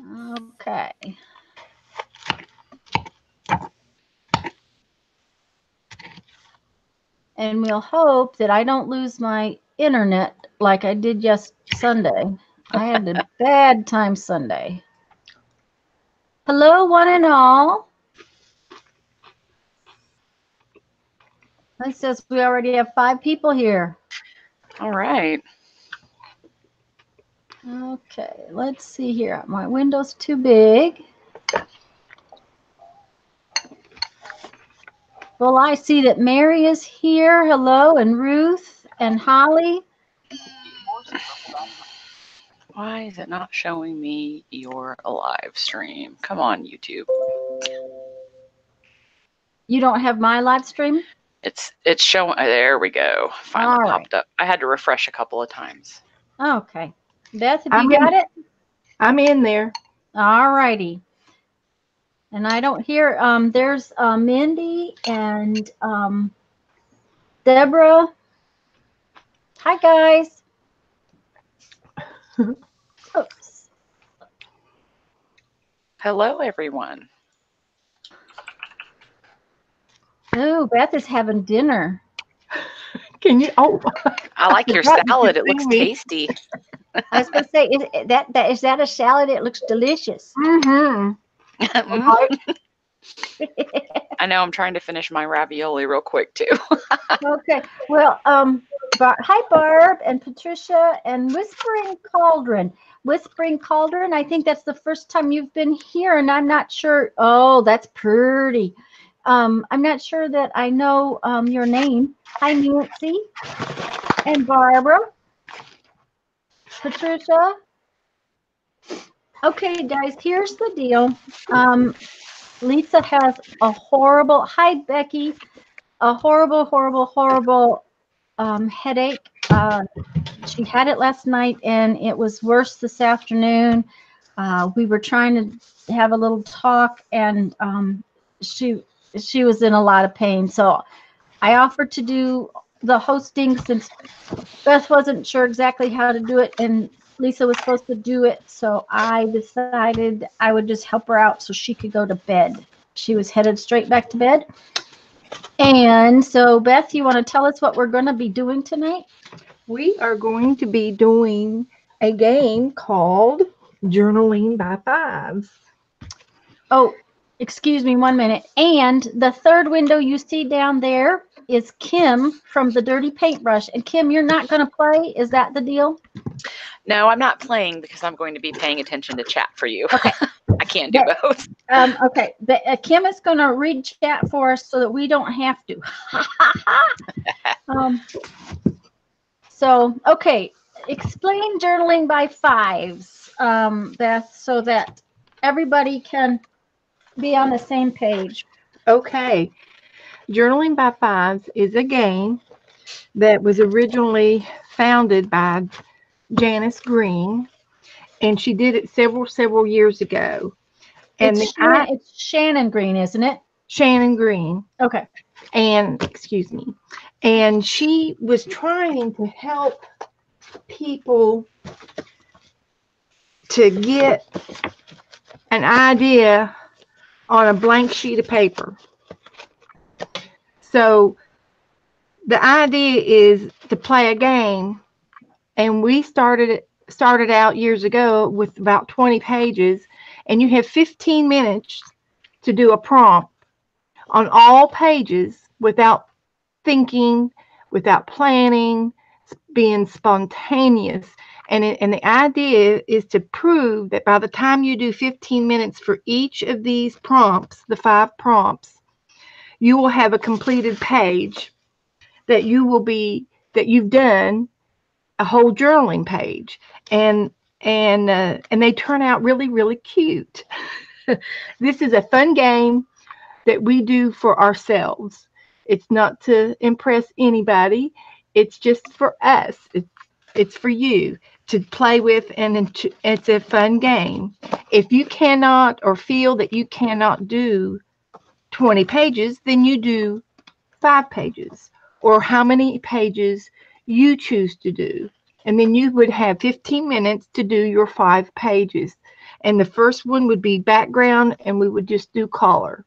Okay. And we'll hope that I don't lose my internet like I did yes Sunday. I had a bad time Sunday. Hello, one and all. It says we already have five people here. All right. Okay, let's see here. My window's too big. Well, I see that Mary is here. Hello, and Ruth and Holly. Why is it not showing me your live stream? Come on, YouTube. You don't have my live stream? It's it's showing. There we go. Finally right. popped up. I had to refresh a couple of times. Okay. Beth, have I'm you got in. it? I'm in there. All righty. And I don't hear, um, there's uh, Mindy and um, Deborah. Hi, guys. Oops. Hello, everyone. Oh, Beth is having dinner. Can you? Oh, I like your salad. It looks tasty. I was going to say, is that, that is that a salad? It looks delicious. mm-hmm. Mm, I know. I'm trying to finish my ravioli real quick too. okay. Well, um, Bar- hi Barb and Patricia and Whispering Cauldron. Whispering Cauldron. I think that's the first time you've been here, and I'm not sure. Oh, that's pretty. Um, I'm not sure that I know um, your name. Hi Nancy and Barbara. Patricia. Okay, guys. Here's the deal. Um, Lisa has a horrible. Hi Becky a horrible, horrible, horrible um, headache. Uh, she had it last night and it was worse this afternoon. Uh, we were trying to have a little talk and um, she she was in a lot of pain. So I offered to do the hosting since Beth wasn't sure exactly how to do it and Lisa was supposed to do it. So I decided I would just help her out so she could go to bed. She was headed straight back to bed. And so, Beth, you want to tell us what we're going to be doing tonight? We are going to be doing a game called Journaling by Fives. Oh, excuse me one minute. And the third window you see down there is Kim from the Dirty Paintbrush. And Kim, you're not going to play? Is that the deal? No, I'm not playing because I'm going to be paying attention to chat for you. Okay. I can't do both. Um, okay. But, uh, Kim is going to read chat for us so that we don't have to. um, so, okay. Explain journaling by fives, um, Beth, so that everybody can be on the same page. Okay. Journaling by Fives is a game that was originally founded by Janice Green, and she did it several, several years ago. And it's, the, I, it's Shannon Green, isn't it? Shannon Green, Okay. and excuse me, and she was trying to help people to get an idea on a blank sheet of paper. So the idea is to play a game, and we started started out years ago with about 20 pages, and you have 15 minutes to do a prompt on all pages without thinking, without planning, being spontaneous. And, it, and the idea is to prove that by the time you do 15 minutes for each of these prompts, the five prompts, you will have a completed page that you will be, that you've done a whole journaling page. And and uh, and they turn out really really cute. this is a fun game that we do for ourselves. It's not to impress anybody. It's just for us. It's it's for you to play with, and it's a fun game. If you cannot or feel that you cannot do 20 pages, then you do five pages or how many pages you choose to do. And then you would have 15 minutes to do your five pages. And the first one would be background, and we would just do color.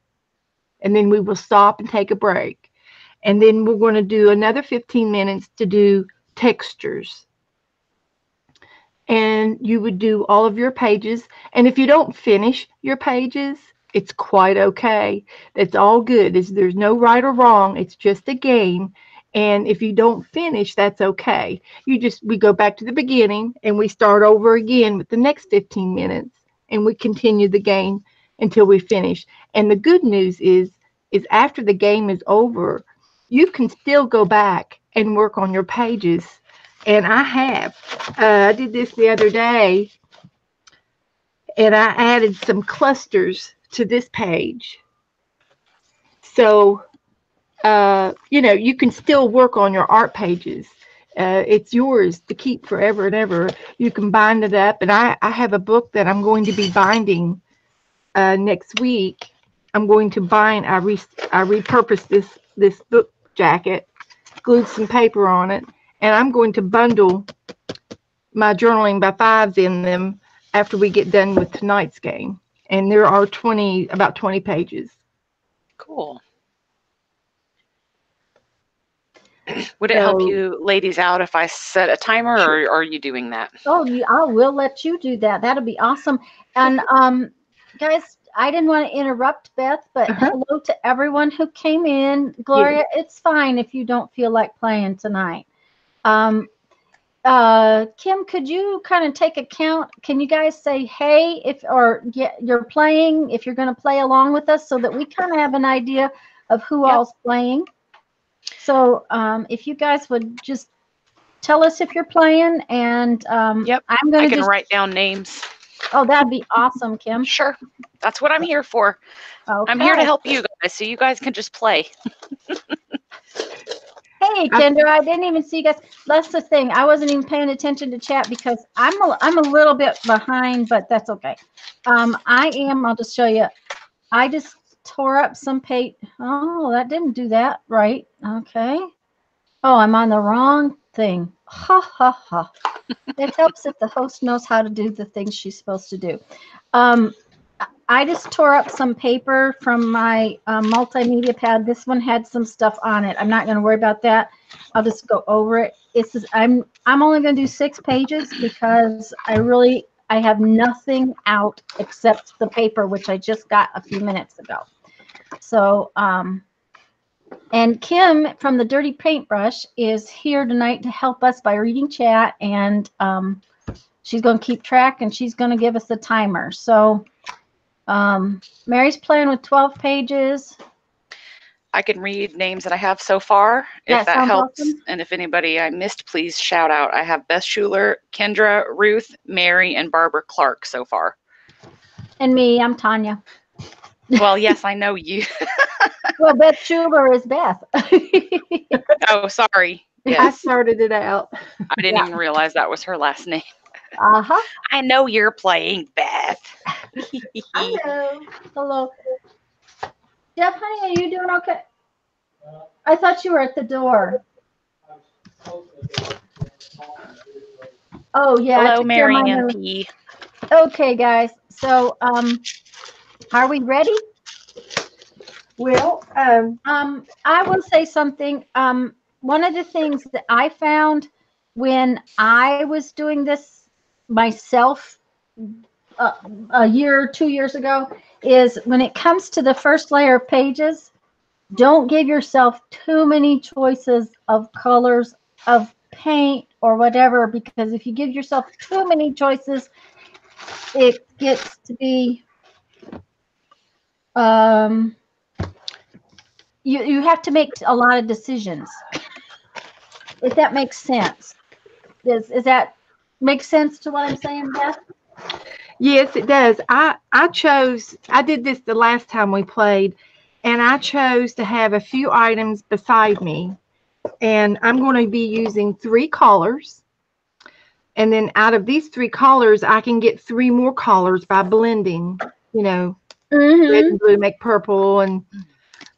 And then we will stop and take a break. And then we're going to do another 15 minutes to do textures. And you would do all of your pages. And if you don't finish your pages, it's quite okay. That's all good. There's, there's no right or wrong. It's just a game. And if you don't finish, that's okay. You just, we go back to the beginning and we start over again with the next 15 minutes and we continue the game until we finish. And the good news is, is after the game is over, you can still go back and work on your pages. And I have. Uh, I did this the other day and I added some clusters to this page. So, uh, you know, you can still work on your art pages. Uh, it's yours to keep forever and ever. You can bind it up. And I, I have a book that I'm going to be binding uh, next week. I'm going to bind, I, re, I repurposed this, this book jacket, glued some paper on it, and I'm going to bundle my journaling by fives in them after we get done with tonight's game. And there are 20, about 20 pages. Cool. Would it help you ladies out if I set a timer or are you doing that? Oh, you, I will let you do that. That'll be awesome. And um, guys, I didn't want to interrupt Beth, but Uh-huh. hello to everyone who came in. Gloria, it's fine if you don't feel like playing tonight. Um, uh, Kim, could you kind of take account? Can you guys say hey if or yeah, you're playing if you're going to play along with us so that we kind of have an idea of who Yep. all's playing? So um, if you guys would just tell us if you're playing and um, Yep, I'm going to just write down names. Oh, that'd be awesome, Kim. Sure. That's what I'm here for. I'm here to help you guys so you guys can just play. Hey, Kendra, I didn't even see you guys. That's the thing. I wasn't even paying attention to chat because I'm a, I'm a little bit behind, but that's okay. Um, I am. I'll just show you. I just tore up some page. Oh, that didn't do that right. Okay. Oh, I'm on the wrong thing. Ha ha ha. it helps if the host knows how to do the things she's supposed to do. Um, I- just tore up some paper from my um, multimedia pad. This one had some stuff on it. I'm not going to worry about that. I'll just go over it. It's just, I'm I'm only going to do six pages because I really I have nothing out except the paper which I just got a few minutes ago. So um, and Kim from the Dirty Paintbrush is here tonight to help us by reading chat and um, she's going to keep track and she's going to give us the timer. So um, Mary's playing with 12 pages. I can read names that I have so far That if that sounds helps. awesome. And if anybody I missed, please shout out. I have Beth Schuler, Kendra, Ruth, Mary, and Barbara Clark so far. And me, I'm Tanya. Well, yes, I know you. Well, Beth Schuler is Beth. oh, sorry. I Yes, started it out. I didn't Yeah. even realize that was her last name. Uh-huh. I know you're playing Beth. Hello. Hello. Jeff, honey, are you doing okay? I thought you were at the door. Oh, yeah. Hello, Mary and my P. Okay, guys. So, um, are we ready? Well, um, Um, I will say something. Um, one of the things that I found when I was doing this myself uh, a year or two years ago is when it comes to the first layer of pages, don't give yourself too many choices of colors of paint or whatever, because if you give yourself too many choices, it gets to be um, you you have to make a lot of decisions. If that makes sense. Does is that make sense to what I'm saying, Beth? yes, it does. I I chose. I did this the last time we played, and I chose to have a few items beside me, and I'm going to be using three colors. And then out of these three colors, I can get three more colors by blending. You know, red Mm-hmm. and blue make purple and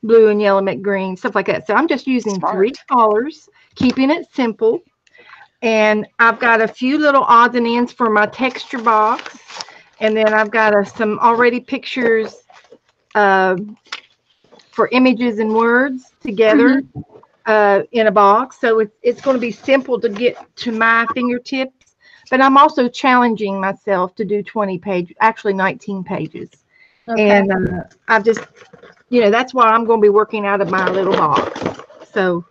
blue and yellow make green, stuff like that. So I'm just using Smart. three colors, keeping it simple. And I've got a few little odds and ends for my texture box. And then I've got uh, some already pictures uh, for images and words together uh, in a box. So it's, it's going to be simple to get to my fingertips. But I'm also challenging myself to do 20 pages, actually 19 pages. Okay. And uh, I've just, you know, that's why I'm going to be working out of my little box. So,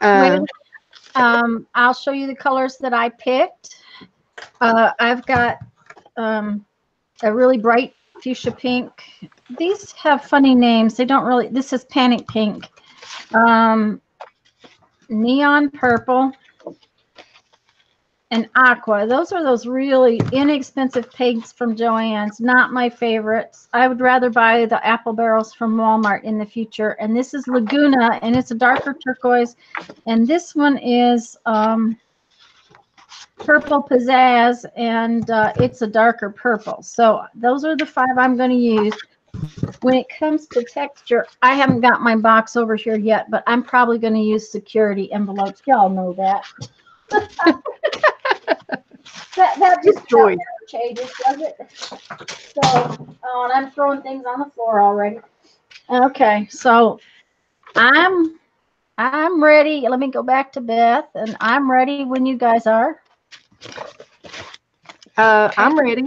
uh, um, I'll show you the colors that I picked. Uh, I've got um, a really bright fuchsia pink. These have funny names. They don't really. This is panic pink, um, neon purple, and aqua. Those are those really inexpensive paints from Joann's. Not my favorites. I would rather buy the apple barrels from Walmart in the future. And this is Laguna, and it's a darker turquoise. And this one is um, purple pizzazz, and uh, it's a darker purple. So those are the five I'm going to use. When it comes to texture, I haven't got my box over here yet, but I'm probably going to use security envelopes. Y'all know that. that that just that Destroyed. never changes, does it? So, oh, and I'm throwing things on the floor already. Okay, so I'm I'm ready. Let me go back to Beth, and I'm ready when you guys are. uh, I'm ready.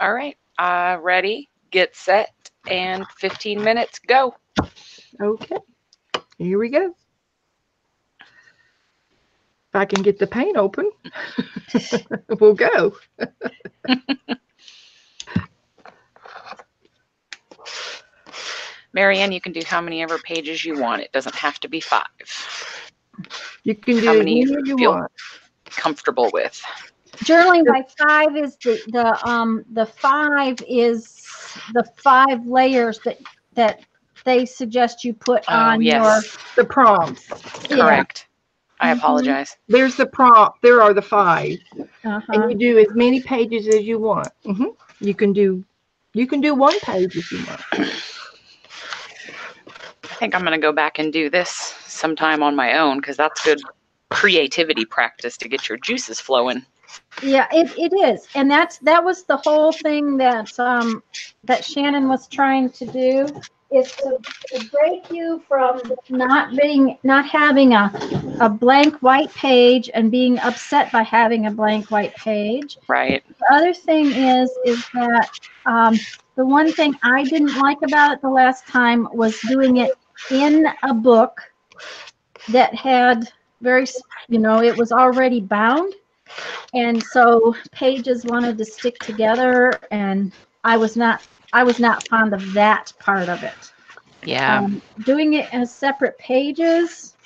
All right. Uh, ready, get set, and 15 minutes, go. Okay. Here we go. If I can get the paint open, we'll go. Marianne, you can do how many ever pages you want. It doesn't have to be five. You can do How as many many as you feel- want. Comfortable with. Journaling by five is the the um the five is the five layers that that they suggest you put Oh, on yes. The prompts. Correct. yeah. Correct. I Mhm. apologize. There's the prompt. There are the five, Uh-huh. and you do as many pages as you want. hmm You can do, you can do one page if you want. I think I'm going to go back and do this sometime on my own because that's good creativity practice to get your juices flowing. Yeah, it, it is. And that's that was the whole thing that um that Shannon was trying to do is to, to break you from not being not having a a blank white page and being upset by having a blank white page. Right. The other thing is is that um the one thing I didn't like about it the last time was doing it in a book that had very, you know, it was already bound. And so pages wanted to stick together and I was not, I was not fond of that part of it. Yeah. Um, doing it as separate pages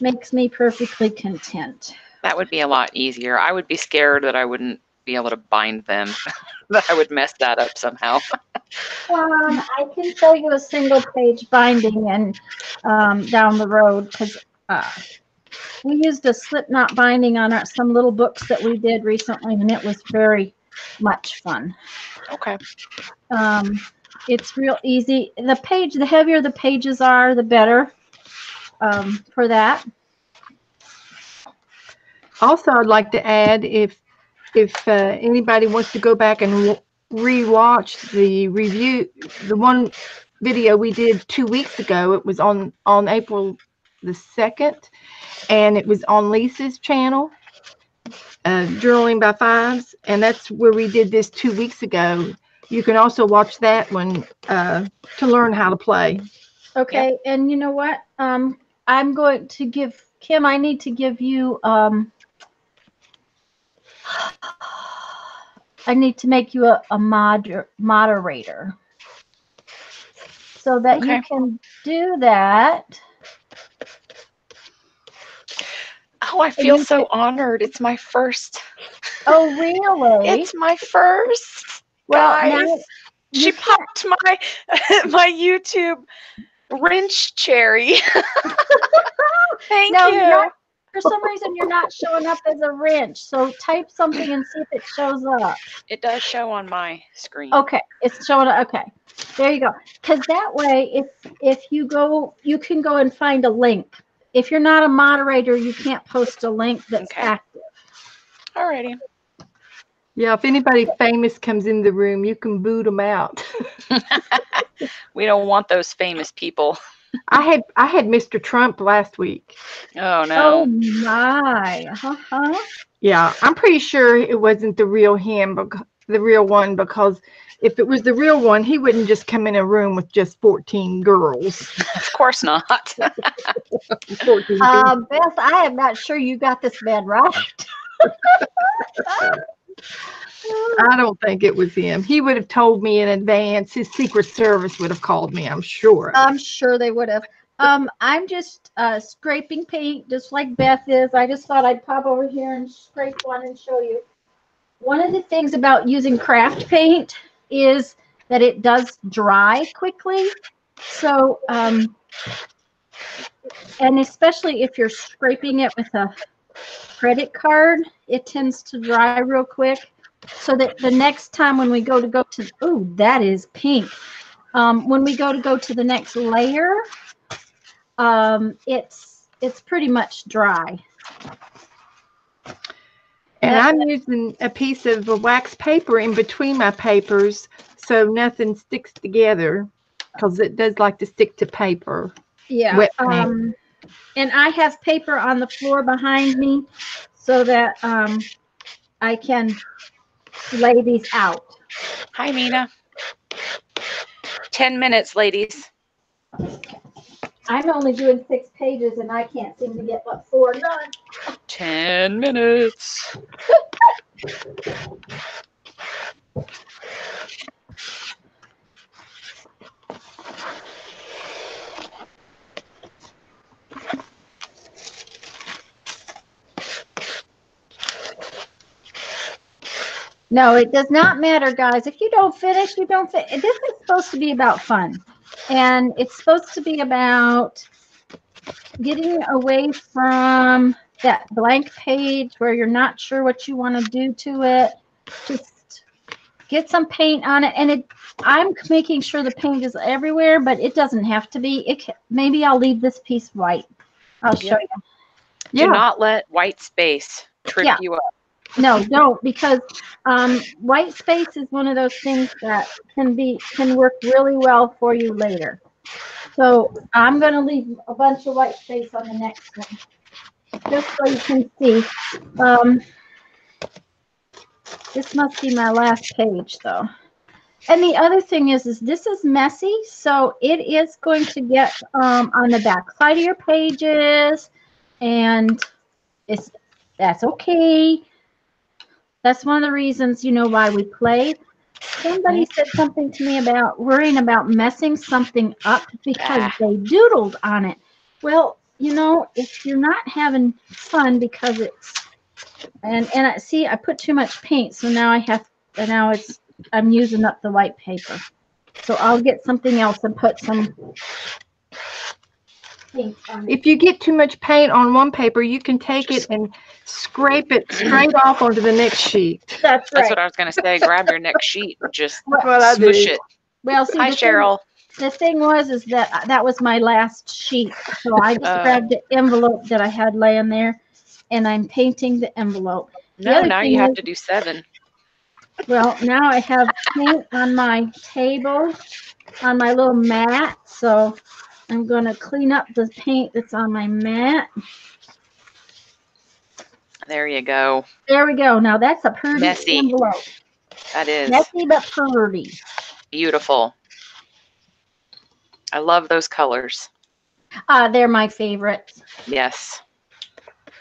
makes me perfectly content. that would be a lot easier. I would be scared that I wouldn't be able to bind them, that I would mess that up somehow. Um, I can show you a single page binding and, um, down the road, because, uh, we used a slip knot binding on our, some little books that we did recently, and it was very much fun. Okay. Um, it's real easy. The page, the heavier the pages are, the better, um, for that. Also, I'd like to add if if uh, anybody wants to go back and wa- re-watch the review, the one video we did two weeks ago, it was on on April the second, and it was on Lisa's channel, uh, Journaling by Fives, and that's where we did this two weeks ago. You can also watch that one uh, to learn how to play. Okay, and you know what? Um, I'm going to give, Kim, I need to give you, um, I need to make you a, a moder- moderator. So that you can do that. Oh, I feel so honored. It's my first. Oh, really? It's my first. well, guys. now She can't- popped my my YouTube wrench cherry. Thank No, you. you're not- for some reason, you're not showing up as a wrench. So type something and see if it shows up. It does show on my screen. Okay, it's showing up. Okay, there you go. Because that way, if if you go, you can go and find a link. If you're not a moderator, you can't post a link that's Okay. active. Alrighty. Yeah, if anybody famous comes in the room, you can boot them out. We don't want those famous people. I had I had Mr. Trump last week. Oh no! Oh my. Uh-huh. Yeah, I'm pretty sure it wasn't the real him, bec- the real one, because if it was the real one, he wouldn't just come in a room with just 14 girls. Of course not. 14. Uh, Beth, I am not sure you got this man right. I don't think it was him. He would have told me in advance. His Secret Service would have called me, I'm sure. I'm sure they would have. Um, I'm just uh, scraping paint, just like Beth is. I just thought I'd pop over here and scrape one and show you. One of the things about using craft paint is that it does dry quickly. So, um, and especially if you're scraping it with a credit card, it tends to dry real quick. So that the next time when we go to go to, oh, that is pink. Um, when we go to go to the next layer, um, it's it's pretty much dry. And I'm using a piece of wax paper in between my papers so nothing sticks together because it does like to stick to paper. Yeah. Wet paint. Um, and I have paper on the floor behind me so that um, I can lay these out. Hi, Mina. 10 minutes, ladies. I'm only doing six pages and I can't seem to get but four done. 10 minutes. No, it does not matter, guys. If you don't finish, you don't fit. This is supposed to be about fun. And it's supposed to be about getting away from that blank page where you're not sure what you want to do to it. Just get some paint on it. And it, I'm making sure the paint is everywhere, but it doesn't have to be. It ca- maybe I'll leave this piece white. I'll show you. Yeah. Do not let white space trip Yeah. you up. No, don't because um, white space is one of those things that can be can work really well for you later. So I'm going to leave a bunch of white space on the next one, just so you can see. Um, this must be my last page, though. And the other thing is, is this is messy, so it is going to get um, on the back side of your pages, and it's that's okay that's one of the reasons you know why we play. somebody said something to me about worrying about messing something up because Ah. they doodled on it well you know if you're not having fun because it's and and I see I put too much paint so now I have and now it's I'm using up the white paper so I'll get something else and put some paint on it. If you get too much paint on one paper, you can take it and scrape it straight off onto the next sheet. That's right. That's what I was going to say. Grab your next sheet and just That's what I do. smush it. well see Hi, the thing- Cheryl. The thing was is that uh, that was my last sheet so i just Oh. Uh. grabbed the envelope that i had laying there and i'm painting the envelope The No, now you have is- to do seven. well now i have paint on my table on my little mat so i'm going to clean up the paint that's on my mat There you go. there we go now that's a pretty Messy. envelope That is messy but pretty beautiful. I love those colors. uh they're my favorites Yes.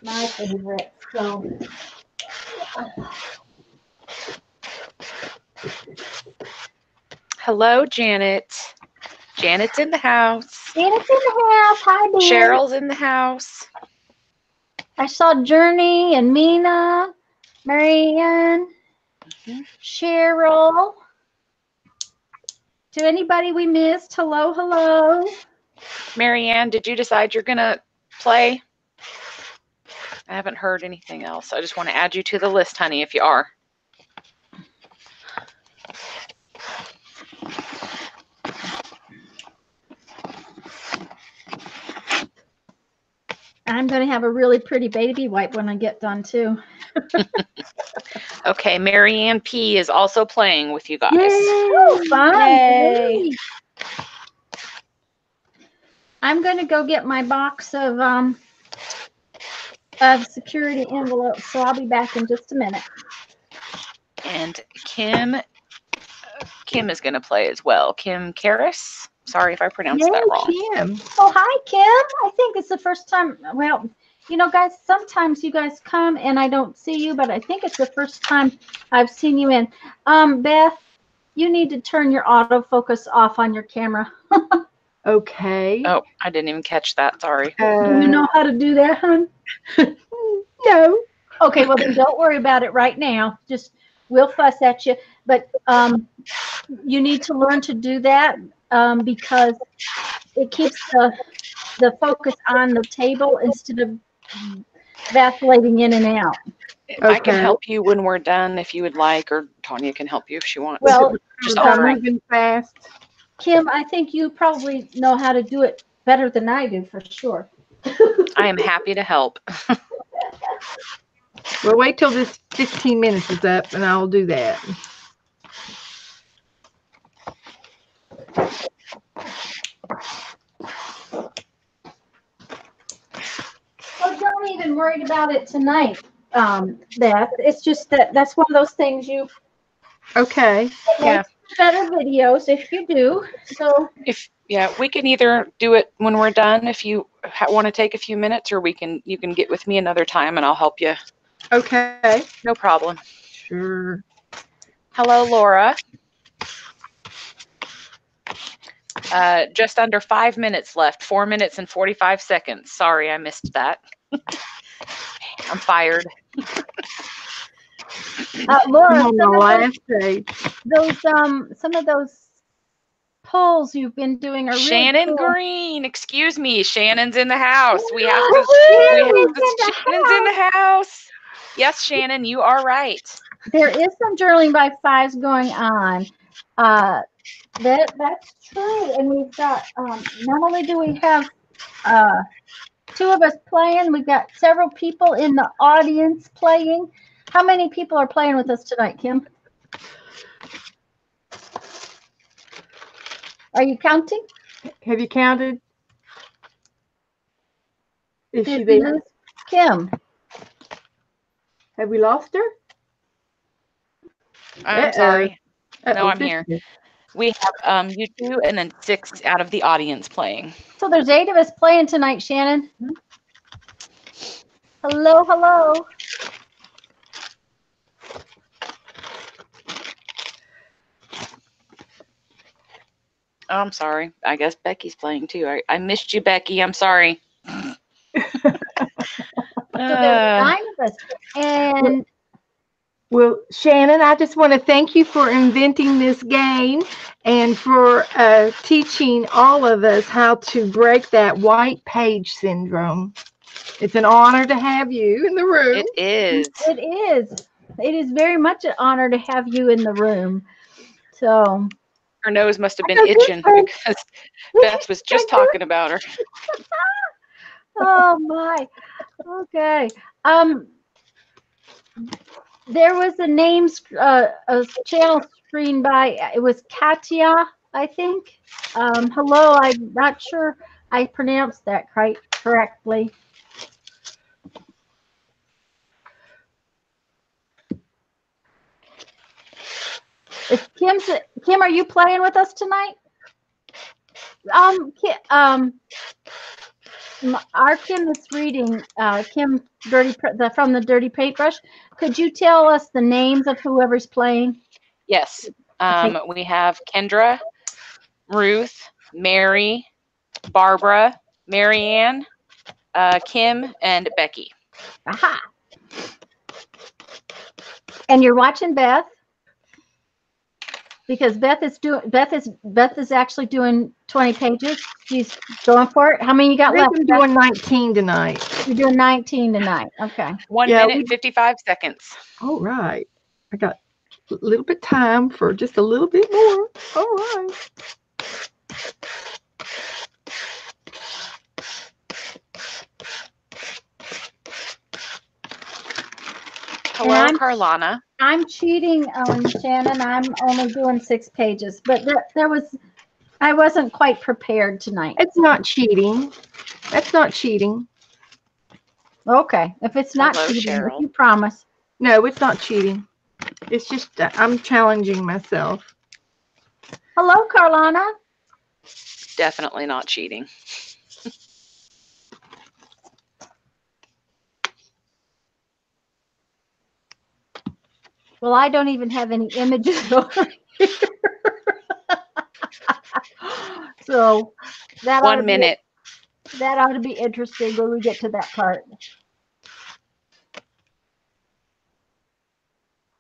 my favorite so Hello, Janet. Janet's in the house. Janet's in the house hi Ben. Cheryl's in the house. I saw Journey and Mina, Marianne, Mhm. Cheryl. To anybody we missed, hello, hello. Marianne, did you decide you're going to play? I haven't heard anything else. I just want to add you to the list, honey, if you are. I'm going to have a really pretty baby wipe when I get done too. Okay, Marianne P is also playing with you guys. Oh, fun. Yay. Yay. I'm going to go get my box of um of security envelopes, so I'll be back in just a minute. And Kim Kim is going to play as well. Kim Karras. Sorry if I pronounced Yay, that wrong. Kim. Oh, hi, Kim. I think it's the first time. Well, you know, guys, sometimes you guys come and I don't see you, but I think it's the first time I've seen you in. Um, Beth, you need to turn your autofocus off on your camera. Okay. Oh, I didn't even catch that. Sorry. Do Uh, you know how to do that, hon? No. Okay, well then don't worry about it right now. Just we'll fuss at you, but um, you need to learn to do that um, because it keeps the the focus on the table instead of vacillating in and out. I can help you when we're done if you would like, or Tanya can help you if she wants. Well, just um, I'm moving fast. Kim, I think you probably know how to do it better than I do for sure. I am happy to help. Well, wait till this 15 minutes is up and I'll do that. Well, don't even worry about it tonight, um, Beth. It's just that that's one of those things you Okay. Yeah. better videos if you do. So If yeah, we can either do it when we're done if you ha- want to take a few minutes, or we can you can get with me another time and I'll help you. Okay. No problem. Sure. Hello, Laura. Uh, just under five minutes left. Four minutes and forty-five seconds. Sorry, I missed that. I'm fired. uh, Laura, I'm some of those, those um some of those polls you've been doing are really Shannon cool. Green, excuse me. Shannon's in the house. We have to. We have Shannon's to- in the Shannon's in the house. Yes, Shannon, you are right. There is some journaling by fives going on. Uh, that that's true, and we've got um, not only do we have uh, two of us playing, we've got several people in the audience playing. How many people are playing with us tonight, Kim? Are you counting? Have you counted? Is she Did we there? lose Kim. Have we lost her? I'm Uh-oh. sorry. Uh-oh, I'm here. We have um, you two and then six out of the audience playing. So there's eight of us playing tonight, Shannon. Hello, hello. Oh, I'm sorry. I guess Becky's playing too. I, I missed you, Becky. I'm sorry. So there's nine of us, and Well, Shannon, I just want to thank you for inventing this game and for uh, teaching all of us how to break that white page syndrome. It's an honor to have you in the room. it is. It is. It is very much an honor to have you in the room. So, Her nose must have been itching because Beth was just talking about her. oh my. Okay. Um, there was a name, uh, a channel screen by, it was Katya, I think. Um, hello, I'm not sure I pronounced that right, correctly. Is Kim, Kim, are you playing with us tonight? Um, Ki- um, our Kim is reading, uh, Kim Dirty, the, from the Dirty Paintbrush. Could you tell us the names of whoever's playing? Yes. Um, we have Kendra, Ruth, Mary, Barbara, Marianne, uh, Kim, and Becky. Aha. And you're watching Beth? Because Beth is doing, Beth is, Beth is actually doing 20 pages. She's going for it. How many you got think left? I'm Beth? doing 19 tonight. You're doing 19 tonight. Okay. One Yeah, minute, we- 55 seconds. All right. I got a little bit time for just a little bit more. All right. Hello, I'm- Carlana. I'm cheating, um, Shannon. I'm only doing six pages, but there, there was, I wasn't quite prepared tonight. It's not cheating. That's not cheating. Okay, if it's not Hello, cheating, Cheryl. you promise. No, it's not cheating. It's just uh, I'm challenging myself. Hello, Carlana. Definitely not cheating. Well, I don't even have any images over here. So that ought One be- minute. that ought to be interesting when we get to that part.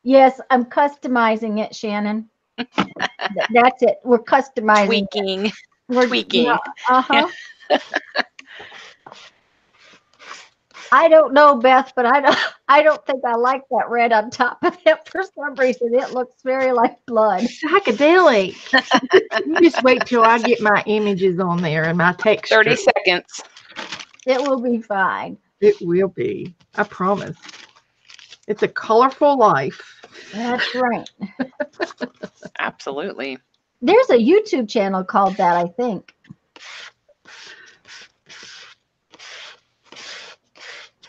Yes, I'm customizing it, Shannon. That's it. We're customizing. it. Tweaking. We're tweaking. Uh-huh. I don't know, Beth, but I don't I don't think I like that red on top of it for some reason. It looks very like blood. Psychedelic. you just wait till I get my images on there and my text. 30 seconds. It will be fine. It will be. I promise. It's a colorful life. That's right. Absolutely. There's a YouTube channel called that, I think.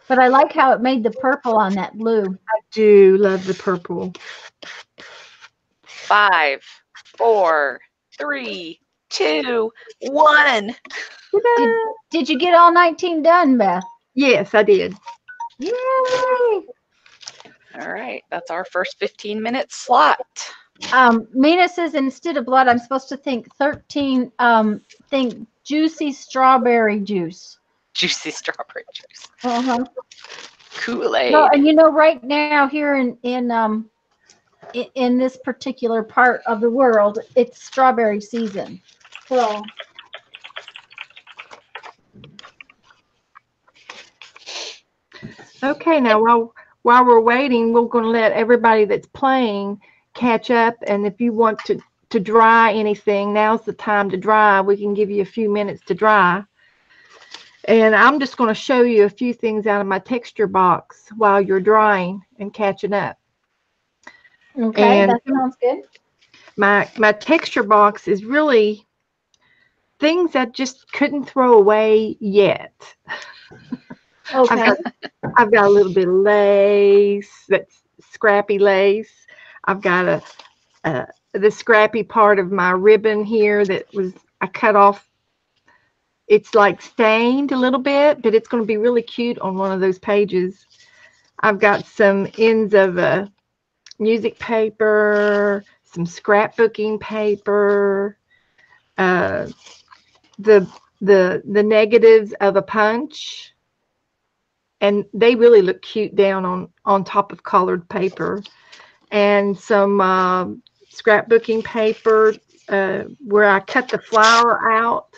But I like how it made the purple on that blue. I do love the purple. Five, four, three, two, one. Did, did you get all 19 done, Beth? Yes, I did. Yay! All right. That's our first 15 minute slot. Um, Mina says instead of blood, I'm supposed to think 13, um, think juicy strawberry juice. Juicy strawberry juice. Uh-huh. Kool-Aid. Well, and you know, right now here in, in, um, in, in this particular part of the world, it's strawberry season. So, Okay, now while while we're waiting, we're going to let everybody that's playing catch up. And if you want to to dry anything, now's the time to dry. We can give you a few minutes to dry. And I'm just going to show you a few things out of my texture box while you're drying and catching up. okay, And- that sounds good. My my texture box is really things I just couldn't throw away yet. I've Okay. got, I've got a little bit of lace, that's scrappy lace. I've got a, a the scrappy part of my ribbon here that was I cut off. It's like stained a little bit, but it's going to be really cute on one of those pages. I've got some ends of music paper, some scrapbooking paper, uh, the the the negatives of a punch. And they really look cute down on on top of colored paper. And some um scrapbooking paper uh, where I cut the flower out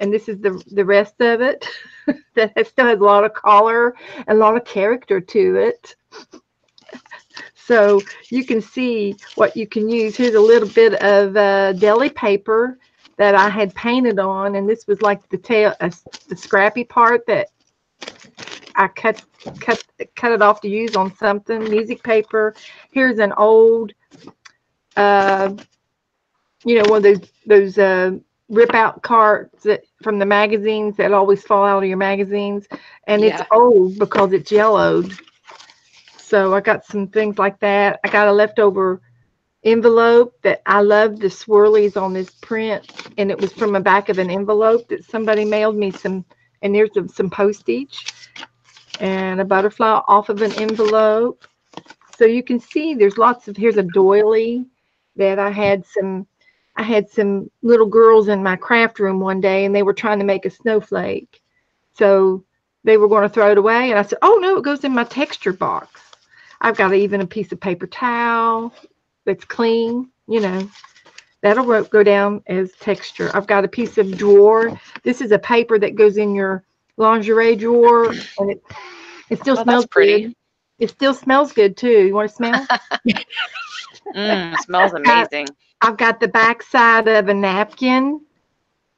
and this is the the rest of it that still has a lot of color and a lot of character to it so you can see what you can use here's a little bit of uh, deli paper that I had painted on and this was like the tail uh, the scrappy part that I cut cut cut it off to use on something. Music paper. Here's an old, uh, you know, one of those those uh, rip out cards that from the magazines that always fall out of your magazines, and Yeah. it's old because it's yellowed. So I got some things like that. I got a leftover envelope that I love the swirlies on this print, and it was from the back of an envelope that somebody mailed me some, and there's some- some postage and a butterfly off of an envelope. So you can see there's lots of, here's a doily that I had some, I had some little girls in my craft room one day and they were trying to make a snowflake. So they were going to throw it away. And I said, oh no, it goes in my texture box. I've got even a piece of paper towel that's clean, you know. That'll go down as texture. I've got a piece of drawer. This is a paper that goes in your lingerie drawer and it it still Oh, smells pretty. good. It still smells good too. You want to smell? Mm, smells amazing. I've got the back side of a napkin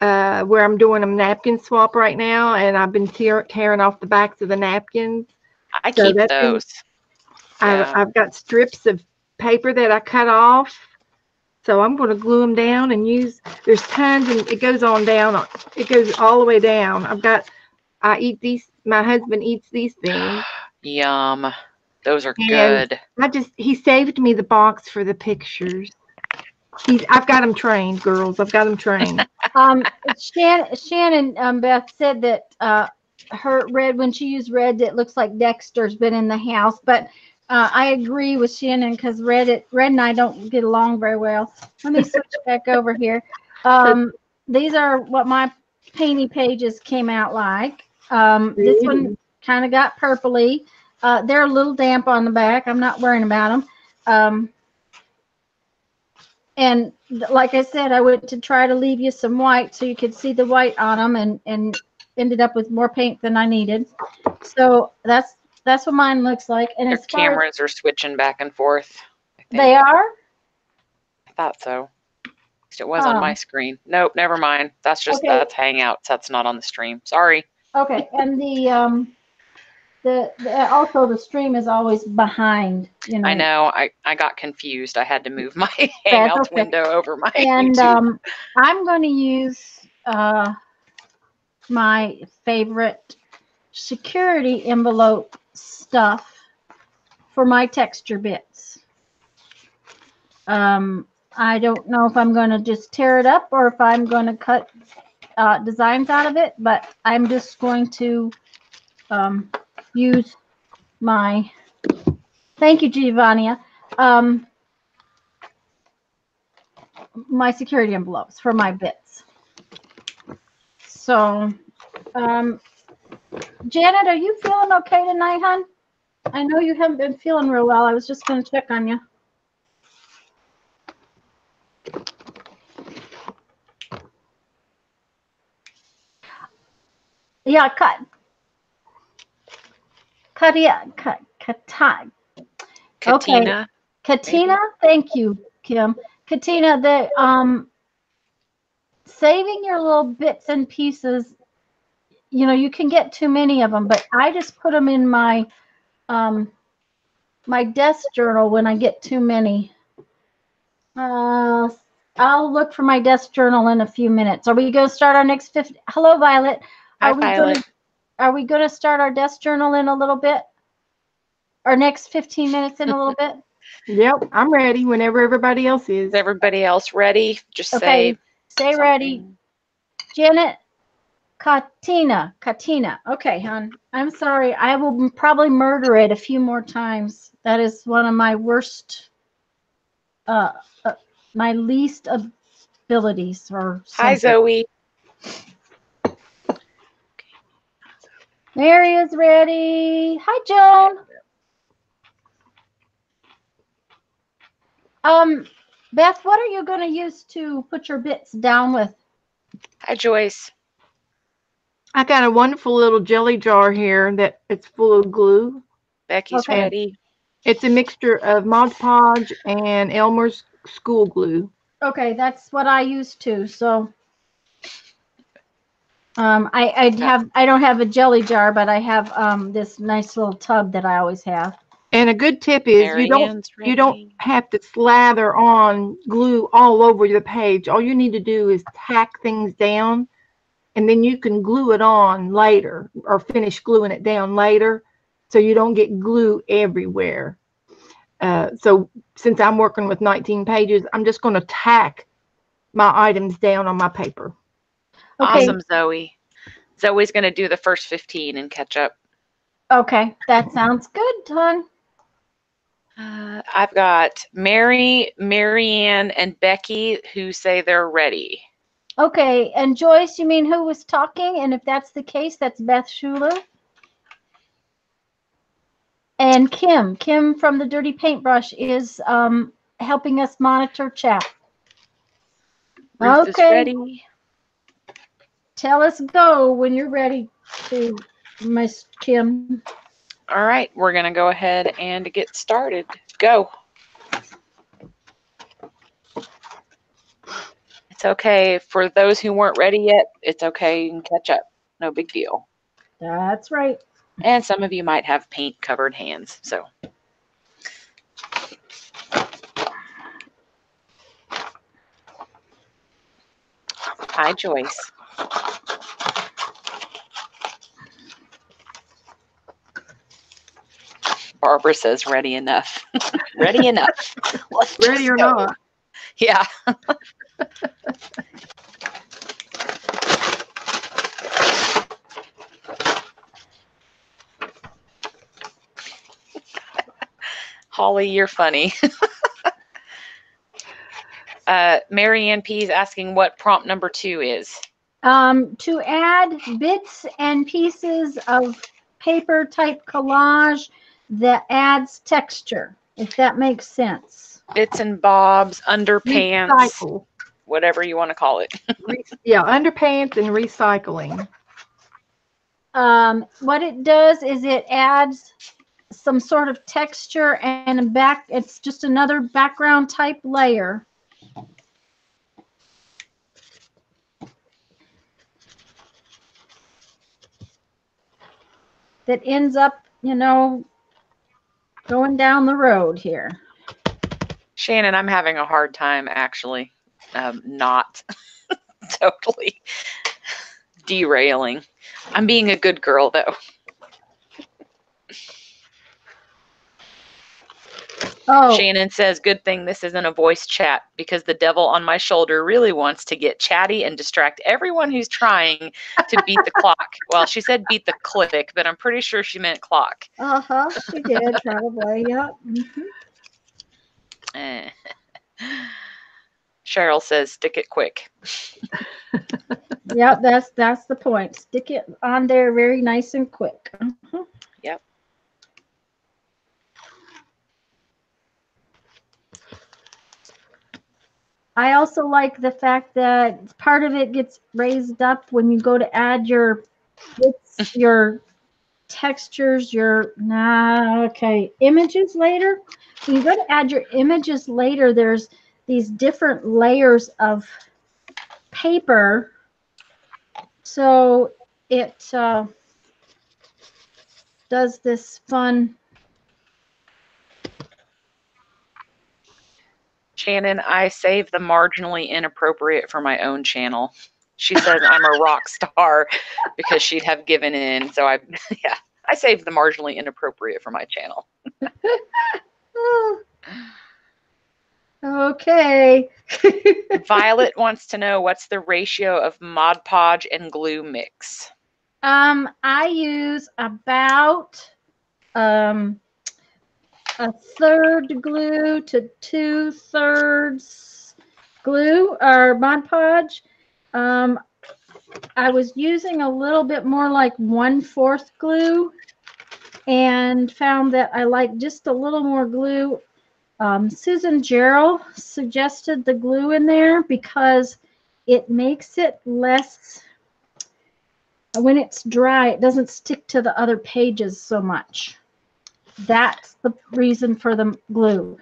uh, where I'm doing a napkin swap right now, and I've been tear- tearing off the backs of the napkins. I so keep those. Yeah. I've, I've got strips of paper that I cut off. So I'm going to glue them down and use, there's tons and it goes on down. It goes all the way down. I've got, I eat these, my husband eats these things. Yum. Those are And- good. I just, he saved me the box for the pictures. He's, I've got him trained, girls. I've got him trained. Um, Shannon, Shannon, um, Beth said that, uh, her red, when she used red, it looks like Dexter's been in the house, but, uh, I agree with Shannon because Red, it- Red and I don't get along very well. Let me switch back over here. Um, these are what my painty pages came out like. Um, this one kind of got purpley. Uh, they're a little damp on the back. I'm not worrying about them. Um, and like I said, I went to try to leave you some white so you could see the white on them and, and ended up with more paint than I needed. So that's, that's what mine looks like. And Their as as cameras are switching back and forth. They are, I thought so. It was on my Oh. screen. Nope, never mind. That's just Okay. that's Hangouts. That's not on the stream. Sorry. okay. And the, um, the, the, also the stream is always behind, you know. I know. I, I got confused. I had to move my Hangouts okay. window over my And YouTube. um, I'm going to use uh, my favorite security envelope stuff for my texture bits. Um, I don't know if I'm going to just tear it up or if I'm going to cut uh, designs out of it, but I'm just going to um, use my. Thank you, Giovannia. Um, my security envelopes for my bits. So, um, Janet, are you feeling okay tonight, hon? I know you haven't been feeling real well. I was just going to check on you. Yeah, cut. Katia, cut, kata, Katina. Katina, thank you, Kim. Katina, the um saving your little bits and pieces, you know, you can get too many of them, but I just put them in my um my desk journal when I get too many. Uh I'll look for my desk journal in a few minutes. Are we going to start our next 50? Hello, Violet. Hi, Are we Violet. Gonna, are we going to start our desk journal in a little bit? Our next 15 minutes in a little bit? Yep, I'm ready whenever everybody else is. Is everybody else ready? Just Okay, say. Stay ready. Janet Katina. Katina. Okay, hon. I'm sorry. I will probably murder it a few more times. That is one of my worst, uh, uh my least abilities or Hi. Zoe. Mary is ready. Hi, Joan. Um, Beth, what are you going to use to put your bits down with? Hi, Joyce. I got a wonderful little jelly jar here that it's full of glue. Becky's Okay. ready. It's a mixture of Mod Podge and Elmer's school glue. Okay, that's what I use too. So, um, I I have I don't have a jelly jar, but I have um this nice little tub that I always have. And a good tip is Mary you don't Ann's you don't ready. have to slather on glue all over the page. All you need to do is tack things down and then you can glue it on later or finish gluing it down later so you don't get glue everywhere. Uh, so since I'm working with 19 pages, I'm just going to tack my items down on my paper. Okay, Awesome, Zoe. Zoe's going to do the first 15 and catch up. okay, that sounds good, hon. Uh, I've got Mary, Marianne, and Becky who say they're ready. Okay, and Joyce, you mean who was talking? And if that's the case, that's Beth Schuler. And Kim, Kim from the Dirty Paintbrush is um helping us monitor chat. Ruth is Okay. ready tell us go when you're ready to, Miss Kim. All right, we're going to go ahead and get started. Go. It's okay. For those who weren't ready yet, it's okay. You can catch up. No big deal. That's right. And some of you might have paint covered hands. So. Hi, Joyce. Barbara says ready enough. ready enough. Let's Ready or go. not? Yeah. Holly, you're funny. uh, Mary Ann P is asking what prompt number two is. Um, to add bits and pieces of paper type collage that adds texture, if that makes sense. Bits and bobs, underpants, Recycle. whatever you want to call it. Yeah, underpants and recycling. Um, what it does is it adds some sort of texture and back, it's just another background type layer. That ends up, you know, going down the road here. Shannon, I'm having a hard time actually um, not totally derailing. I'm being a good girl though. Oh, Shannon says, Good thing this isn't a voice chat because the devil on my shoulder really wants to get chatty and distract everyone who's trying to beat the clock. Well, she said beat the click, but I'm pretty sure she meant clock. uh-huh, she did probably, yep. mhm. Eh. Cheryl says, Stick it quick. Yep, that's, that's the point. Stick it on there very nice and quick. Mhm. Yep. I also like the fact that part of it gets raised up when you go to add your your textures, your nah, okay, images later. When you go to add your images later, there's these different layers of paper. So it uh, does this fun Shannon, I save the marginally inappropriate for my own channel. She says I'm a rock star because she'd have given in. So I, yeah, I saved the marginally inappropriate for my channel. Okay. Violet wants to know what's the ratio of Mod Podge and glue mix. Um, I use about um a third glue to two thirds glue or Mod Podge. Um, I was using a little bit more like one fourth glue and found that I like just a little more glue. Um, Susan Gerald suggested the glue in there because it makes it less when it's dry, it doesn't stick to the other pages so much. That's the reason for the glue.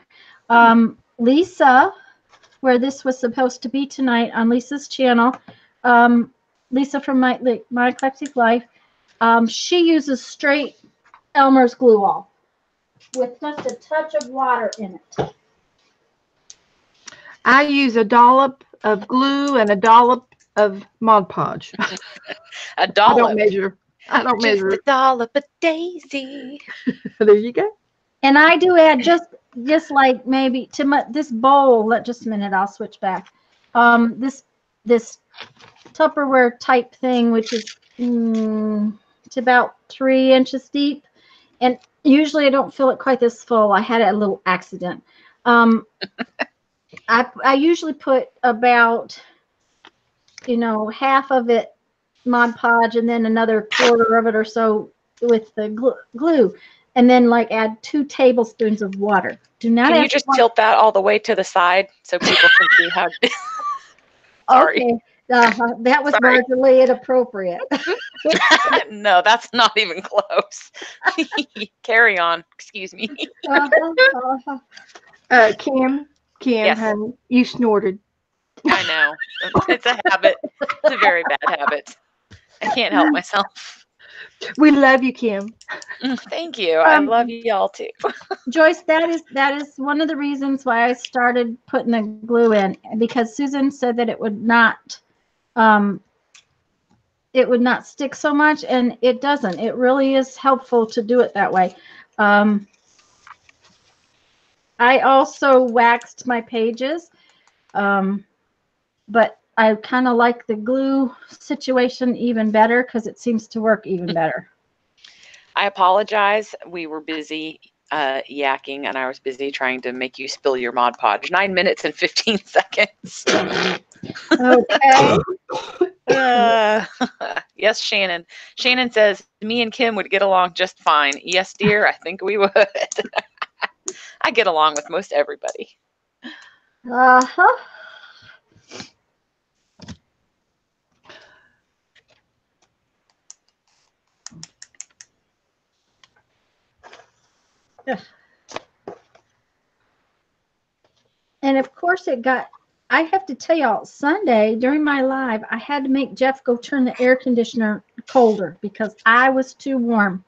Um, Lisa, where this was supposed to be tonight on Lisa's channel, um, Lisa from My, My Eclectic Life, um, she uses straight Elmer's glue all with just a touch of water in it. I use a dollop of glue and a dollop of Mod Podge. A I don't dollop. measure. I don't Just measure. a dollop of daisy. There you go. And I do add just just like maybe to my this bowl. Let just a minute. I'll switch back. Um, this this Tupperware type thing, which is mm, it's about three inches deep, and usually I don't fill it quite this full. I had a little accident. Um, I I usually put about you know half of it Mod Podge and then another quarter of it or so with the glue, glue and then like add two tablespoons of water. Do not Can you just wa- tilt that all the way to the side so people can see how? Sorry. Okay. Uh, that was Sorry. marginally inappropriate. no, that's not even close. Carry on. Excuse me. Uh-huh, uh-huh. Uh, Kim, Kim, Yes. honey, you snorted. I know. It's a habit. It's a very bad habit. I can't help myself. We love you, Kim. Mm, Thank you. I Um, love y'all too. Joyce, that is that is one of the reasons why I started putting the glue in because Susan said that it would not um, it would not stick so much and it doesn't. It really is helpful to do it that way. Um, I also waxed my pages, um, but I kind of like the glue situation even better because it seems to work even better. I apologize. We were busy uh, yakking, and I was busy trying to make you spill your Mod Podge. Nine minutes and 15 seconds. Okay. Uh, yes, Shannon. Shannon says, me and Kim would get along just fine. Yes, dear, I think we would. I get along with most everybody. Uh-huh. And of course it got, I have to tell y'all, Sunday during my live, I had to make Jeff go turn the air conditioner colder because I was too warm.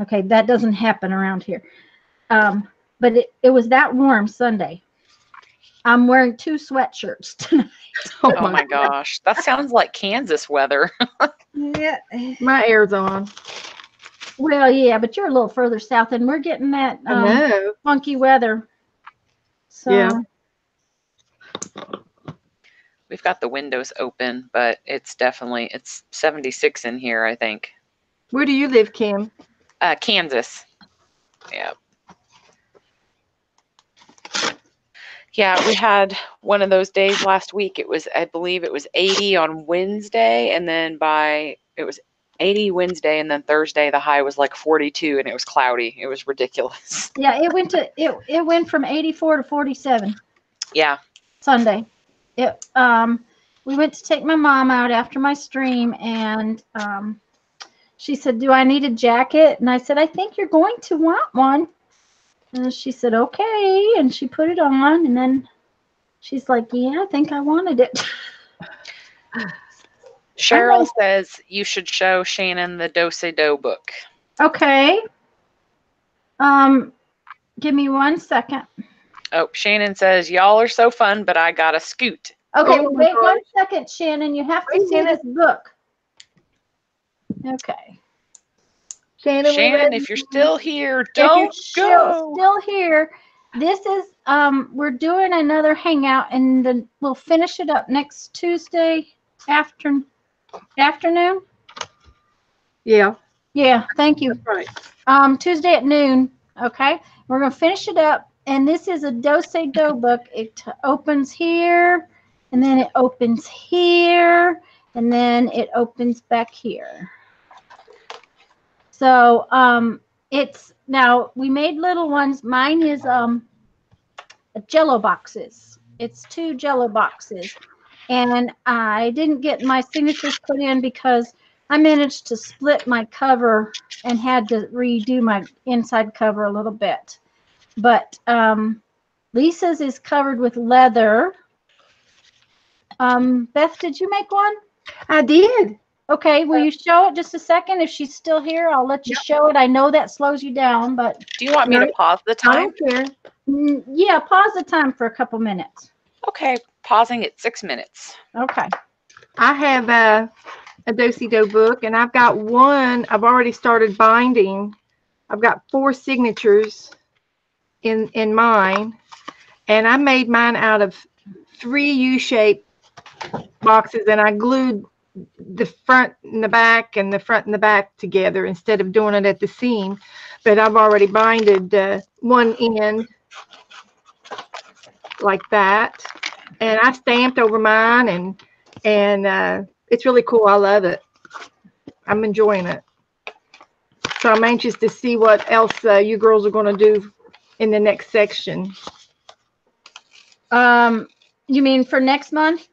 Okay, that doesn't happen around here. Um, but it, it was that warm Sunday. I'm wearing two sweatshirts tonight. Oh my gosh. That sounds like Kansas weather. Yeah. My air's on. Well, yeah, but you're a little further south, and we're getting that um, funky weather. So, Yeah. We've got the windows open, but it's definitely it's 76 in here, I think. Where do you live, Kim? Uh, Kansas. Yeah. Yeah, we had one of those days last week. It was, I believe it was 80 on Wednesday, and then by it was 80 Wednesday, and then Thursday the high was like 42, and it was cloudy. It was ridiculous. yeah, it went to it. It went from 84 to 47 Yeah. Sunday. It um, we went to take my mom out after my stream, and um, she said, "Do I need a jacket?" And I said, "I think you're going to want one." And she said, "Okay," and she put it on, and then she's like, "Yeah, I think I wanted it." Cheryl says you should show Shannon the Dose Do book. Okay. Um, give me one second. Oh, Shannon says y'all are so fun, but I got a scoot. Okay, Oh my wait one second, Shannon. You have to Wait see this book. Okay. Shannon, Shannon, if you're still here, If you're don't still, go. still here, this is um we're doing another hangout and then we'll finish it up next Tuesday after afternoon. Yeah, Yeah, thank you. that's right. Um Tuesday at noon. Okay. We're gonna finish it up. And this is a do-si-do book. It t- opens here and then it opens here and then it opens back here. So um it's now we made little ones. Mine is um jello boxes. It's two jello boxes. And I didn't get my signatures put in because I managed to split my cover and had to redo my inside cover a little bit. But um, Lisa's is covered with leather. Um, Beth, did you make one? I did. Okay, will you show it just a second? If she's still here, I'll let you show it. I know that slows you down, but Do you want me to pause the time? I time? don't care. mm, yeah, pause the time for a couple minutes. Okay, pausing at six minutes. Okay. I have a, a do-si-do book, and I've got one. I've already started binding. I've got four signatures in in mine, and I made mine out of three U-shaped boxes, and I glued the front and the back and the front and the back together instead of doing it at the seam. But I've already binded uh, one end like that, and I stamped over mine and and uh, it's really cool. I love it. I'm enjoying it. So I'm anxious to see what else uh, you girls are going to do in the next section. Um, you mean for next month?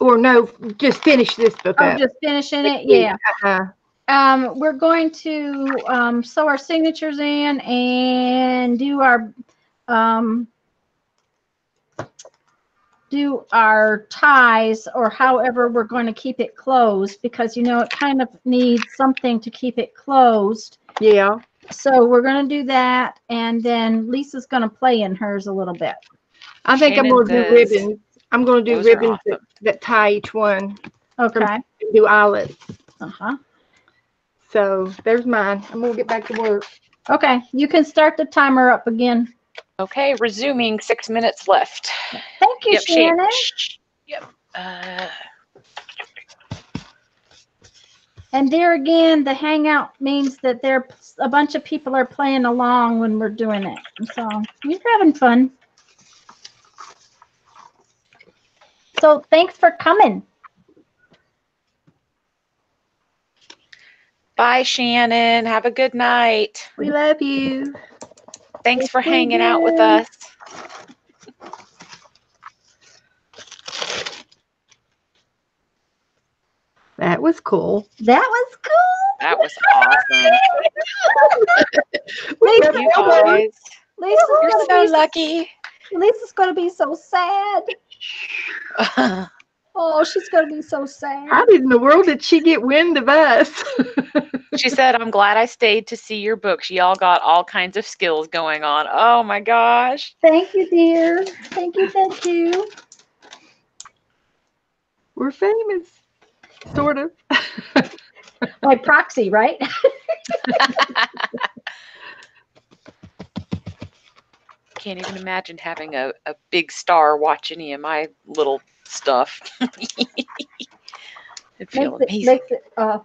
Or no, just finish this book Oh, up. just finishing it? Yeah. Uh-huh. Um, we're going to um, sew our signatures in and do our um, do our ties or however we're going to keep it closed because you know it kind of needs something to keep it closed. Yeah. So we're going to do that, and then Lisa's going to play in hers a little bit. I think I'm going to do says ribbons. I'm going to do those are ribbons that, that tie each one. Okay. do eyelets. Uh-huh. So there's mine. I'm gonna get back to work. Okay, you can start the timer up again. Okay, resuming. Six minutes left. Thank you, Yep, Shan- Shannon. shh, Yep. Uh, And there again, the hangout means that there a bunch of people are playing along when we're doing it. So you're having fun. So thanks for coming. bye, Shannon. Have a good night. We love you. Thanks for hanging out with us. That was cool. That was cool. That was awesome. Lisa, You guys, Lisa's you're so be, lucky. Lisa's gonna be so sad. Oh, she's gonna be so sad. How did in the world did she get wind of us? she said, I'm glad I stayed to see your books. Y'all got all kinds of skills going on. Oh my gosh. Thank you, dear. Thank you, thank you. We're famous. Sort of. By proxy, right? Can't even imagine having a, a big star watch any of my little stuff. it feels feel makes it amazing. makes it uh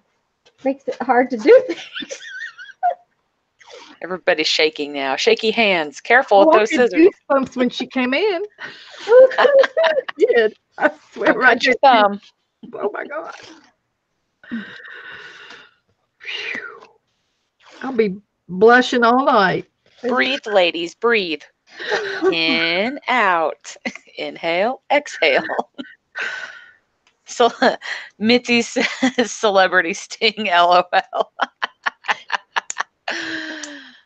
makes it hard to do things. Everybody's shaking now. Shaky hands. Careful Oh, with those scissors. goosebumps when she came in. I did. I swear Don't right your there. thumb. Oh my God. Phew. I'll be blushing all night. Breathe, ladies. Breathe. In, out. Inhale, exhale. So, Mitzi says celebrity sting, lol.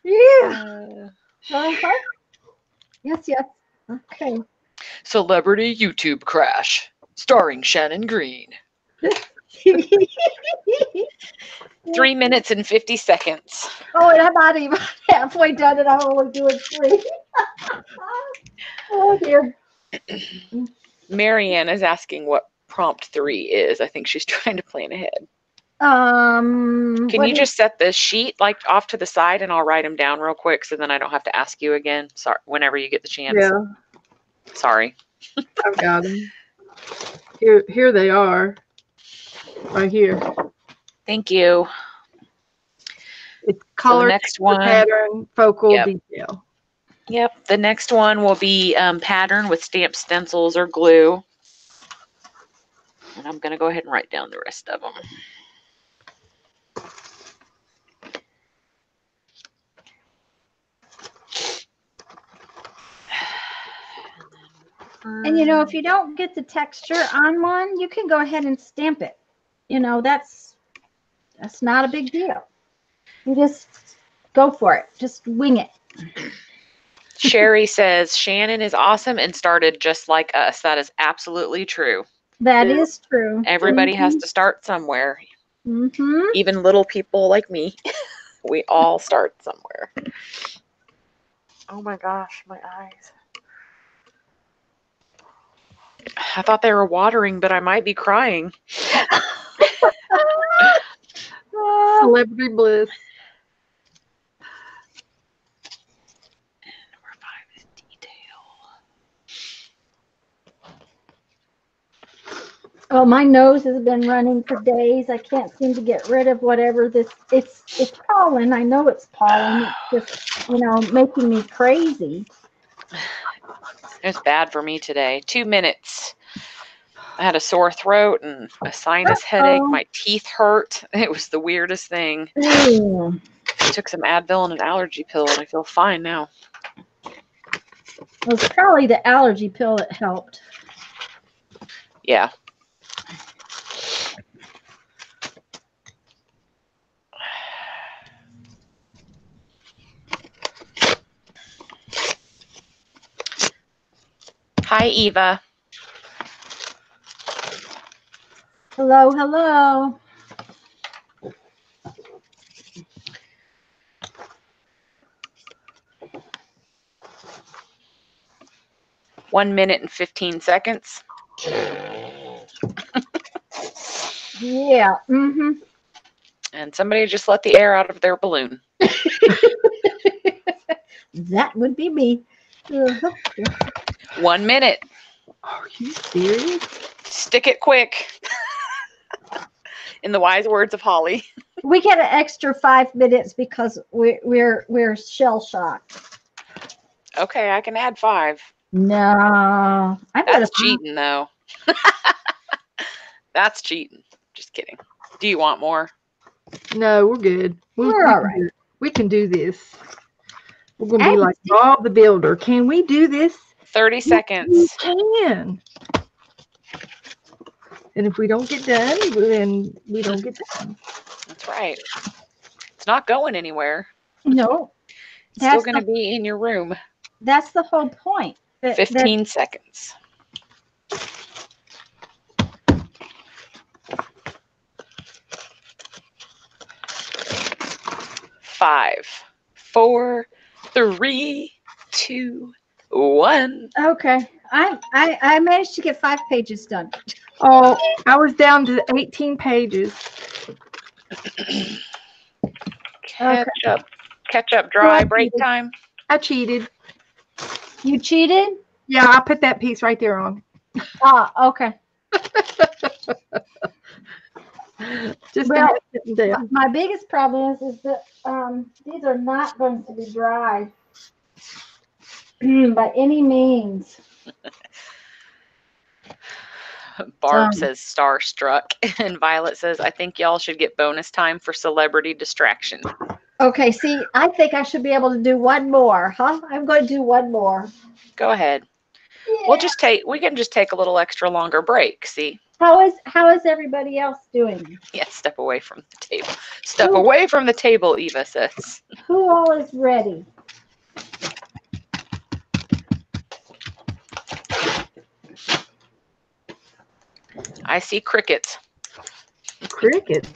Yeah. Uh, Uh-huh. Yes, yes. Okay. Celebrity YouTube crash, starring Shannon Green. Three minutes and 50 seconds. oh, and I'm not even halfway done and I'm only doing three. oh dear. Marianne is asking what prompt three is. I think she's trying to plan ahead. Um Can you is- just set the sheet like off to the side and I'll write them down real quick so then I don't have to ask you again. Sorry, whenever you get the chance. Yeah, Sorry. I've got them. Here, here they are. Right here. Thank you. It's So color, next texture, one. pattern, focal Yep. detail. Yep. The next one will be um, pattern with stamp stencils or glue. And I'm going to go ahead and write down the rest of them. And you know, if you don't get the texture on one, you can go ahead and stamp it. You know, that's that's not a big deal. You just go for it. Just wing it. Sherry says Shannon is awesome and started just like us. That is absolutely true. That Yeah. is true. Everybody has to start somewhere, Mm-hmm. even little people like me. we all start somewhere. Oh my gosh, my eyes. I thought they were watering, but I might be crying. Celebrity bliss. Number five is detail. Oh, my nose has been running for days. I can't seem to get rid of whatever this. It's it's pollen. I know it's pollen. It's just you know making me crazy. It was bad for me today. Two minutes. I had a sore throat and a sinus headache. Uh-oh. My teeth hurt. It was the weirdest thing. Ooh. Took some Advil and an allergy pill, and I feel fine now. It was probably the allergy pill that helped. Yeah. Hi, Eva. Hello, hello. One minute and 15 seconds. Yeah. Mm-hmm. And somebody just let the air out of their balloon. That would be me. Uh-huh. One minute. Are you serious? Stick it quick. In the wise words of Holly. We get an extra five minutes because we're we're we're shell shocked. Okay, I can add five. No, I'm gonna That's cheating, though. That's cheating. Just kidding. Do you want more? No, we're good. We, We're we all can do- We can do this. We're gonna be And- like Bob the Builder. Can we do this? 30 We seconds. can. And if we don't get done, then we don't get done. That's right. It's not going anywhere. No, It's still going to be in your room. that's the whole point. That- that- 15 seconds. Five, four, three, two, one. okay, I I I managed to get five pages done. Oh, I was down to 18 pages. Catch up. Catch up dry break time. I cheated. You cheated? Yeah, I put that piece right there on. Ah, okay. Just Well- down. My biggest problem is is that um these are not going to be dry by any means. Barb Um, says starstruck. And Violet says, I think y'all should get bonus time for celebrity distraction. Okay, see, I think I should be able to do one more, huh? I'm going to do one more. Go ahead. We'll just take, we can just take a little extra longer break. See? How is how is everybody else doing? Yeah, step away from the table. Step Ooh. away from the table, Eva says. Who all is ready? I see crickets. Cricket.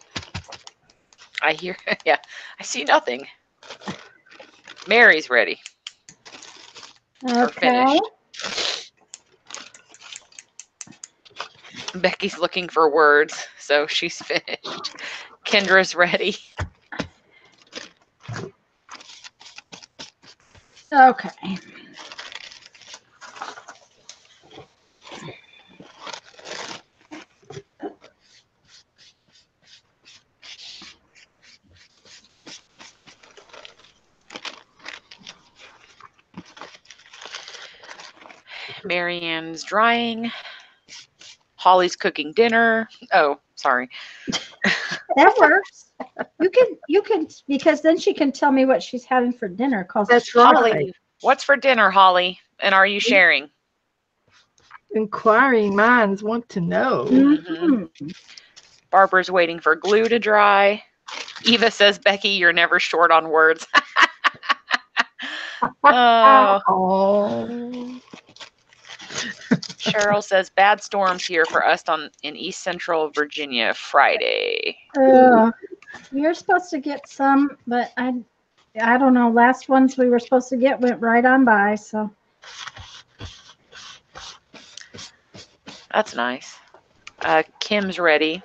I hear, yeah, I see nothing. Mary's ready. Okay. Becky's looking for words, so she's finished. Kendra's ready. Okay. Marianne's drying. Holly's cooking dinner. Oh, sorry. That works. You can you can because then she can tell me what she's having for dinner. Cause That's right. Holly, what's for dinner, Holly? And are you sharing? Inquiring minds want to know. Mhm. Barbara's waiting for glue to dry. Eva says, Becky, you're never short on words. Oh. Cheryl says, bad storms here for us on in East Central Virginia Friday. Uh, you're supposed to get some, but I I don't know. Last ones we were supposed to get went right on by. So That's nice. Uh, Kim's ready.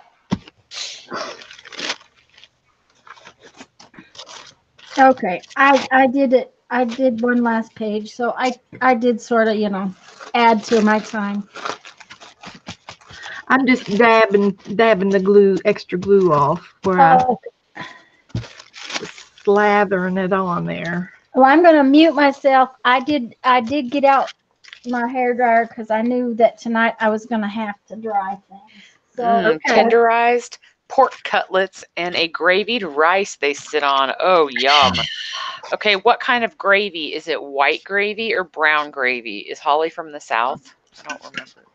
okay, I I did it. I did one last page, so I I did sort of you know add to my time. I'm just dabbing dabbing the glue, extra glue off where I Oh, slathering it on there. well, I'm gonna mute myself. I did I did get out my hair dryer because I knew that tonight I was gonna have to dry things. So Mm, okay. Tenderized pork cutlets and a gravied rice they sit on. Oh, yum. Okay, what kind of gravy? Is it white gravy or brown gravy? Is Holly from the South? I don't remember.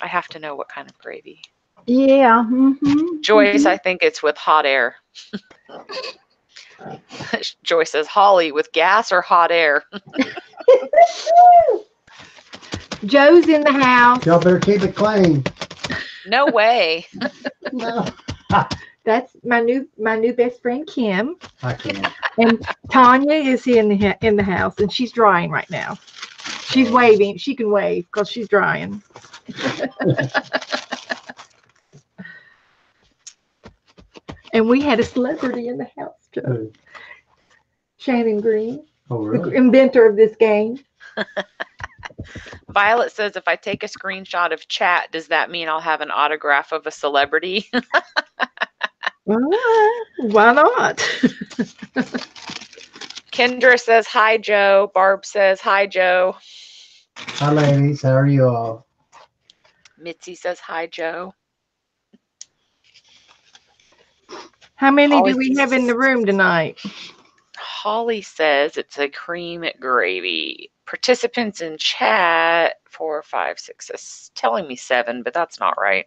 I have to know what kind of gravy. yeah. hmm Joyce, I think it's with hot air. Joyce says, Holly, with gas or hot air? Joe's in the house. Y'all better keep it clean. No way. no. That's my new my new best friend Kim. Hi Kim. And Tanya is in the in the house and she's drying right now. She's waving. She can wave because she's drying. and we had a celebrity in the house too. Shannon Green, oh, really? the inventor of this game. Violet says if I take a screenshot of chat, does that mean I'll have an autograph of a celebrity? Ah, Why not? Kendra says hi Joe. Barb says hi Joe. Hi, ladies. How are you all? Mitzi says hi Joe. How many Always do we have in the room tonight? Holly says it's a cream gravy. Participants in chat four, five, six. It's telling me seven, but that's not right.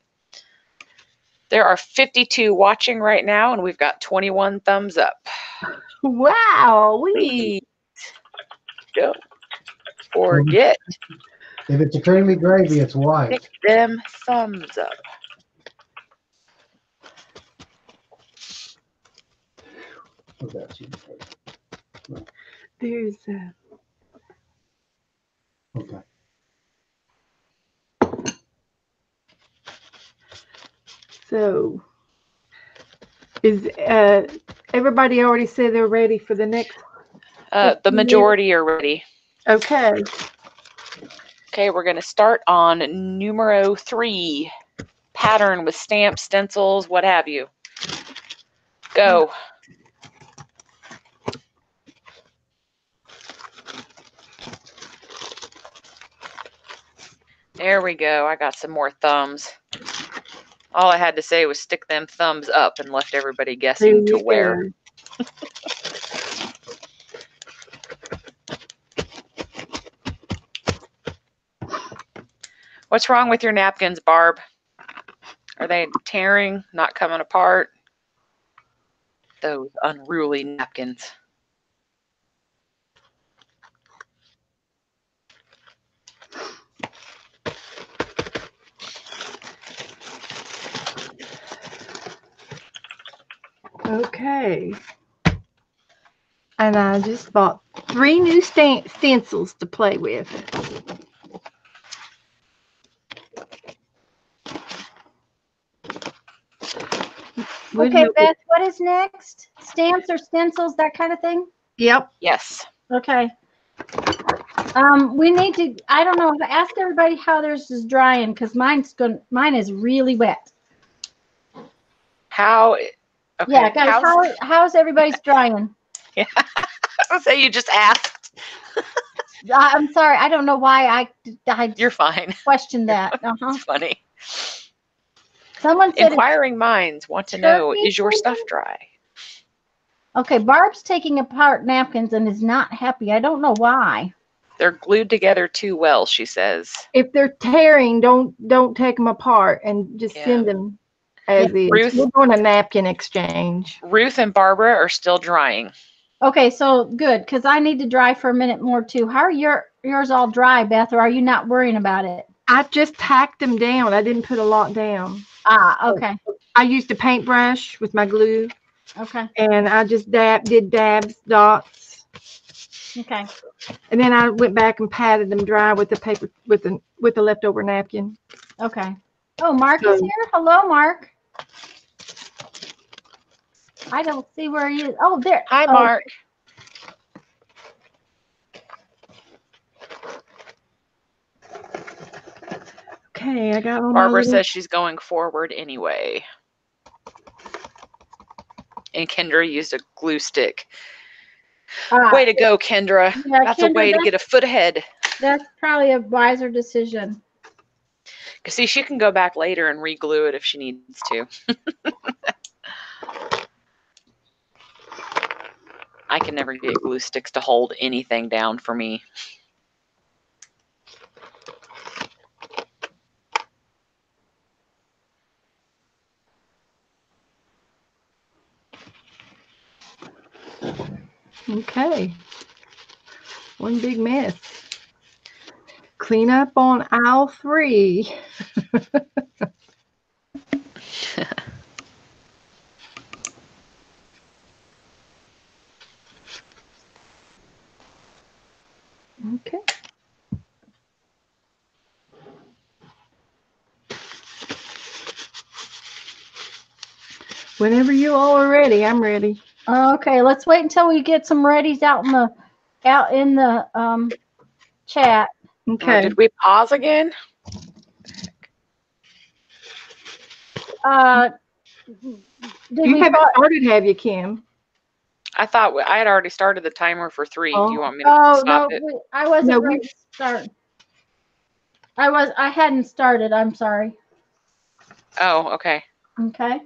There are 52 watching right now, and we've got 21 thumbs up. Wow, we Please don't forget If it's a creamy gravy, it's white. pick them thumbs up. What about you? There's uh, Okay. so is uh everybody already said they're ready for the next Uh, the majority are ready. okay. Okay, we're going to start on numero three pattern with stamps, stencils, what have you. Go. There we go. I got some more thumbs. All I had to say was stick them thumbs up and left everybody guessing to where. What's wrong with your napkins, Barb? Are they tearing, not coming apart? Those unruly napkins. Okay. And I just bought three new stencils to play with. Wouldn't Okay, it- Beth, what is next? Stamps or stencils, that kind of thing? Yep. Yes. Okay. Um, we need to, I don't know, ask everybody how theirs is drying, because mine's going, mine is really wet. How? Okay. Yeah, guys, how's- how, how's everybody's drying? Yeah, I was say you just asked. I- I'm sorry, I don't know why I, I You're fine. questioned that. Uh-huh. It's funny. Someone said, Inquiring minds want to know: Is your stuff dry? okay, Barb's taking apart napkins and is not happy. I don't know why. They're glued together too well, she says. If they're tearing, don't don't take them apart and just Yeah. send them as is. Ruth- We're doing a napkin exchange. Ruth and Barbara are still drying. Okay, so good, because I need to dry for a minute more too. How are your, yours all dry, Beth, or are you not worrying about it? I just tacked them down. I didn't put a lot down. Ah, okay, I used a paintbrush with my glue okay, and I just dab did dabs, dots. okay. And then I went back and patted them dry with the paper with the with the leftover napkin. Okay. Oh, Mark is here. Hello, Mark. I don't see where he is. Oh, there. Hi, oh, Mark. Okay, I got Barbara says she's going forward anyway. And Kendra used a glue stick. ah, Way to go, Kendra. yeah, That's a Kendra, way to get a foot ahead. That's probably a wiser decision. See, she can go back later and re-glue it if she needs to. I can never get glue sticks to hold anything down for me. Okay. One big mess. Clean up on aisle three. Okay. Whenever you all are ready, I'm ready. Okay, let's wait until we get some readies out in the, out in the, um, chat. Oh, Okay. did we pause again? Uh, did You we, haven't start- started, have you, Kim? I thought we- I had already started the timer for three. Do you Oh. want me to oh, no, stop it? we- I wasn't No, we- ready to start. I was, I hadn't started, I'm sorry. Oh, okay. Okay,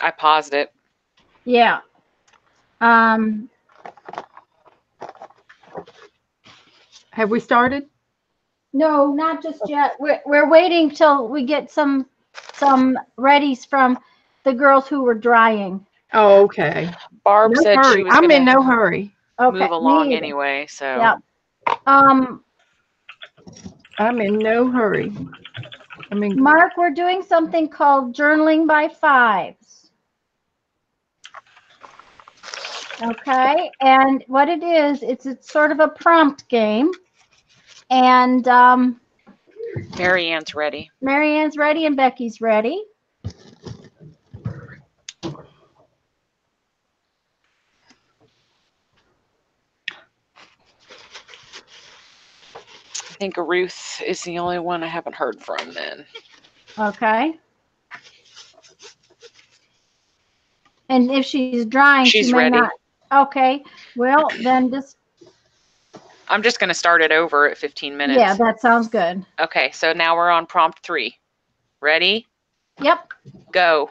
I paused it. yeah. Um, Have we started? no, not just yet. We're, we're waiting till we get some, some readies from the girls who were drying. Oh, okay. Barb No said she hurry. was I'm in gonna no hurry. Okay. move along me either. anyway. So Yeah. Um, I'm in no hurry. I mean, Mark, we're doing something called journaling by fives. Okay, and what it is, it's, it's sort of a prompt game. And um, Mary Ann's ready. Marianne's ready and Becky's ready. I think Ruth is the only one I haven't heard from then. Okay. And if she's drying, She's she may ready. not. Okay, well, then just, I'm just going to start it over at 15 minutes. yeah, that sounds good. Okay, so now we're on prompt three. Ready? Yep. Go.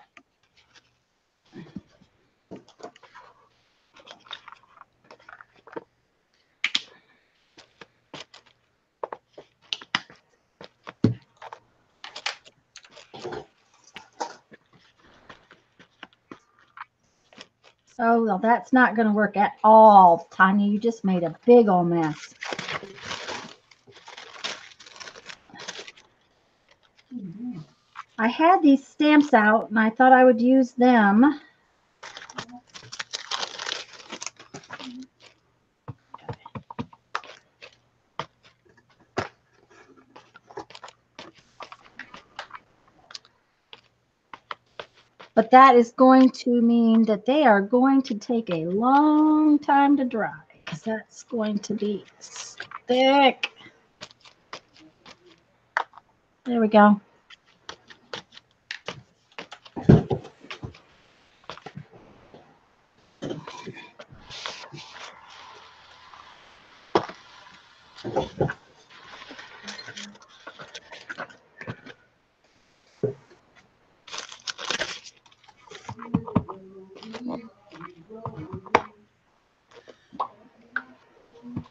Oh, well, that's not gonna work at all, Tanya. You just made a big old mess. I had these stamps out and I thought I would use them. But that is going to mean that they are going to take a long time to dry because that's going to be thick. There we go.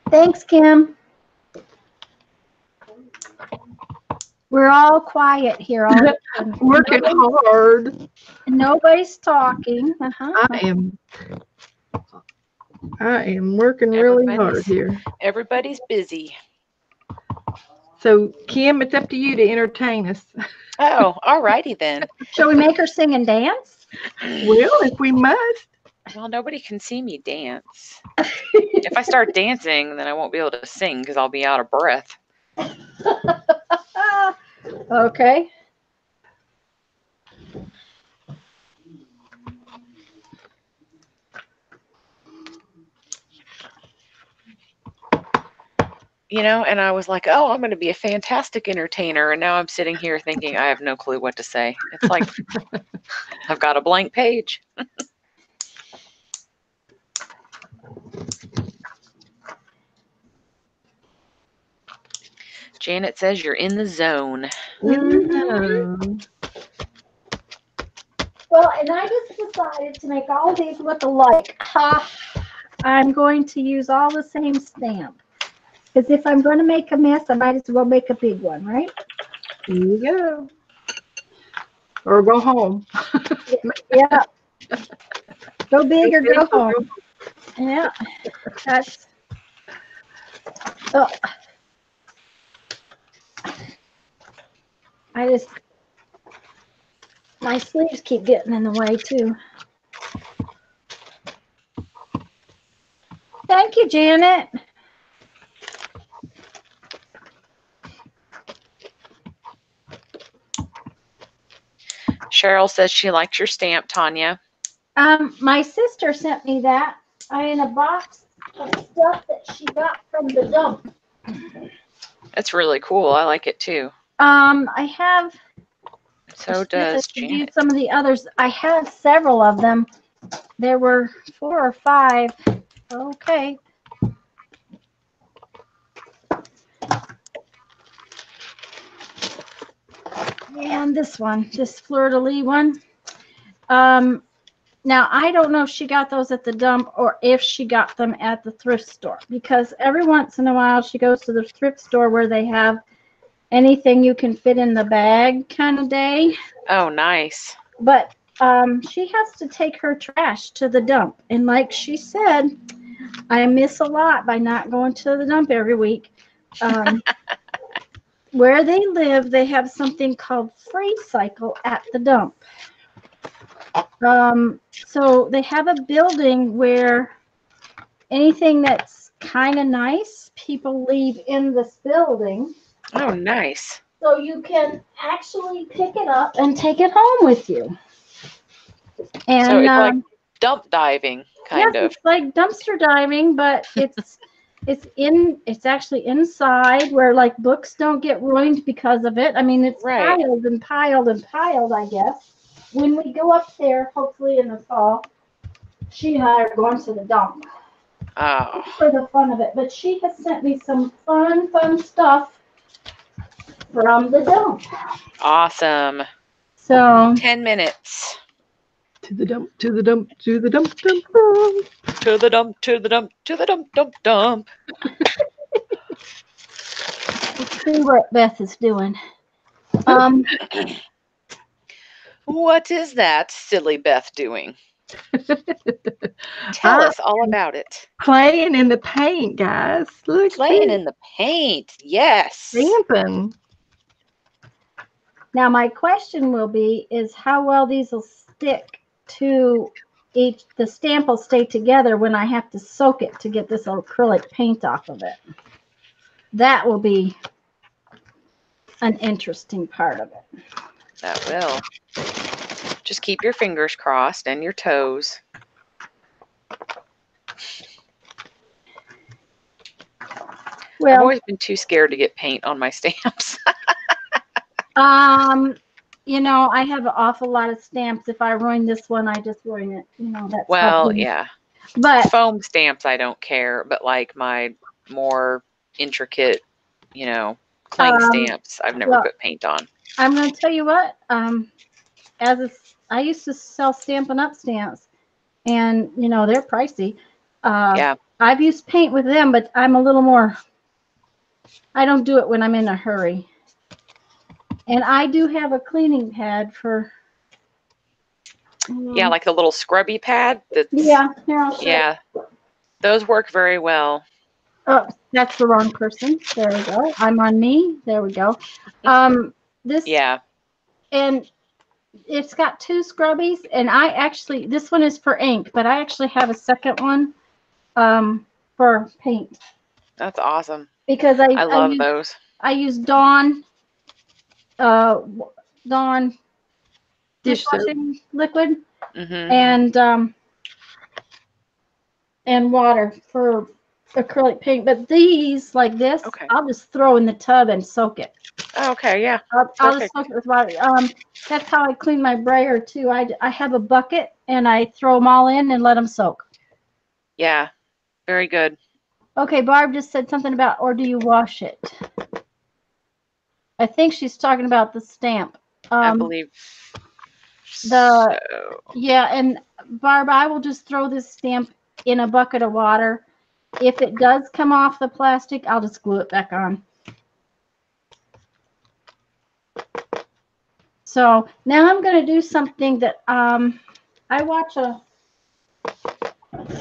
Thanks, Kim. We're all quiet here. All of a sudden. working hard. Nobody's talking. Uh-huh. I am. I am working really hard Everybody's- here. Everybody's busy. So, Kim, it's up to you to entertain us. Oh, all righty then. Shall we make her sing and dance? Well, if we must. Well, nobody can see me dance. if I start dancing, then I won't be able to sing because I'll be out of breath. okay. You know, and I was like, oh, I'm going to be a fantastic entertainer. And now I'm sitting here thinking I have no clue what to say. It's like I've got a blank page. Janet says you're in the zone. Well, and I just decided to make all these look alike. Ha! I'm going to use all the same stamp. Because if I'm going to make a mess, I might as well make a big one, right? Here you go. Or go home. Yeah. Go big or go home. Yeah. That's. Oh. I just. My sleeves keep getting in the way too. Thank you, Janet. Cheryl says she likes your stamp, Tanya. Um, my sister sent me that I in a box of stuff that she got from the dump. That's really cool. I like it too. Um, I have. So does Janet. Some of the others. I have several of them. There were four or five. Okay. And this one, this fleur de lis one. Um, now I don't know if she got those at the dump or if she got them at the thrift store because every once in a while she goes to the thrift store where they have anything you can fit in the bag kind of day. Oh, nice. But um, she has to take her trash to the dump. And like she said, I miss a lot by not going to the dump every week. Um, where they live, they have something called free cycle at the dump. Um, so they have a building where anything that's kind of nice, people leave in this building. Oh, nice. So you can actually pick it up and take it home with you. And so it's like um, dump diving, kind yes, of. it's like dumpster diving, but it's it's in it's actually inside where like books don't get ruined because of it. I mean, it's Right. piled and piled and piled. I guess when we go up there, hopefully in the fall, she and I are going to the dump Oh, for the fun of it. But she has sent me some fun, fun stuff from the dump. awesome. So 10 minutes. To the dump, to the dump, to the dump, dump, dump. To the dump, to the dump, to the dump, dump, dump. let's see what Beth is doing. Um, What is that silly Beth doing? Tell Ah. us all about it. Playing in the paint, guys. Look, Playing in the paint. Yes. stamping. Now my question will be is how well these will stick to each the stamp will stay together when I have to soak it to get this little acrylic paint off of it. That will be an interesting part of it. That will. Just keep your fingers crossed and your toes. Well, I've always been too scared to get paint on my stamps. um, you know, I have an awful lot of stamps. If I ruin this one, I just ruin it. You know, that's well, yeah. But Foam stamps, I don't care, but like my more intricate, you know, cling Um, stamps, I've never well- put paint on. I'm going to tell you what. Um, as a, I used to sell Stampin' Up stamps, and you know they're pricey. Uh, Yeah. I've used paint with them, but I'm a little more. I don't do it when I'm in a hurry. And I do have a cleaning pad for. Yeah, um, like the little scrubby pad. That's, Yeah. Here, I'll show you. Yeah. Those work very well. Oh, that's the wrong person. There we go. I'm on me. There we go. Um, this Yeah. and it's got two scrubbies and i actually this one is for ink but i actually have a second one um for paint That's awesome. because i I love use, those. i use dawn uh dawn Dish soap. dishwashing liquid hmm and um and water for acrylic paint but these like this Okay. i'll just throw in the tub and soak it Okay, yeah. I'll, I'll just Perfect. soak it with water. Um, that's how I clean my brayer too. I, I have a bucket and I throw them all in and let them soak. Yeah. Very good. Okay, Barb just said something about, or do you wash it? I think she's talking about the stamp. I Um, believe. the- so. yeah, and Barb, I will just throw this stamp in a bucket of water. If it does come off the plastic, I'll just glue it back on. So now I'm going to do something that um, I watch a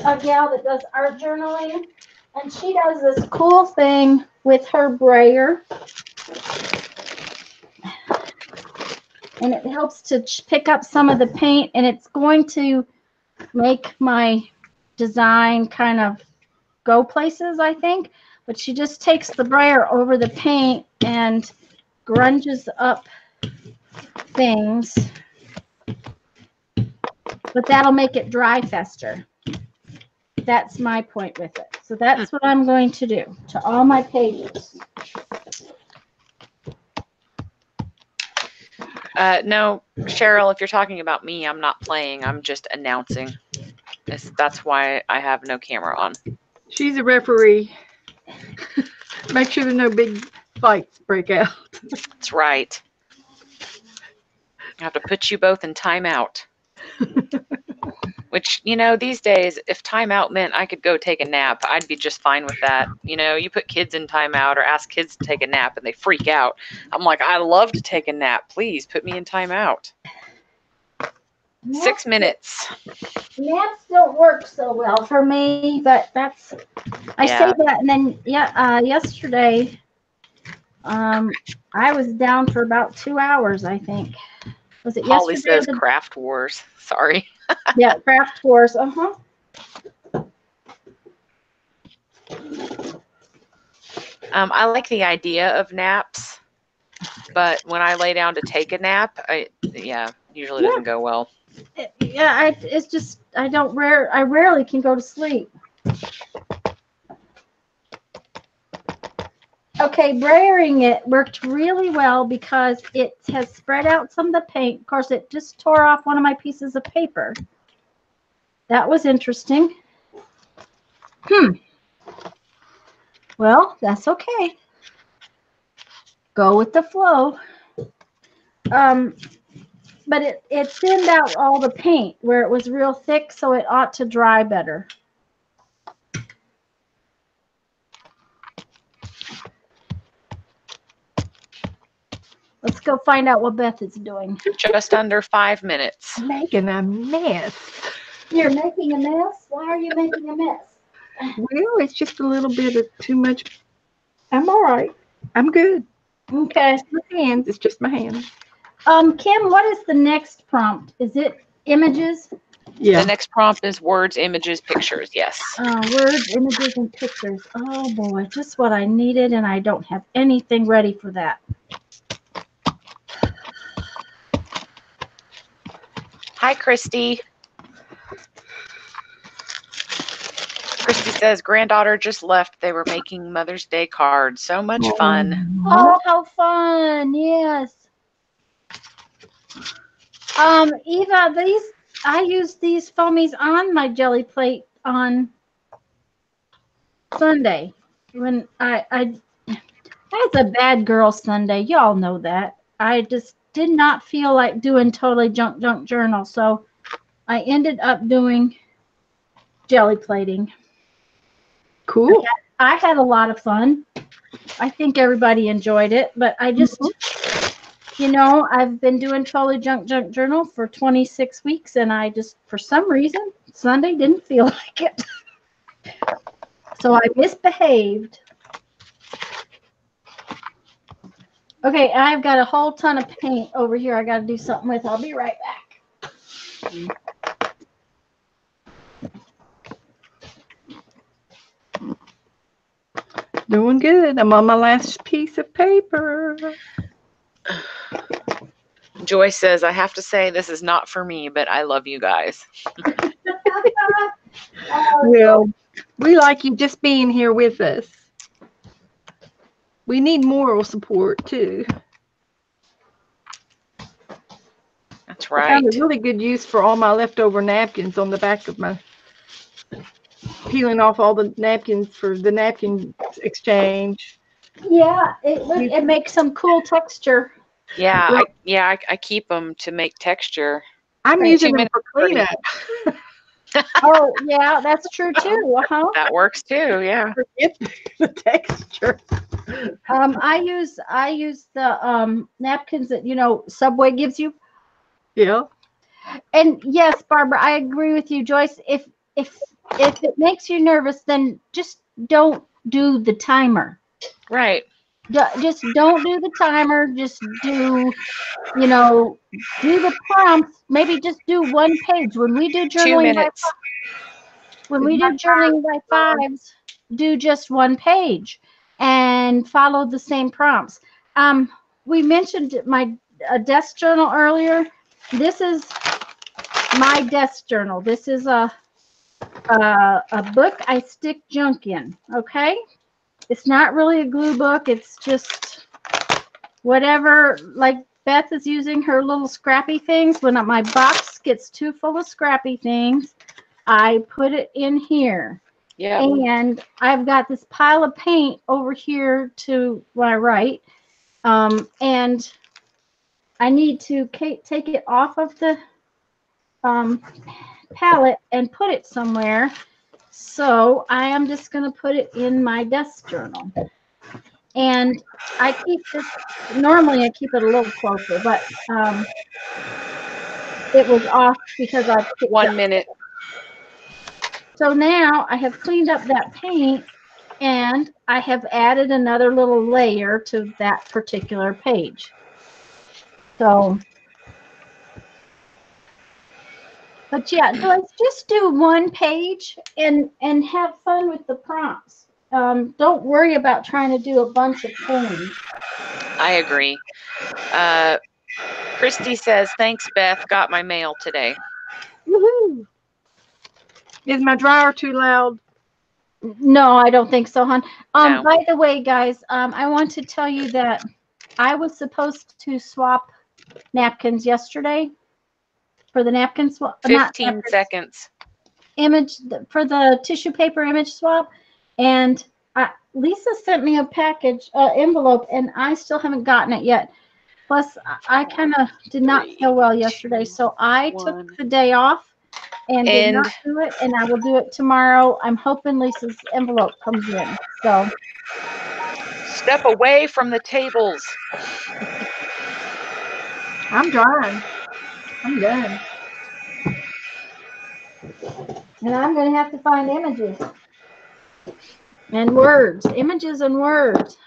a gal that does art journaling, and she does this cool thing with her brayer, and it helps to pick up some of the paint, and it's going to make my design kind of go places, I think. But she just takes the brayer over the paint and grunges up things. But that'll make it dry faster. That's my point with it. So that's what I'm going to do to all my pages. Uh, no, Cheryl, if you're talking about me, I'm not playing. I'm just announcing. It's, that's why I have no camera on. She's a referee. Make sure there's no big fights break out. That's right. I have to put you both in timeout. Which, you know, these days, if timeout meant I could go take a nap, I'd be just fine with that. You know, you put kids in timeout or ask kids to take a nap and they freak out. I'm like, I love to take a nap. Please put me in timeout. Six minutes. Naps don't work so well for me, but that's I Yeah. say that and then yeah, uh yesterday um I was down for about two hours, I think. Was it Holly yesterday? says the- craft wars. Sorry. Yeah, craft wars. Uh-huh. Um, I like the idea of naps, but when I lay down to take a nap, I yeah, usually Yeah. doesn't go well. Yeah, I it's just I don't rare I rarely can go to sleep. Okay, brayering it worked really well because it has spread out some of the paint. Of course, it just tore off one of my pieces of paper. That was interesting. Hmm. Well, that's okay. Go with the flow. Um, but it, it thinned out all the paint where it was real thick, so it ought to dry better. Go find out what Beth is doing. Just under five minutes. Making a mess. You're making a mess? Why are you making a mess? Well, it's just a little bit of too much. I'm all right. I'm good. Okay. My hands. It's just my hands. Um, Kim, what is the next prompt? Is it images? Yeah. The next prompt is words, images, pictures. Yes. Uh, words, images, and pictures. Oh boy, just what I needed, and I don't have anything ready for that. Hi, Christy. Christy says granddaughter just left. They were making Mother's Day cards. So much fun. Oh, how fun! Yes. Um, Eva, these I used these foamies on my jelly plate on Sunday when I I that's a bad girl Sunday. Y'all know that. I just did not feel like doing totally junk junk journal, so I ended up doing jelly plating. Cool. I had a lot of fun. I think everybody enjoyed it, but I just, mm-hmm. you know, I've been doing Trolley Junk Junk Journal for 26 weeks, and I just, for some reason, Sunday didn't feel like it. so I misbehaved. Okay, I've got a whole ton of paint over here I got to do something with. I'll be right back. Doing good. I'm on my last piece of paper. Joyce says, I have to say, this is not for me, but I love you guys. Well, we like you just being here with us. We need moral support too. That's I right. found a really good use for all my leftover napkins on the back of my peeling off all the napkins for the napkin exchange. Yeah, it, look- it makes some cool texture. Yeah, I, yeah, I, I keep them to make texture. I'm using two them for minutes cleanup. Oh, yeah, that's true too. Uh-huh. That works too. Yeah. Forget the texture. Um, I use I use the um napkins that you know Subway gives you. Yeah. And yes, Barbara, I agree with you, Joyce. If if if it makes you nervous, then just don't do the timer. Right. Just don't do the timer. Just do, you know, do the prompts. Maybe just do one page. When we do journaling, by, minutes. when we do journaling by fives, do just one page and follow the same prompts. Um, we mentioned my uh, desk journal earlier. this is my desk journal. This is a, a, a book I stick junk in, okay? It's not really a glue book. It's just whatever, like Beth is using her little scrappy things. When my box gets too full of scrappy things, I put it in here. Yeah. And I've got this pile of paint over here to my right. Um, and I need to take it off of the um, palette and put it somewhere. So I am just going to put it in my desk journal. And I keep this, normally I keep it a little closer, but um, it was off because I One up minute. so now I have cleaned up that paint and I have added another little layer to that particular page. So, but yeah, let's just do one page and, and have fun with the prompts. Um, don't worry about trying to do a bunch of things. I agree. Uh, Christy says, thanks, Beth. Got my mail today. Woohoo! Is my dryer too loud? No, I don't think so, hon. Um, No. by the way, guys, um, I want to tell you that I was supposed to swap napkins yesterday for the napkin swap. uh, not 15 napkins, seconds. Image for the tissue paper image swap, and I, Lisa sent me a package uh, envelope, and I still haven't gotten it yet. Plus, I, kind of did not feel well yesterday, so I one. took the day off and did not do it, and I will do it tomorrow. I'm hoping Lisa's envelope comes in. So, Step away from the tables. I'm drying. I'm done. and I'm going to have to find images and words, images and words.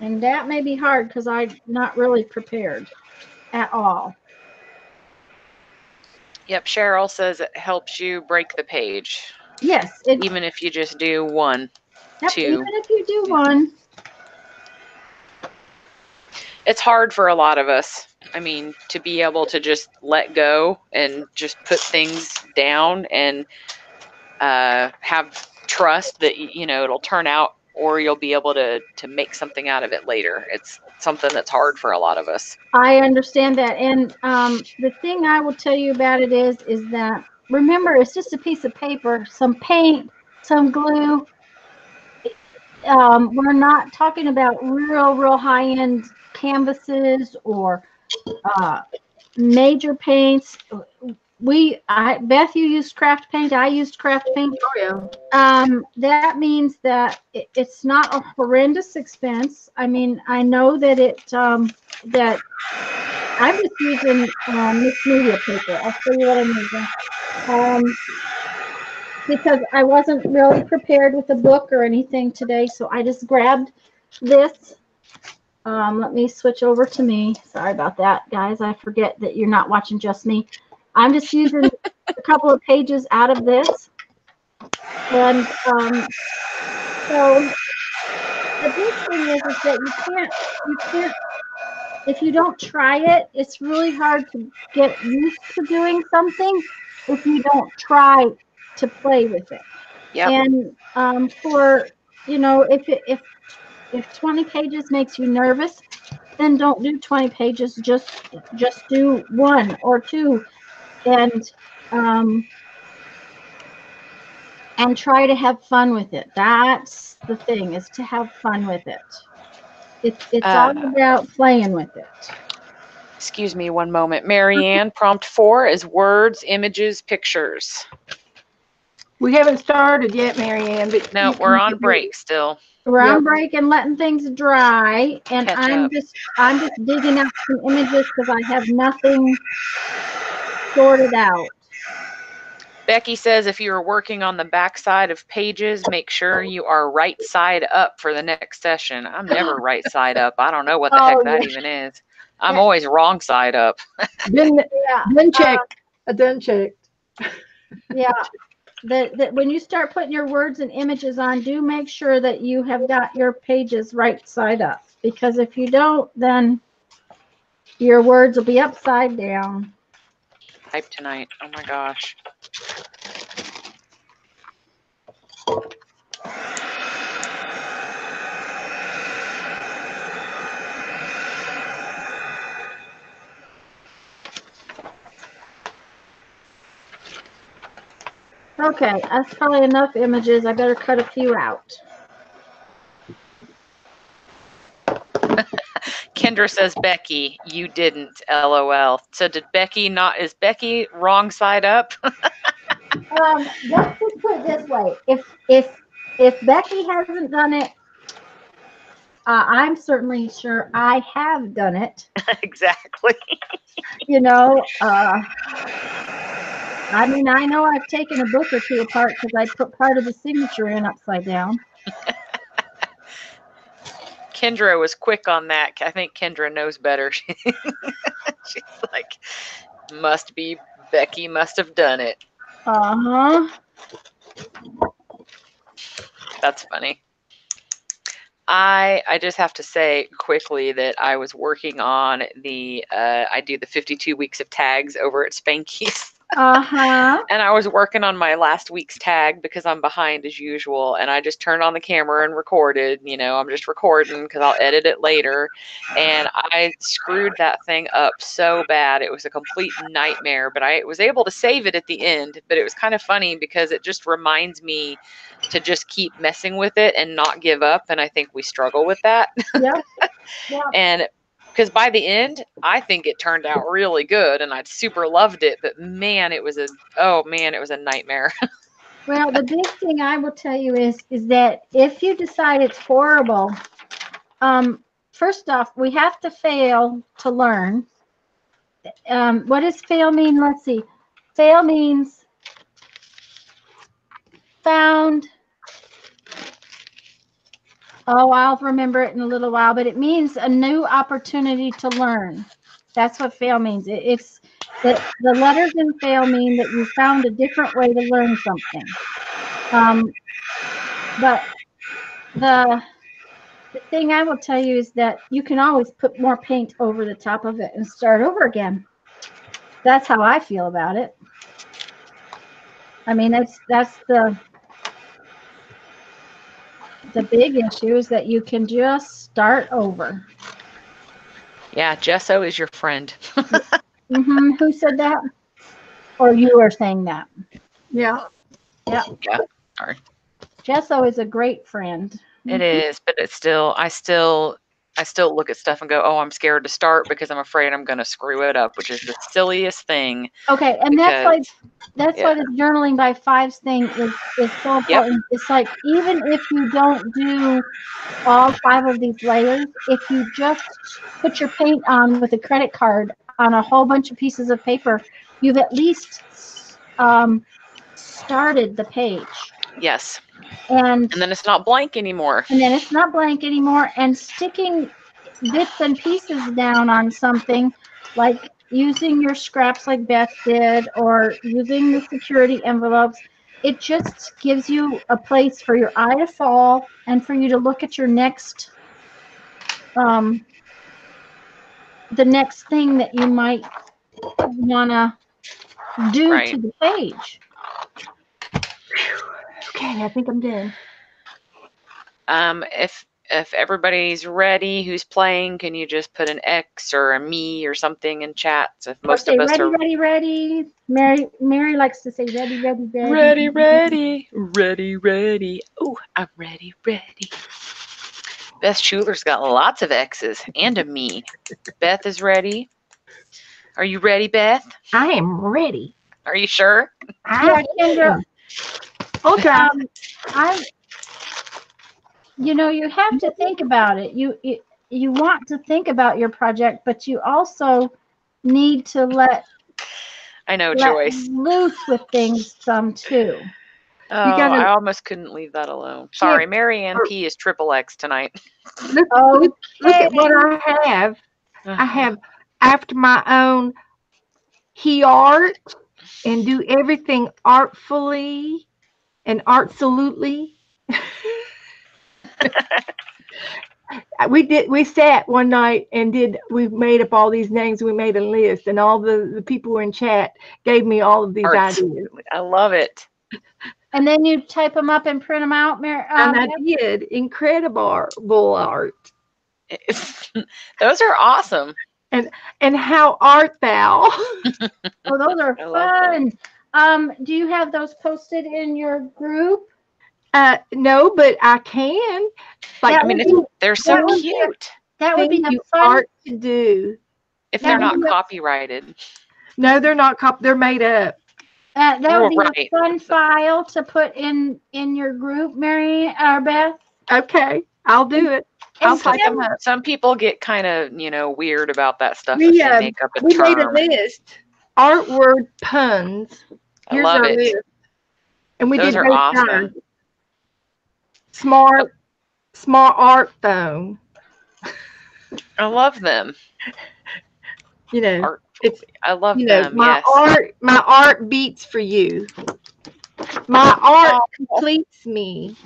And that may be hard because I'm not really prepared at all. Yep, Cheryl says it helps you break the page, Yes, it, even if you just do one. yep, two. even if you do one, It's hard for a lot of us. I mean, to be able to just let go and just put things down and uh, have trust that you know it'll turn out, or you'll be able to to make something out of it later. It's something that's hard for a lot of us. I understand that. And um, the thing I will tell you about it is, is that remember, it's just a piece of paper, some paint, some glue. Um, we're not talking about real, real high-end canvases or uh, major paints. We, I, Beth, you used craft paint. I used craft paint. Oh, yeah. Um, that means that it, it's not a horrendous expense. I mean, I know that it, um, that I'm just using, um, mixed media paper. I'll show you what I'm using. Um, because I wasn't really prepared with a book or anything today, so I just grabbed this. Um, let me switch over to me. Sorry about that, guys. I forget that you're not watching just me. I'm just using a couple of pages out of this. And um, so the big thing is, is that you can't, you can't, if you don't try it, it's really hard to get used to doing something if you don't try to play with it. Yep. And um, for, you know, if it, if, if 20 pages makes you nervous, then don't do 20 pages. Just, just do one or two and, um, and try to have fun with it. That's the thing is to have fun with it. It's it's all Uh, about playing with it. Excuse me one moment. Marianne, prompt four is words, images, pictures. We haven't started yet, Marianne, but. No, we're on do it. break still. We're on break and letting things dry, and Catch I'm up. just I'm just digging up some images because I have nothing sorted out. Becky says if you are working on the back side of pages, make sure you are right side up for the next session. I'm never right side up. I don't know what the Oh, heck that yeah. even is. I'm Yeah. always wrong side up. Done, Yeah, done uh, checked. I done checked. yeah. That that when you start putting your words and images on, do make sure that you have got your pages right side up because if you don't, then Your words will be upside down. Type tonight. Oh my gosh. Okay, that's probably enough images. I better cut a few out. Kendra says Becky, you didn't. LOL. So did Becky not? Is Becky wrong side up? Um, let's just put it this way: if if if Becky hasn't done it, uh, I'm certainly sure I have done it. exactly. You know, uh, I mean, I know I've taken a book or two apart because I put part of the signature in upside down. Kendra was quick on that. I think Kendra knows better. She's like, must be Becky must have done it. Uh huh. That's funny. I I just have to say quickly that I was working on the uh, I do the 52 weeks of tags over at Spanky's. Uh huh. and I was working on my last week's tag because I'm behind as usual. And I just turned on the camera and recorded. You know, I'm just recording because I'll edit it later. And I screwed that thing up so bad. It was a complete nightmare. But I was able to save it at the end. But it was kind of funny because it just reminds me to just keep messing with it and not give up. And I think we struggle with that. Yeah. Yep. and because by the end i think it turned out really good and i super loved it but man it was a oh man it was a nightmare Well, the big thing I will tell you is is that if you decide it's horrible, um, first off, we have to fail to learn. Um, what does fail mean? Let's see. Fail means found. Oh, I'll remember it in a little while, but it means a new opportunity to learn. That's what fail means. It, it's the, the letters in fail mean that you found a different way to learn something. Um, but the the thing I will tell you is that you can always put more paint over the top of it and start over again. That's how I feel about it. I mean, that's that's the the big issue is that you can just start over. yeah gesso is your friend hmm Who said that? Or you are saying that? Yeah. Yeah. Yeah. Sorry. Gesso is a great friend. It is but it's still i still i still look at stuff and go oh i'm scared to start because i'm afraid i'm going to screw it up which is the silliest thing Okay, and that's why that's yeah. why the journaling by fives thing is is so important. It's like even if you don't do all five of these layers, if you just put your paint on with a credit card on a whole bunch of pieces of paper, you've at least um, started the page. yes And and then it's not blank anymore. and then it's not blank anymore and sticking bits and pieces down on something like using your scraps like beth did or using the security envelopes it just gives you a place for your eye to fall and for you to look at your next um the next thing that you might want to do to the page Okay, I think I'm done. um if if everybody's ready who's playing can you just put an x or a me or something in chat so if most okay, of us ready, are ready, ready. Mary, Mary likes to say ready, ready, ready. Ready, ready, ready, ready. Oh, I'm ready, ready. Beth Schuler's got lots of X's and a me. Beth is ready. Are you ready, Beth? I am ready. Are you sure? I Kendra, Okay. um, I, you know, you have to think about it. You, you, you want to think about your project, but you also need to let, I know, let Joyce. loose with things some too. Oh, gotta- I almost couldn't leave that alone. Sorry, Mary Ann P is triple X tonight. look, Oh, look, look at what I have. Uh-huh. I have after my own he art and do everything artfully and absolutely. We did we sat one night and did we made up all these names we made a list and all the the people in chat gave me all of these Arts. ideas I love it. And then you type them up and print them out, Mary. and i Um, did incredible art Those are awesome. and and how art thou oh, those are I that. fun. Um, do you have those posted in your group? uh no but i can like That I mean, be- they're so that would be- cute. That would be things a you fun. art to do If they're not be copyrighted. no they're not cop they're made up Uh, that would be right. a fun file to put in in your group, Mary or Beth. okay i'll do it i'll And type Kim, them up Some people get kind of, you know, weird about that stuff We, if they uh, make up a we made a list art word puns I Here's love it. list. And we Those did are both awesome. kinds. Smart, smart art phone. I love them. You know, Art. It's- I love you know, them. my yes. art, my art beats for you. My art completes me.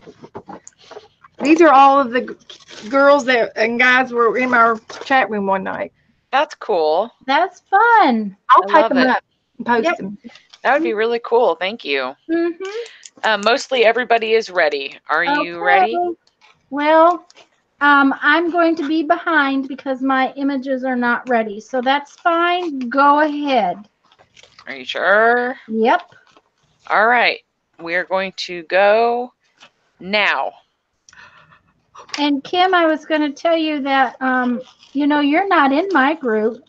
These are all of the g- girls that and guys were in our chat room one night. That's cool. That's fun. I'll I type them it. up and post Yep. them. That would be really cool. Thank you. hmm Uh, mostly everybody is ready. Are you ready? Well, um, I'm going to be behind because my images are not ready. So that's fine. Go ahead. Are you sure? Yep. All right. We're going to go now. And Kim, I was going to tell you that, um, you know, you're not in my group.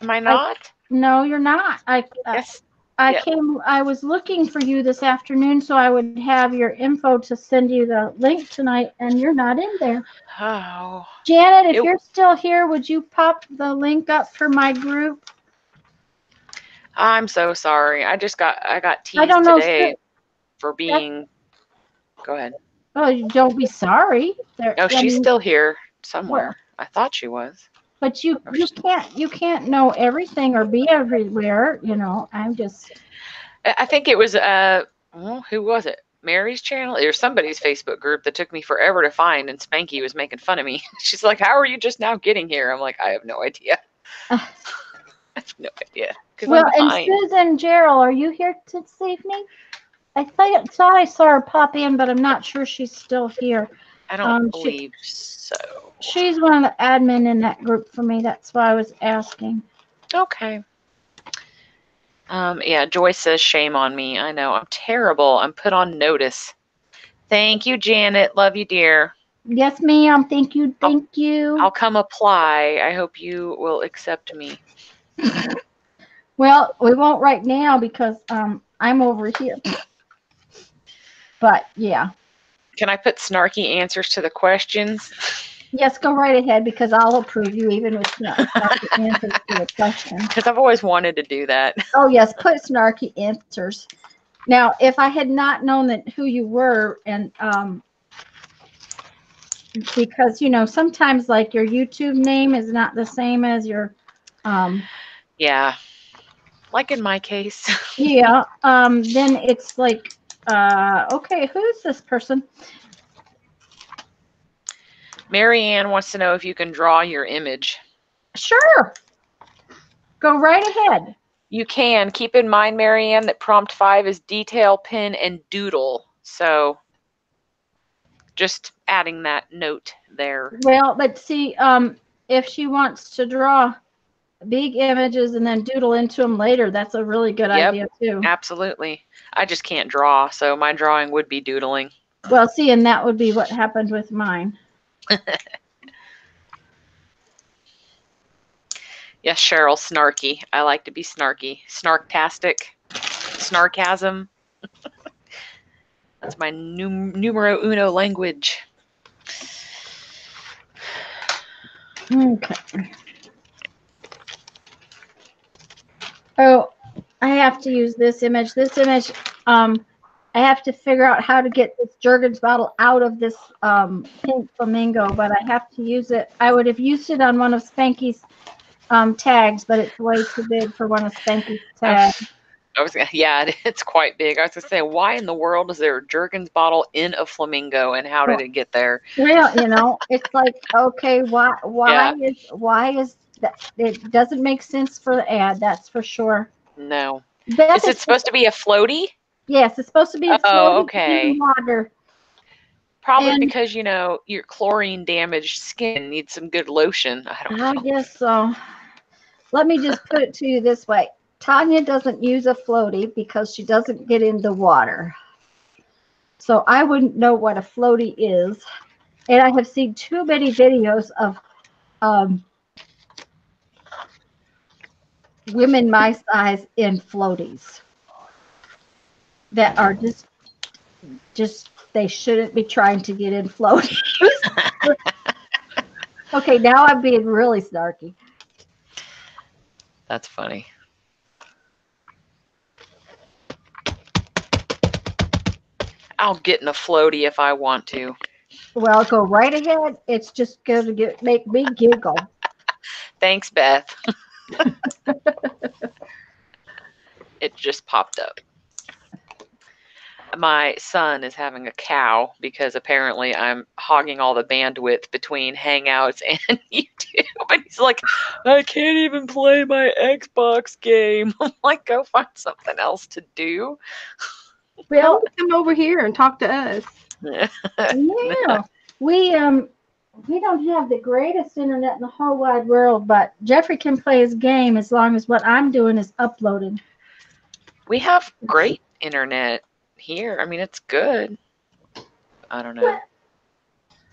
Am I not? No, you're not. I, I, yes. I yeah. came, I was looking for you this afternoon so I would have your info to send you the link tonight and you're not in there. Oh. Janet, if It- you're still here, would you pop the link up for my group? I'm so sorry. I just got I got teased don't know, today for being. Go ahead. Oh, you don't be sorry. There, No, I she's mean, still here somewhere. I thought she was. But you, you can't, you can't know everything or be everywhere, you know, I'm just, I think it was uh well, who was it? Mary's channel or somebody's Facebook group that took me forever to find and Spanky was making fun of me. She's like, How are you just now getting here? I'm like, I have no idea. I have no idea. well, and. Susan Gerald, are you here this evening? I thought, thought I saw her pop in, but I'm not sure she's still here. I don't um, she- believe so. She's one of the admin in that group for me, that's why I was asking. Okay. Um, yeah, Joyce says shame on me. I know. I'm terrible. I'm put on notice. Thank you, Janet. Love you, dear. Yes, ma'am, thank you, thank you. I'll come apply. I hope you will accept me. Well, we won't right now because, um, I'm over here. But, yeah. Can I put snarky answers to the questions? Yes, go right ahead because I'll approve you even with snarky answers to the question. Because I've always wanted to do that. Oh, yes, put snarky answers. Now, if I had not known that who you were and, um, because, you know, sometimes like your YouTube name is not the same as your, um, Yeah. Like in my case. yeah, um, then it's like, uh, okay, who's this person? Marianne wants to know if you can draw your image. Sure. Go right ahead. You can. Keep in mind, Marianne, that prompt five is detail, pin, and doodle. So just adding that note there. Well, but see, um, if she wants to draw big images and then doodle into them later, that's a really good Yep. idea too. Absolutely. I just can't draw, so my drawing would be doodling. Well, see, and that would be what happened with mine. Yes, Cheryl, snarky. I like to be snarky. Snarktastic. Snarkasm. That's my num- numero uno language. Okay. Oh, I have to use this image. This image, um, I have to figure out how to get this Jergens bottle out of this um, pink flamingo, but I have to use it. I would have used it on one of Spanky's um, tags, but it's way too big for one of Spanky's tags. I was yeah, it's quite big. I was gonna say, why in the world is there a Jergens bottle in a flamingo, and how did it get there? Well, you know, it's like, okay, why, why is, why is that? It doesn't make sense for the ad, that's for sure. No, Beth, is it supposed to be a floaty? Yes, it's supposed to be. a Oh, floating in okay. Water. Probably And- because you know your chlorine damaged skin needs some good lotion. I don't know. I guess so. Let me just put it to you this way. Tanya doesn't use a floaty because she doesn't get in the water. So I wouldn't know what a floaty is. And I have seen too many videos of um, women my size in floaties that are just, just, they shouldn't be trying to get in floaties. okay, now I'm being really snarky. That's funny. I'll get in a floaty if I want to. Well, go right ahead. It's just going to get make me giggle. Thanks, Beth. it just popped up. My son is having a cow because apparently I'm hogging all the bandwidth between Hangouts and YouTube. And he's like, I can't even play my Xbox game. I'm like, go find something else to do. Well, Come over here and talk to us. yeah, we um we don't have the greatest internet in the whole wide world, but Jeffrey can play his game as long as what I'm doing is uploading. we have great internet here. I mean, it's good. I don't know.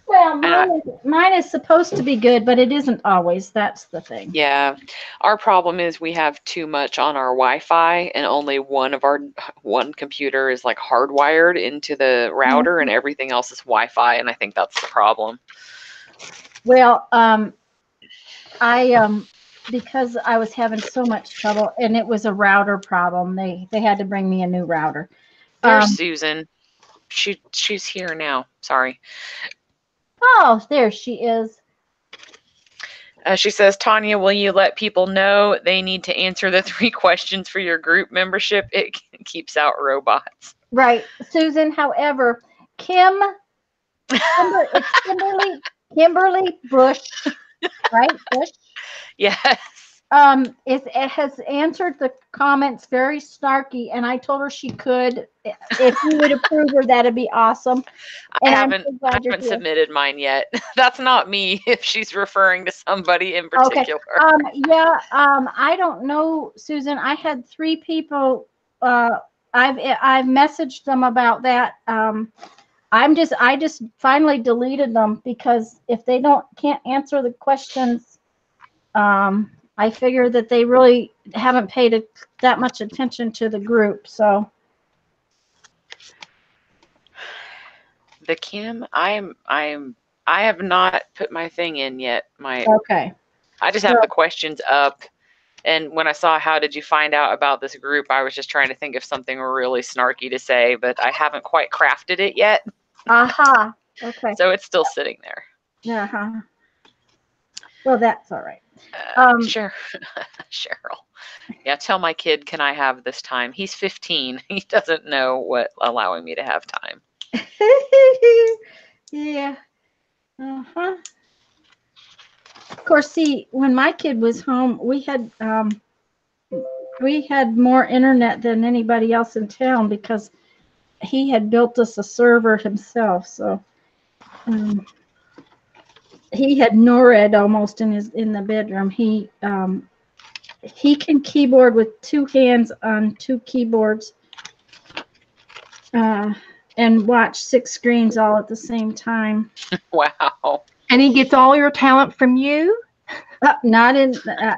Well, I- mine is, mine is supposed to be good, but it isn't always. That's the thing. Yeah, our problem is we have too much on our Wi-Fi, and only one of our one computer is like hardwired into the router, and mm-hmm. everything else is Wi-Fi, and I think that's the problem. Well, um, I um because I was having so much trouble, and it was a router problem. They they had to bring me a new router. There's Um, Susan. She she's here now. Sorry. Oh, there she is. Uh, she says, Tanya, will you let people know they need to answer the three questions for your group membership? It keeps out robots. Right, Susan. However, Kim, Kimber, it's Kimberly, Kimberly Bush, right? Bush. Yes. Um, is it has answered the comments very snarky, and I told her she could. If you would approve her, that'd be awesome. I And I'm haven't so I haven't submitted mine yet. That's not me if she's referring to somebody in Okay, particular. Um, yeah, um, I don't know, Susan. I had three people. Uh, I've I've messaged them about that. Um, I'm just I just finally deleted them because if they don't can't answer the questions, um, I figure that they really haven't paid it that much attention to the group. So The Kim, I'm I'm I have not put my thing in yet. My okay, I just have Well- the questions up. And when I saw how did you find out about this group, I was just trying to think of something really snarky to say, but I haven't quite crafted it yet. Aha, okay, So it's still sitting there. uh huh. Well, that's all right. Uh, Um, sure. Cheryl. Yeah, tell my kid, can I have this time? He's 15. He doesn't know what allowing me to have time. yeah. Uh-huh. Of course, see, when my kid was home, we had um we had more internet than anybody else in town because he had built us a server himself. So um, he had NORAD almost in his in the bedroom. He um he can keyboard with two hands on two keyboards. Uh, and watch six screens all at the same time. Wow. And he gets all your talent from you? Uh, not in uh,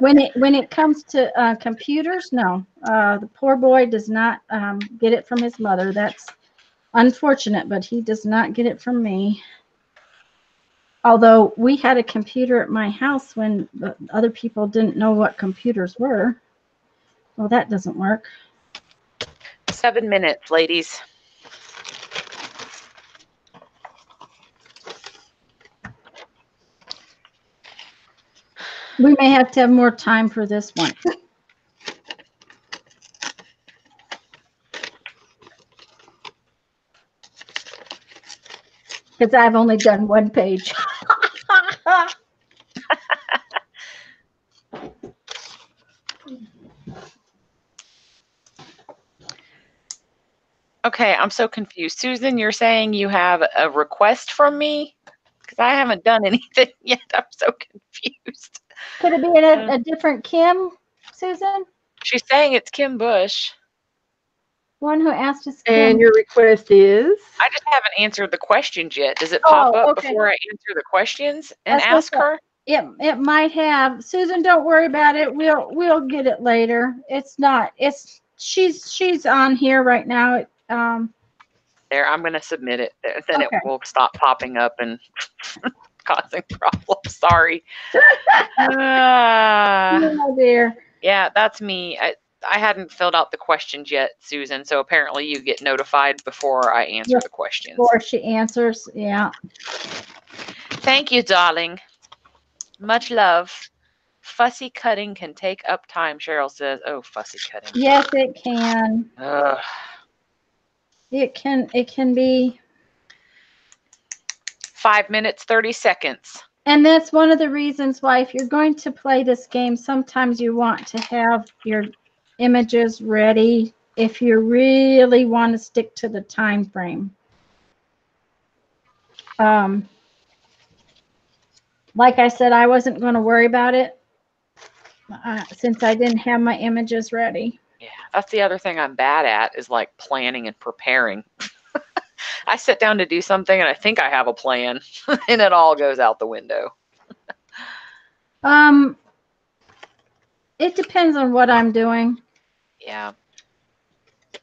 when it when it comes to uh, computers. No, uh, the poor boy does not um, get it from his mother. That's unfortunate, but he does not get it from me. Although we had a computer at my house when the other people didn't know what computers were. Well, that doesn't work. Seven minutes, ladies. We may have to have more time for this one. Because I've only done one page. okay, I'm so confused. Susan, you're saying you have a request from me? Because I haven't done anything yet. I'm so confused. Could it be a, a different Kim, Susan? She's saying it's Kim Bush. One who asked us. And your request is? I just haven't answered the questions yet. Does it pop Oh, up okay. before I answer the questions and That's ask her? It, it might have. Susan, don't worry about it. We'll, we'll get it later. It's not, it's, she's, she's on here right now. It, Um, There, I'm going to submit it. Then Okay. it will stop popping up and causing problems. Sorry. Ah. Oh dear. yeah, that's me. I, I hadn't filled out the questions yet, Susan. So apparently you get notified before I answer Yeah. the questions. Before she answers, yeah. Thank you, darling. Much love. Fussy cutting can take up time, Cheryl says. Oh, fussy cutting. Yes, it can. Ugh. It can, it can be. Five minutes, 30 seconds. And that's one of the reasons why if you're going to play this game, sometimes you want to have your images ready if you really want to stick to the time frame. Um, like I said, I wasn't going to worry about it uh, since I didn't have my images ready. Yeah, that's the other thing I'm bad at is like planning and preparing. I sit down to do something and I think I have a plan and it all goes out the window. Um, it depends on what I'm doing. Yeah.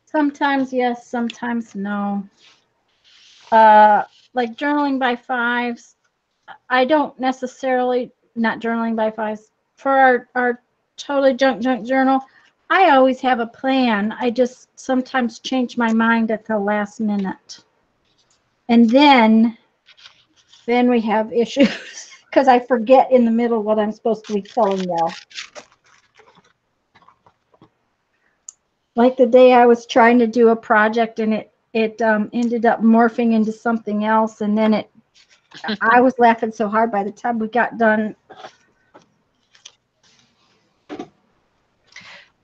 Sometimes yes, sometimes no. Uh, like journaling by fives, I don't necessarily not journaling by fives for our our totally junk junk journal. I always have a plan. I just sometimes change my mind at the last minute, and then then we have issues because I forget in the middle what I'm supposed to be telling y'all. like the day I was trying to do a project and it it um, ended up morphing into something else, and then it. I was laughing so hard by the time we got done.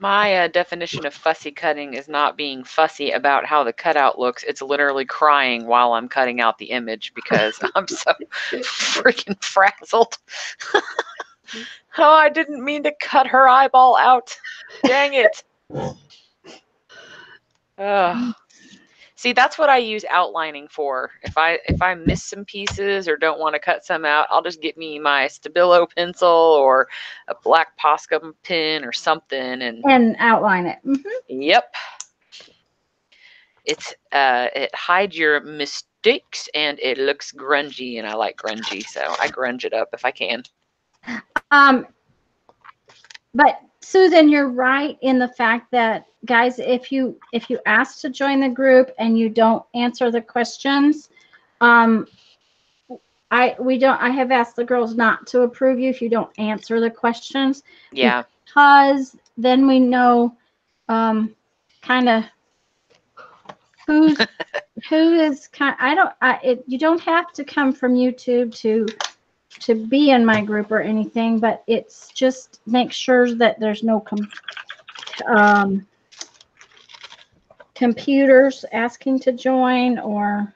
My uh, definition of fussy cutting is not being fussy about how the cutout looks. It's literally crying while I'm cutting out the image because I'm so freaking frazzled. oh, I didn't mean to cut her eyeball out. Dang it. Ugh. See, that's what I use outlining for. If I if I miss some pieces or don't want to cut some out, I'll just get me my Stabilo pencil or a black Posca pen or something and and outline it. Mhm. Yep. It's uh it hides your mistakes and it looks grungy and I like grungy, so I grunge it up if I can. Um, but Susan, you're right in the fact that guys, if you if you ask to join the group and you don't answer the questions, um, I we don't. I have asked the girls not to approve you if you don't answer the questions Yeah. because then we know um, kind of who's who is kind. I don't. I it, you don't have to come from YouTube to to be in my group or anything, but it's just make sure that there's no com- um, computers asking to join or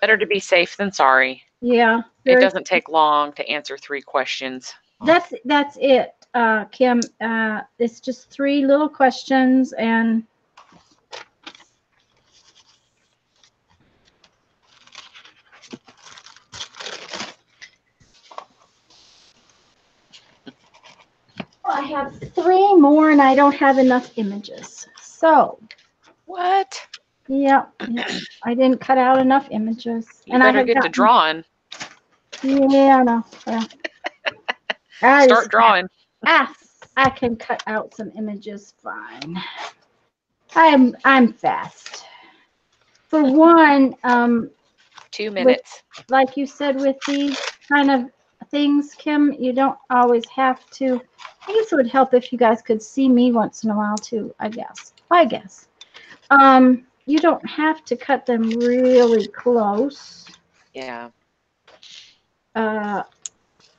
Better to be safe than sorry. yeah. It doesn't take long to answer three questions. That's that's it, uh, Kim. Uh, it's just three little questions and. I have three more and I don't have enough images. So, What? yeah, yeah, I didn't cut out enough images. You and I better have get to drawing. Yeah, I know. Yeah. I Start drawing. Ah, I can cut out some images fine. I'm I'm fast. For one, um, Two minutes. like you said with these kind of things, Kim, you don't always have to. I guess it would help if you guys could see me once in a while too. I guess. I guess. Um, you don't have to cut them really close. Yeah. uh,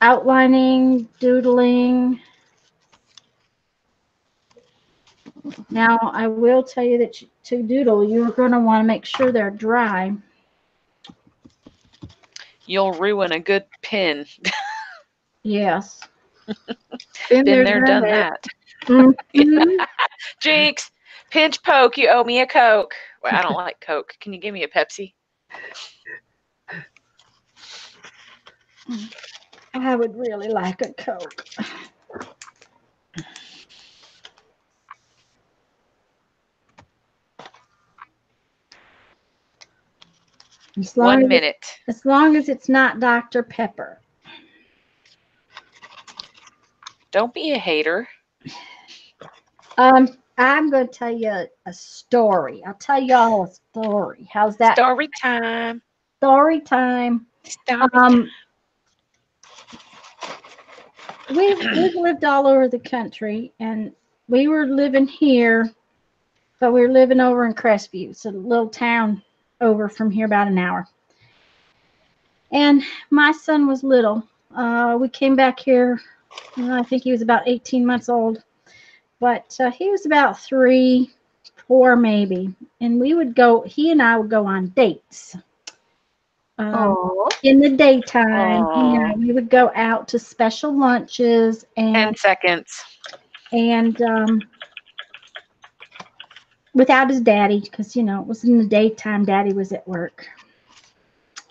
outlining, doodling. Now, I will tell you that to doodle, you're going to want to make sure they're dry. You'll ruin a good pin. Yes. Been, Been there, done that. Mhm. Jinx, pinch poke. You owe me a Coke. Well, I don't like Coke. Can you give me a Pepsi? I would really like a Coke. As long One as minute. As long as it's not Dr. Pepper. Don't be a hater. Um, I'm going to tell you a, a story. I'll tell y'all a story. How's that? Story time. Story time. Story Um, we've, we've lived all over the country, and we were living here, but we were living over in Crestview. It's a little town over from here, about an hour. And my son was little. Uh, we came back here, uh, I think he was about 18 months old, but uh, he was about three, four maybe. And we would go, he and I would go on dates. Um, in the daytime. Aw. You know, we would go out to special lunches and Ten seconds. and um, without his daddy, because you know it was in the daytime. Daddy was at work,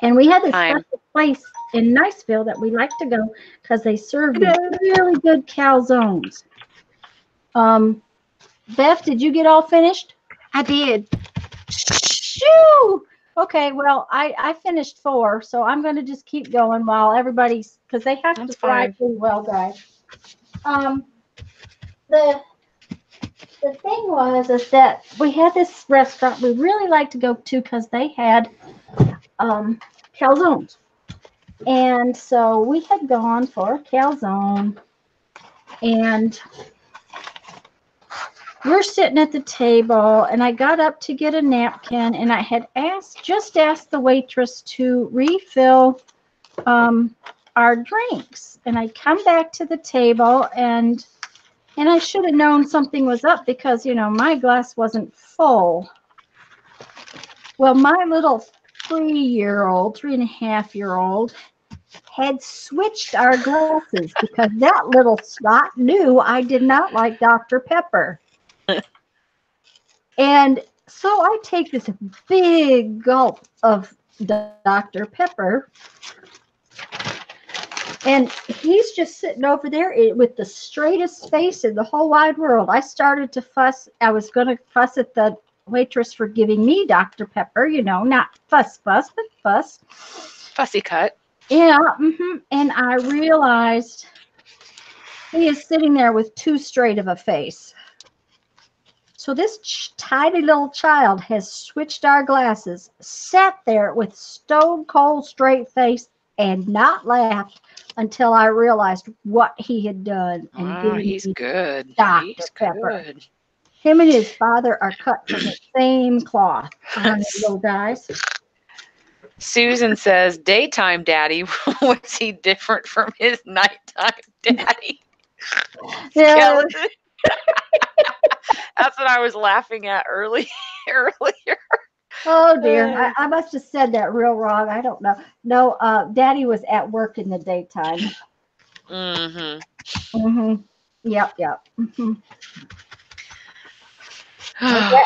and we had this special place in Niceville that we like to go because they serve really good calzones. Um, Beth, did you get all finished? I did. Shoo! Okay, well, I I finished four, so I'm going to just keep going while everybody's because they have That's to fry pretty well, guys. Um, the the thing was is that we had this restaurant we really liked to go to because they had um calzones, and so we had gone for a calzone, and we're sitting at the table and I got up to get a napkin and I had asked just asked the waitress to refill um, our drinks. And I come back to the table and and I should have known something was up because you know my glass wasn't full. Well, my little three-year-old, three and a half year old had switched our glasses because that little snot knew I did not like Dr. Pepper. And so I take this big gulp of Dr. Pepper. And he's just sitting over there with the straightest face in the whole wide world. I started to fuss. I was going to fuss at the waitress for giving me Dr. Pepper, you know, not fuss, fuss, but fuss. Fussy cut. Yeah, hmm and I realized he is sitting there with too straight of a face. So this ch- tiny little child has switched our glasses, sat there with stone cold straight face, and not laughed until I realized what he had done. And Oh, he's good. Dr. He's Pepper. good. him and his father are cut from the same cloth. little guys. Susan says, daytime daddy, was he different from his nighttime daddy? Yeah, That's what I was laughing at early, earlier. Oh dear, Uh. I, I must have said that real wrong. I don't know. No, uh, Daddy was at work in the daytime. Mm-hmm. hmm Yep, yep. hmm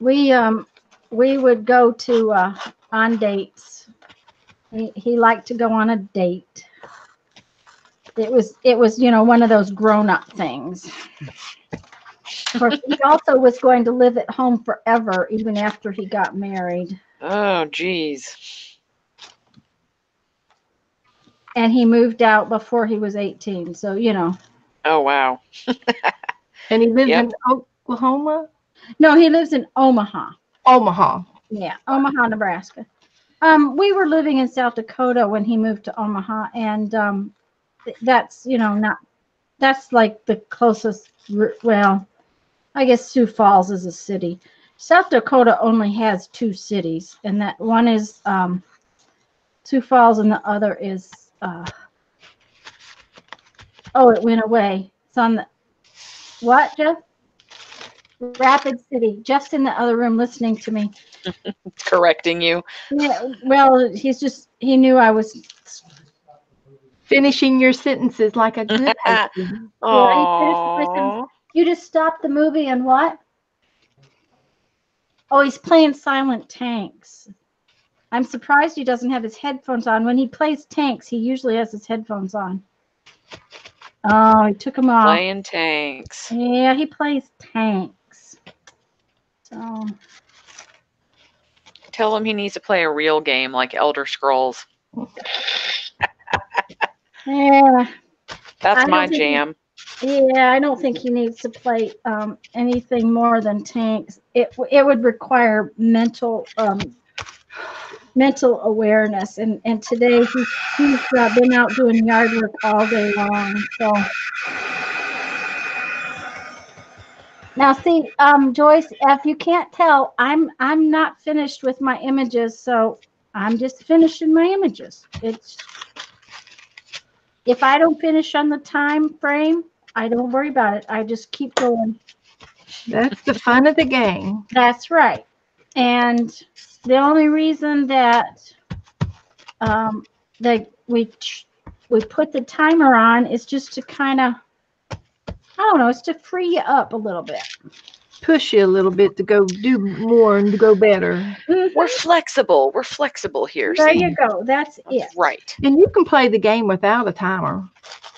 We um we would go to uh, on dates. He, he liked to go on a date. It was it was you know one of those grown up things. Of course, he also was going to live at home forever, even after he got married. oh, geez. and he moved out before he was 18 so you know Oh, wow. And he lives Yep. in Oklahoma, no he lives in omaha Omaha. yeah omaha nebraska um we were living in south dakota when he moved to omaha and um that's you know not that's like the closest well i guess sioux falls is a city south dakota only has two cities and that one is um Sioux Falls, and the other is. Uh, oh, it went away. It's on the what, Jeff? Rapid City. Jeff's in the other room listening to me. Correcting you. Yeah, well, he's just he knew I was. Finishing your sentences like a good husband. Oh. You just stopped the movie and what? Oh, he's playing Silent Tanks. I'm surprised he doesn't have his headphones on. When he plays tanks, he usually has his headphones on. Oh, he took them off. Playing tanks. Yeah, he plays tanks. So Tell him he needs to play a real game like Elder Scrolls. yeah, That's my jam. Yeah. I don't think he needs to play um, anything more than tanks. It it would require mental um, mental awareness, and and today he, he's uh, been out doing yard work all day long. So now, see, um, Joyce, if you can't tell, I'm I'm not finished with my images, so I'm just finishing my images. It's if I don't finish on the time frame, I don't worry about it. I just keep going. That's the fun of the game. That's right. And the only reason that um, that we we put the timer on is just to kind of I don't know, it's to free you up a little bit. Push you a little bit to go do more and to go better. We're flexible. We're flexible here. There see? you go. That's it. Right. And you can play the game without a timer.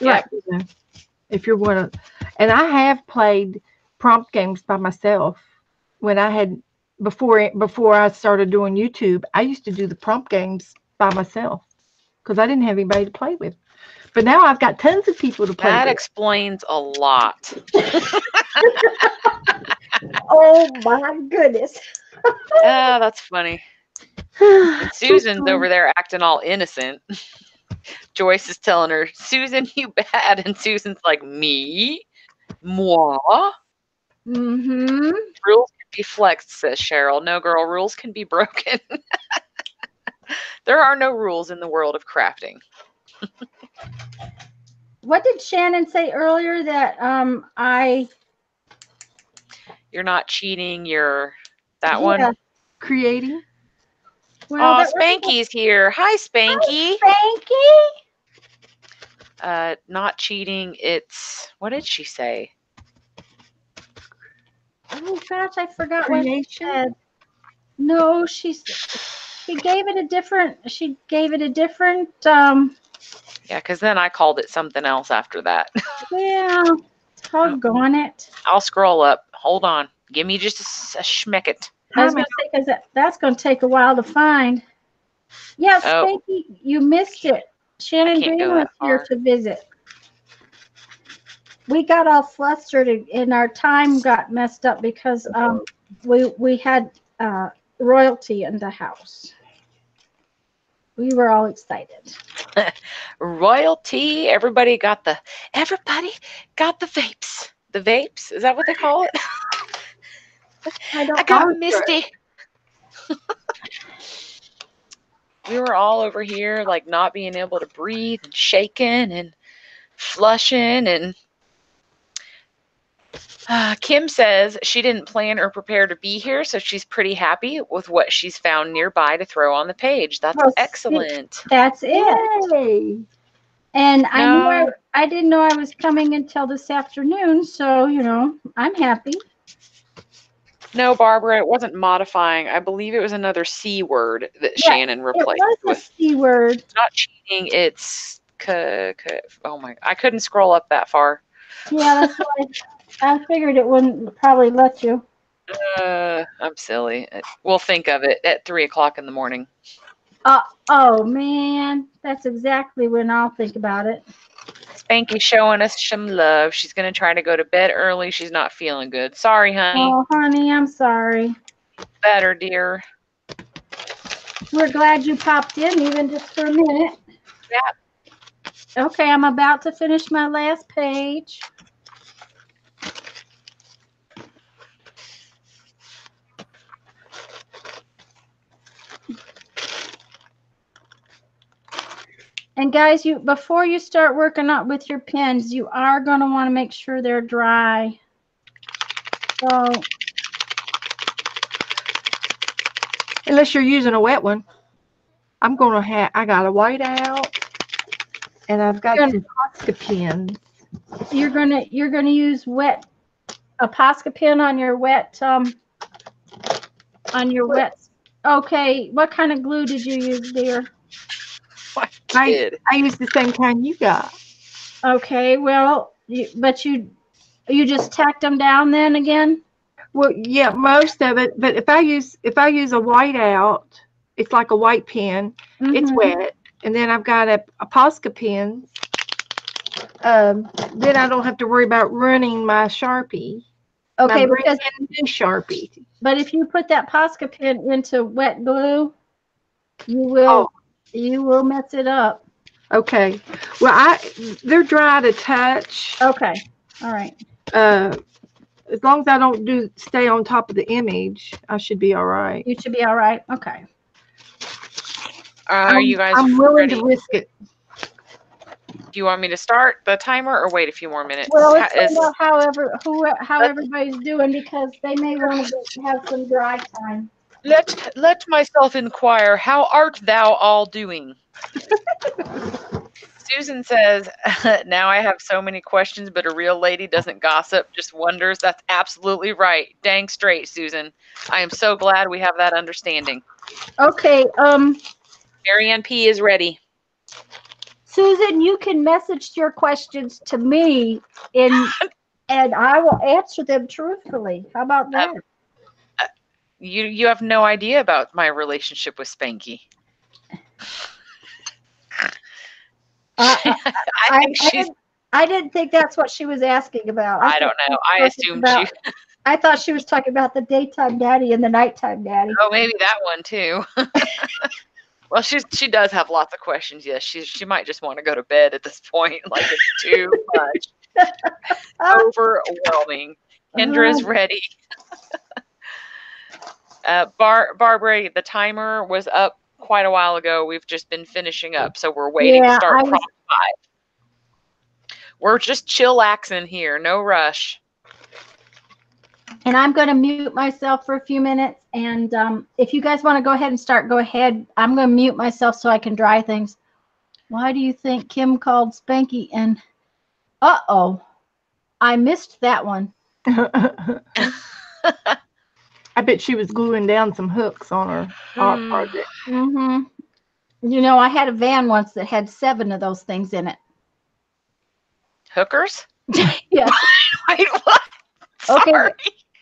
Right. you know, if you're one of, and I have played prompt games by myself when I had before before I started doing YouTube. I used to do the prompt games by myself because I didn't have anybody to play with. But now I've got tons of people to play with That with. explains a lot. Oh my goodness. Ah, that's funny. Susan's over there acting all innocent. Joyce is telling her, Susan, you bad. And Susan's like, me? Moi? Mm-hmm. Rules can be flexed, says Cheryl. No, girl, rules can be broken. there are no rules in the world of crafting. What did Shannon say earlier that um I You're not cheating. You're that Yeah. one. Creating. Well Oh, that wasn't Spanky's here. Hi, Spanky. Spanky? Uh, not cheating. It's what did she say? Oh gosh, I forgot what she said. No, she's she gave it a different she gave it a different um Yeah, because then I called it something else after that. yeah doggone it. I'll scroll up. Hold on. Give me just a, s- a schmecket. Was gonna say because that's gonna take a while to find. Yes, Oh. Spanky, you missed it. Shannon Green was here to visit. We got all flustered and- and our time got messed up because um we we had uh royalty in the house. We were all excited. Royalty. Everybody got the. Everybody got the vapes. The vapes. Is that what they call it? I don't I got Misty. we were all over here, like not being able to breathe and shaking and flushing. And uh, Kim says she didn't plan or prepare to be here, so she's pretty happy with what she's found nearby to throw on the page. That's sweet. excellent. That's it. Yay. And I knew I, I didn't know I was coming until this afternoon, so you know, I'm happy. No, Barbara, it wasn't modifying. I believe it was another C word that Yeah, Shannon It replaced was a with. C word. It's not cheating. It's c- c- oh my! I couldn't scroll up that far. Yeah, that's why I figured it wouldn't probably let you. Uh, I'm silly. We'll think of it at three o'clock in the morning. Uh, oh man, that's exactly when I'll think about it. Spanky showing us some love. She's gonna try to go to bed early. She's not feeling good. Sorry, honey. Oh, honey, I'm sorry. Better, dear. We're glad you popped in, even just for a minute. Yeah. Okay, I'm about to finish my last page. And guys, you before you start working out with your pins, you are going to want to make sure they're dry. So, Unless you're using a wet one. I'm gonna have, I got a white out and I've got Good. some Posca pens. you're going to you're going to use wet a Posca pen on your wet um on your wet. Okay, what kind of glue did you use, dear? My I- I use the same kind you got. Okay, well, you, but you you just tacked them down then again? Well, yeah, most of it, but if I use, if I use a white out, it's like a white pen, it's Mhm. wet. And then I've got a, a Posca pen. Um, then I don't have to worry about running my Sharpie. Okay, my because new Sharpie. but if you put that Posca pen into wet glue, you will Oh. You will mess it up. Okay. Well, I, they're dry to touch. Okay, all right. Uh, as long as I don't do, stay on top of the image, I should be all right. You should be all right. Okay. Are I'm- you guys I'm willing ready? to risk it. Do you want me to start the timer or wait a few more minutes? Well, Ha- let's find out however who how everybody's doing because they may want to have some dry time. Let let myself inquire. How art thou all doing? Susan says, "Now I have so many questions, but a real lady doesn't gossip, just wonders." That's absolutely right. Dang straight, Susan. I am so glad we have that understanding. Okay, um, Marianne P is ready. Susan, you can message your questions to me in, and I will answer them truthfully. How about that? You you have no idea about my relationship with Spanky. Uh, I think I, she's. didn't, I didn't think that's what she was asking about. I thought don't know. I assumed about- she. I thought she was talking about the daytime daddy and the nighttime daddy. Oh, maybe that one too. well, she's she does have lots of questions. Yes, she she might just want to go to bed at this point. Like it's too much, overwhelming. Kendra's Oh. ready. Uh, Bar Barbara, the timer was up quite a while ago. We've just been finishing up, so we're waiting Yeah, to start I was- prompt five. We're just chillaxing here, no rush. And I'm going to mute myself for a few minutes. And um, if you guys want to go ahead and start, go ahead. I'm going to mute myself so I can dry things. Why do you think Kim called Spanky? And uh oh, I missed that one. I bet she was gluing down some hooks on her art Hmm. project. Mm-hmm. You know, I had a van once that had seven of those things in it. Hookers? Yeah. Wait, what? Okay. Sorry.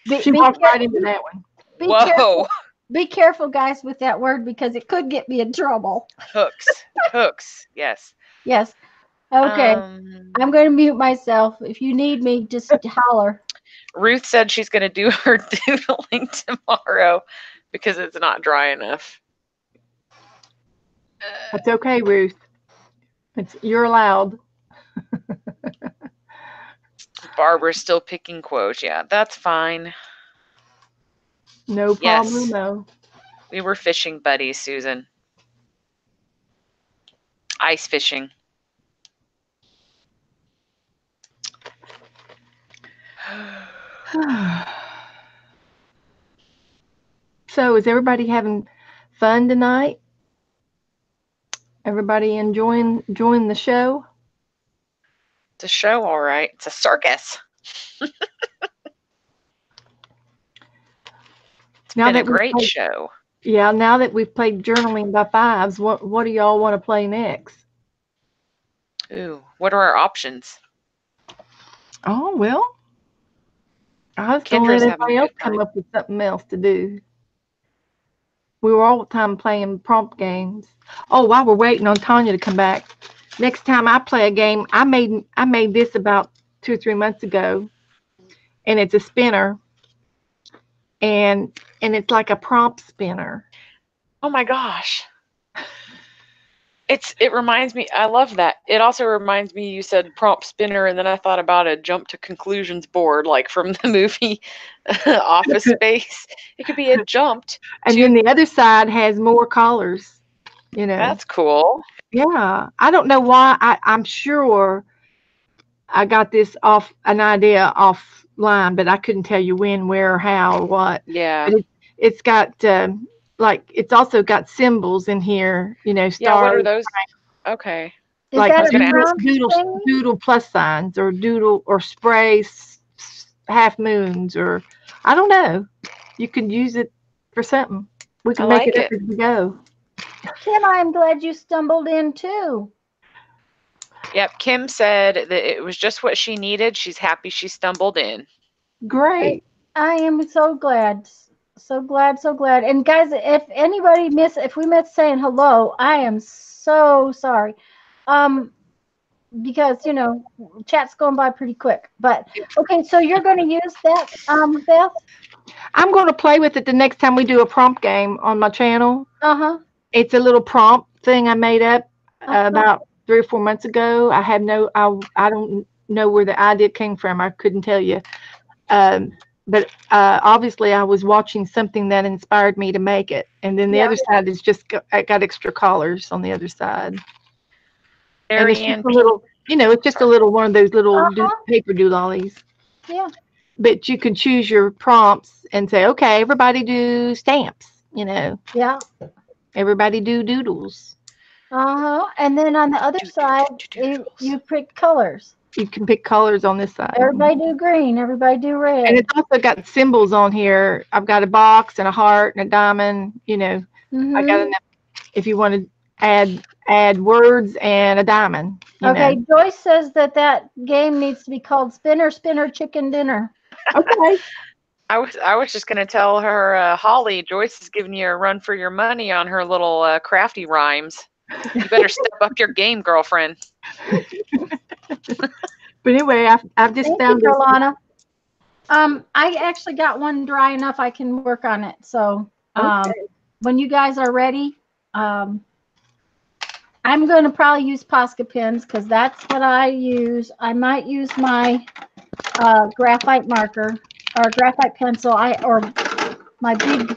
Be, She be walked care- right into that one. be careful, Whoa. be careful, guys, with that word because it could get me in trouble. Hooks. Hooks. Yes. Yes. Okay. Um, I'm going to mute myself. If you need me, just holler. Ruth said she's going to do her doodling tomorrow because it's not dry enough. That's okay, Ruth. It's, you're allowed. Barbara's still picking quotes. Yeah, that's fine. No Yes. problem, no. We were fishing buddies, Susan. Ice fishing. so, is everybody having fun tonight? Everybody enjoying enjoying the show? It's a show, all right. It's a circus. It's Now been a that great played- show. Yeah, now that we've played journaling by fives, what what do y'all want to play next? Ooh, what are our options? Oh well, I was gonna Kendra's let everybody else come up with something else to do. We were all the time playing prompt games. Oh, while we're waiting on Tanya to come back, next time I play a game, I made I made this about two or three months ago, and it's a spinner, and and it's like a prompt spinner. Oh my gosh. It's it reminds me I love that. It also reminds me you said prompt spinner and then I thought about a jump to conclusions board like from the movie Office Space. It could be a jumped. And To- then the other side has more colors. You know. That's cool. Yeah, I don't know why. I, I'm sure I got this off an idea offline, but I couldn't tell you when, where, how, or what. Yeah. It's got um, like it's also got symbols in here. You know, stars. Yeah. What are those? Okay. Is like that a doodle, doodle, thing? doodle plus signs or doodle or spray s- s- half moons or I don't know. You could use it for something. We can I make like it up as we go. Kim, I'm glad you stumbled in too. Yep. Kim said that it was just what she needed. She's happy she stumbled in. Great. I am so glad. So glad, so glad. And guys, if anybody miss if we miss saying hello, I am so sorry. Um because you know, chat's going by pretty quick. But okay, so you're gonna use that, um, Beth? I'm going to play with it the next time we do a prompt game on my channel. Uh-huh. It's a little prompt thing I made up uh, Uh-huh. about three or four months ago. I have no, I, I don't know where the idea came from. I couldn't tell you. Um, but uh, obviously, I was watching something that inspired me to make it. And then the Yeah. other side is just got, I got extra collars on the other side. and it's just a little, you know, it's just a little one of those little Uh-huh. paper doodollies. Yeah. But you can choose your prompts and say, okay, everybody do stamps. You know, Yeah. everybody do doodles. Uh-huh. And then on the other Do- do- side, do- do- you, you pick colors. You can pick colors on this side. Everybody do green, everybody do red. And it's also got symbols on here. I've got a box and a heart and a diamond. You know, I Mhm. got enough. If you want to add add words and a diamond. You Okay, Know. Joyce says that that game needs to be called Spinner Spinner Chicken Dinner. Okay. I was I was just gonna tell her, uh, Holly, Joyce is giving you a run for your money on her little uh, crafty rhymes. You better step up your game, girlfriend. But anyway, I've I've just Thank you, found this. Carolina. Um, I actually got one dry enough I can work on it. So um, Okay. when you guys are ready, um, I'm going to probably use Posca pins because that's what I use. I might use my uh, graphite marker or graphite pencil. I or my big.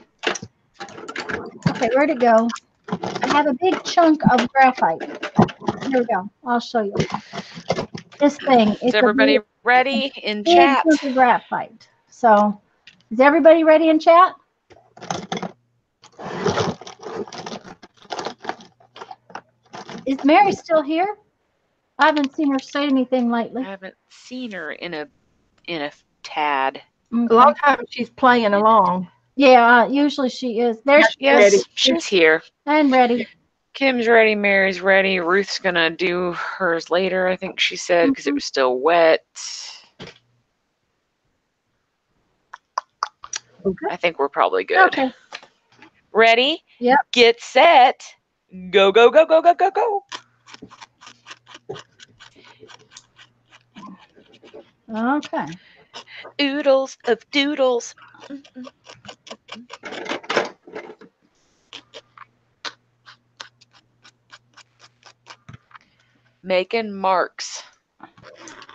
Okay, where'd it go? I have a big chunk of graphite. Here we go. I'll show you. This thing. Is a everybody big- ready in big chat? chunk of graphite. So, is everybody ready in chat? Is Mary still here? I haven't seen her say anything lately. I haven't seen her in a in a tad. A Okay. lot of times she's playing along. Yeah, uh, usually she is. There she is. Ready. she's here. I'm ready. Kim's ready. Mary's ready. Ruth's gonna do hers later. I think she said because it mm-hmm. was still wet. Okay. I think we're probably good. Okay. Ready? Yep. Get set. Go go go go go go go. Okay. Oodles of doodles. Making marks.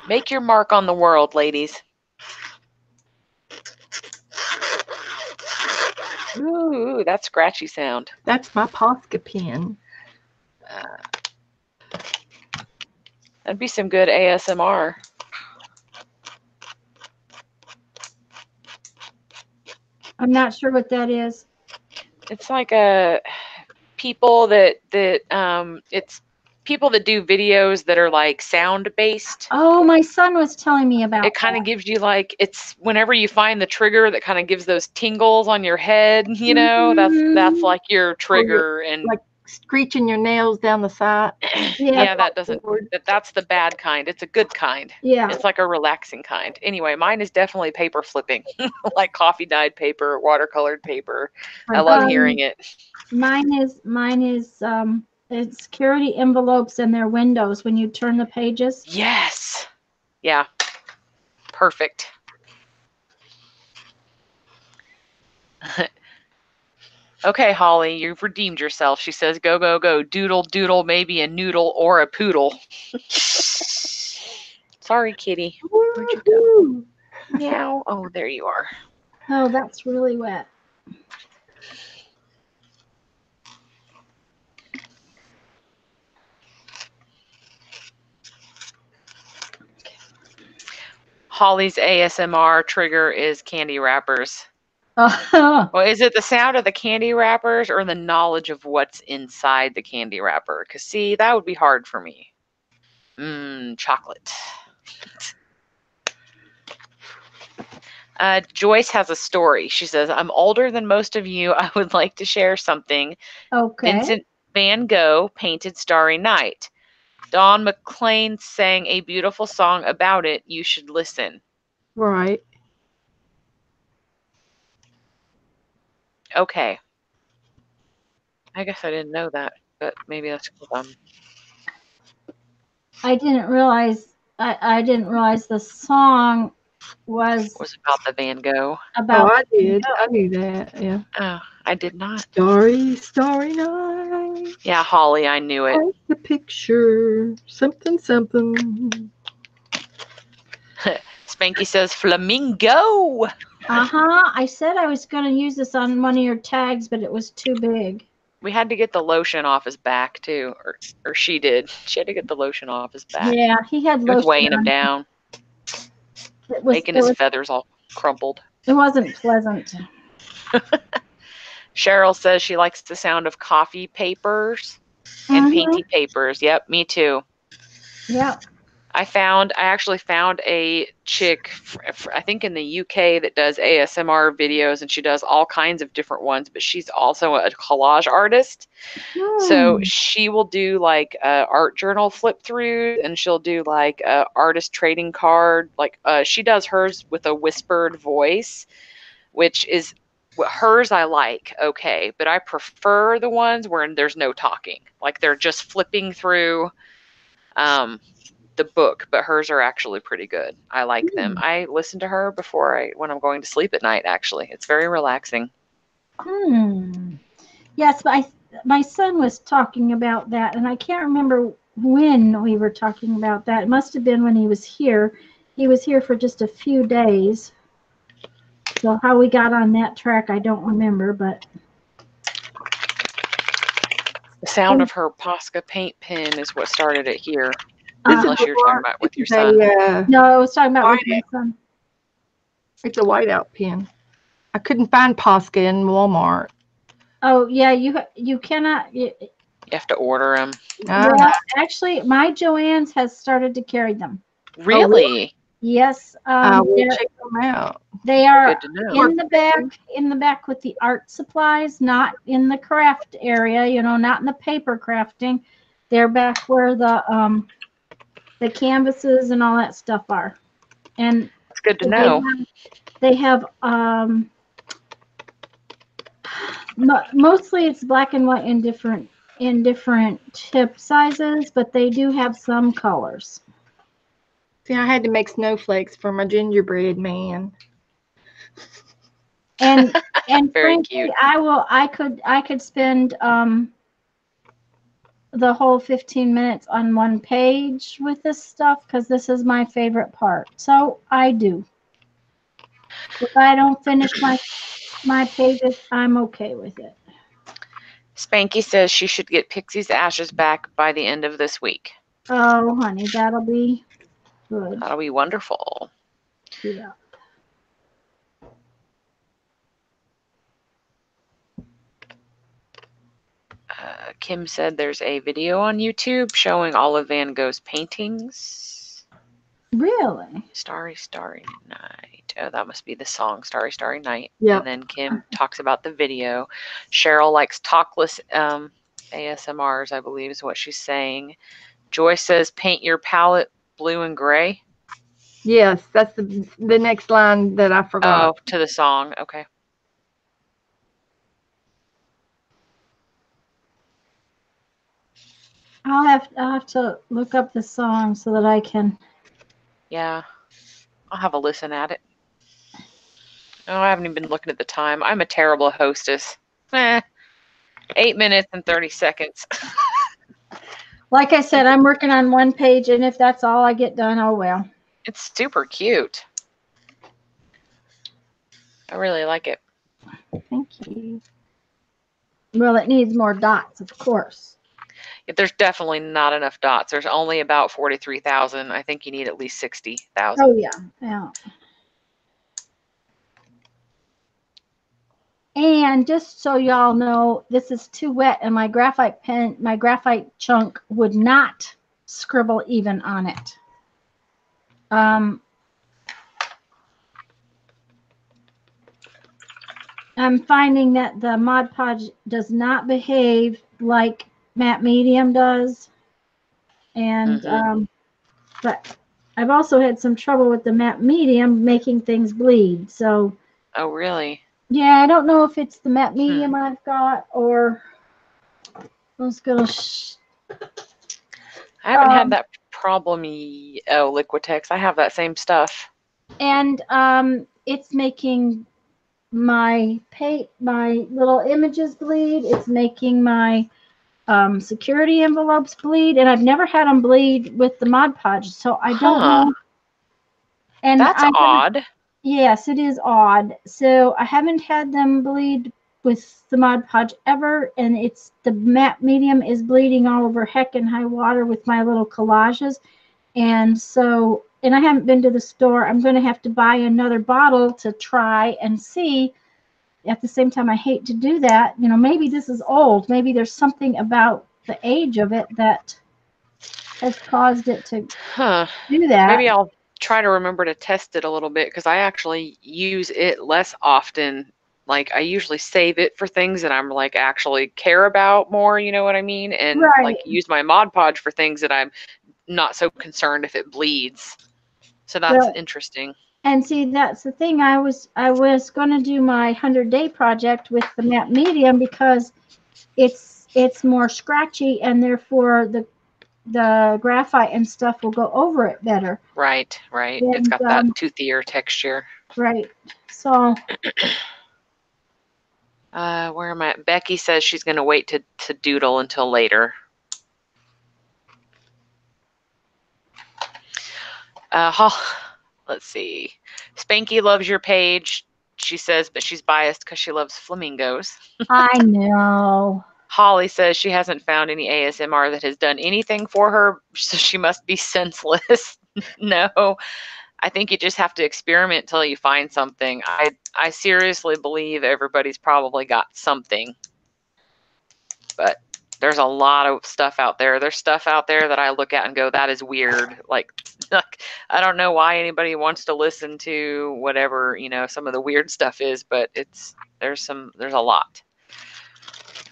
Make your mark on the world, ladies. Ooh, that scratchy sound. That's my Posca pen. That'd be some good ASMR. I'm not sure what that is. It's like a people that that um it's people that do videos that are like sound based. Oh, my son was telling me about It kind of gives you like it's whenever you find the trigger that kind of gives those tingles on your head, you know, that's that's Mhm. like your trigger and like Screeching your nails down the side. Yeah. yeah, that doesn't that that's the bad kind. It's a good kind. Yeah. It's like a relaxing kind. Anyway, mine is definitely paper flipping, like coffee dyed paper, watercolored paper. I love Um, hearing it. Mine is mine is um security envelopes in their windows when you turn the pages. Yes. Yeah. Perfect. okay, Holly, you've redeemed yourself. She says, go, go, go. Doodle, doodle, maybe a noodle or a poodle. Sorry, kitty. Where'd you go? Meow. Oh, there you are. Oh, that's really wet. Holly's ASMR trigger is candy wrappers. Well, is it the sound of the candy wrappers or the knowledge of what's inside the candy wrapper? Because, see, that would be hard for me. Mmm, chocolate. Uh, Joyce has a story. She says, I'm older than most of you. I would like to share something. okay. Vincent van Gogh painted Starry Night. Don McLean sang a beautiful song about it. You should listen. Right. Okay. I guess I didn't know that, but maybe that's cool. Um, I didn't realize I, I didn't realize the song was was about the Van Gogh. Oh, about I did. I knew that. Yeah. Oh, I did not. Starry, starry night. Yeah, Holly, I knew it. Take the picture. Something, something. Spanky says flamingo. uh-huh. I said I was gonna use this on one of your tags, but it was too big. We had to get the lotion off his back too, or or she did. She had to get the lotion off his back. Yeah, he had It was lotion weighing him down, It, was, making it, his was, feathers all crumpled. it wasn't pleasant. Cheryl says she likes the sound of coffee papers and Mhm. painty papers. Yep, me too. Yeah. I found, I actually found a chick, I think in the UK, that does ASMR videos and she does all kinds of different ones, but she's also a collage artist. So Hmm. she will do like uh, art journal flip through and she'll do like a artist trading card. Like uh, she does hers with a whispered voice, which is hers I like, okay, but I prefer the ones where there's no talking. Like they're just flipping through um, the book, but hers are actually pretty good. I like them. I listen to her before I when I'm going to sleep at night. Actually, it's very relaxing. Hmm. Yes, I, my son was talking about that, and I can't remember when we were talking about that. It must have been when he was here. He was here for just a few days. So how we got on that track, I don't remember, but The sound of her Posca paint pen is what started it here. Uh, This Unless is you're talking about with your it's a, son. uh, no, I was talking about with my son. it's a whiteout pen. I couldn't find Posca in Walmart. Oh yeah, you you cannot. You, You have to order them. Ah, well, actually, my Joann's has started to carry them. Really? Yes, I um, will they're- check them out. they are Good to know. in the back in the back with the art supplies not in the craft area you know not in the paper crafting they're back where the um the canvases and all that stuff are and It's good to they know. have, they have um mo- mostly it's black and white in different in different tip sizes but they do have some colors See, I had to make snowflakes for my gingerbread man. and and Very frankly, cute. I will. I could. I could spend um the whole 15 minutes on one page with this stuff because this is my favorite part. So I do. If I don't finish my my pages, I'm okay with it. Spanky says she should get Pixie's ashes back by the end of this week. Oh, honey, that'll be good. That'll be wonderful. Yeah. Uh, Kim said there's a video on YouTube showing all of Van Gogh's paintings. Really? Starry, Starry Night. Oh, that must be the song, Starry, Starry Night. Yeah. And then Kim talks about the video. Cheryl likes talkless um, ASMRs, I believe is what she's saying. Joy says, paint your palette blue and gray. Yes, that's the the next line that I forgot. Oh, to the song. Okay. I'll have I'll have to look up the song so that I can. Yeah. I'll have a listen at it. Oh, I haven't even been looking at the time. I'm a terrible hostess. Eh. Eight minutes and 30 seconds. Like I said, I'm working on one page, and if that's all I get done, oh well. It's super cute. I really like it. Thank you. Well, it needs more dots, of course. There's definitely not enough dots. There's only about 43,000. I think you need at least 60,000. Oh, yeah, yeah. And just so y'all know, this is too wet and my graphite pen, my graphite chunk would not scribble even on it. Um, I'm finding that the Mod Podge does not behave like Matte Medium does. And, Mhm. um, but I've also had some trouble with the Matte Medium making things bleed. So, Oh, really? yeah, I don't know if it's the Matte Medium I've got or let's go. Sh- I haven't Um, had that problem. Oh, Liquitex. I have that same stuff. and um, it's making my paint, my little images bleed. It's making my um, security envelopes bleed, and I've never had them bleed with the Mod Podge, so I don't Huh. know. And That's I odd. Yes, it is odd. So I haven't had them bleed with the Mod Podge ever, and it's the matte medium is bleeding all over heck and high water with my little collages, and so and I haven't been to the store. I'm going to have to buy another bottle to try and see. At the same time, I hate to do that. You know, maybe this is old. Maybe there's something about the age of it that has caused it to Huh. do that. Maybe I'll try to remember to test it a little bit because I actually use it less often. Like I usually save it for things that I'm like actually care about more, you know what I mean? And like use my Mod Podge for things that I'm not so concerned if it bleeds. So that's Well- interesting. And see, that's the thing. I was I was going to do my hundred day project with the matte medium because it's it's more scratchy and therefore the the graphite and stuff will go over it better. Right, right. It's got that um, toothier texture. Right. So Uh, where am I? Becky says she's going to wait to, to doodle until later. Uh, let's see. Spanky loves your page, she says, but she's biased because she loves flamingos. I know. Holly says she hasn't found any ASMR that has done anything for her, so she must be senseless. no, I think you just have to experiment till you find something. I I seriously believe everybody's probably got something, but there's a lot of stuff out there. There's stuff out there that I look at and go, that is weird. Like, like I don't know why anybody wants to listen to whatever you know some of the weird stuff is, but it's there's some there's a lot.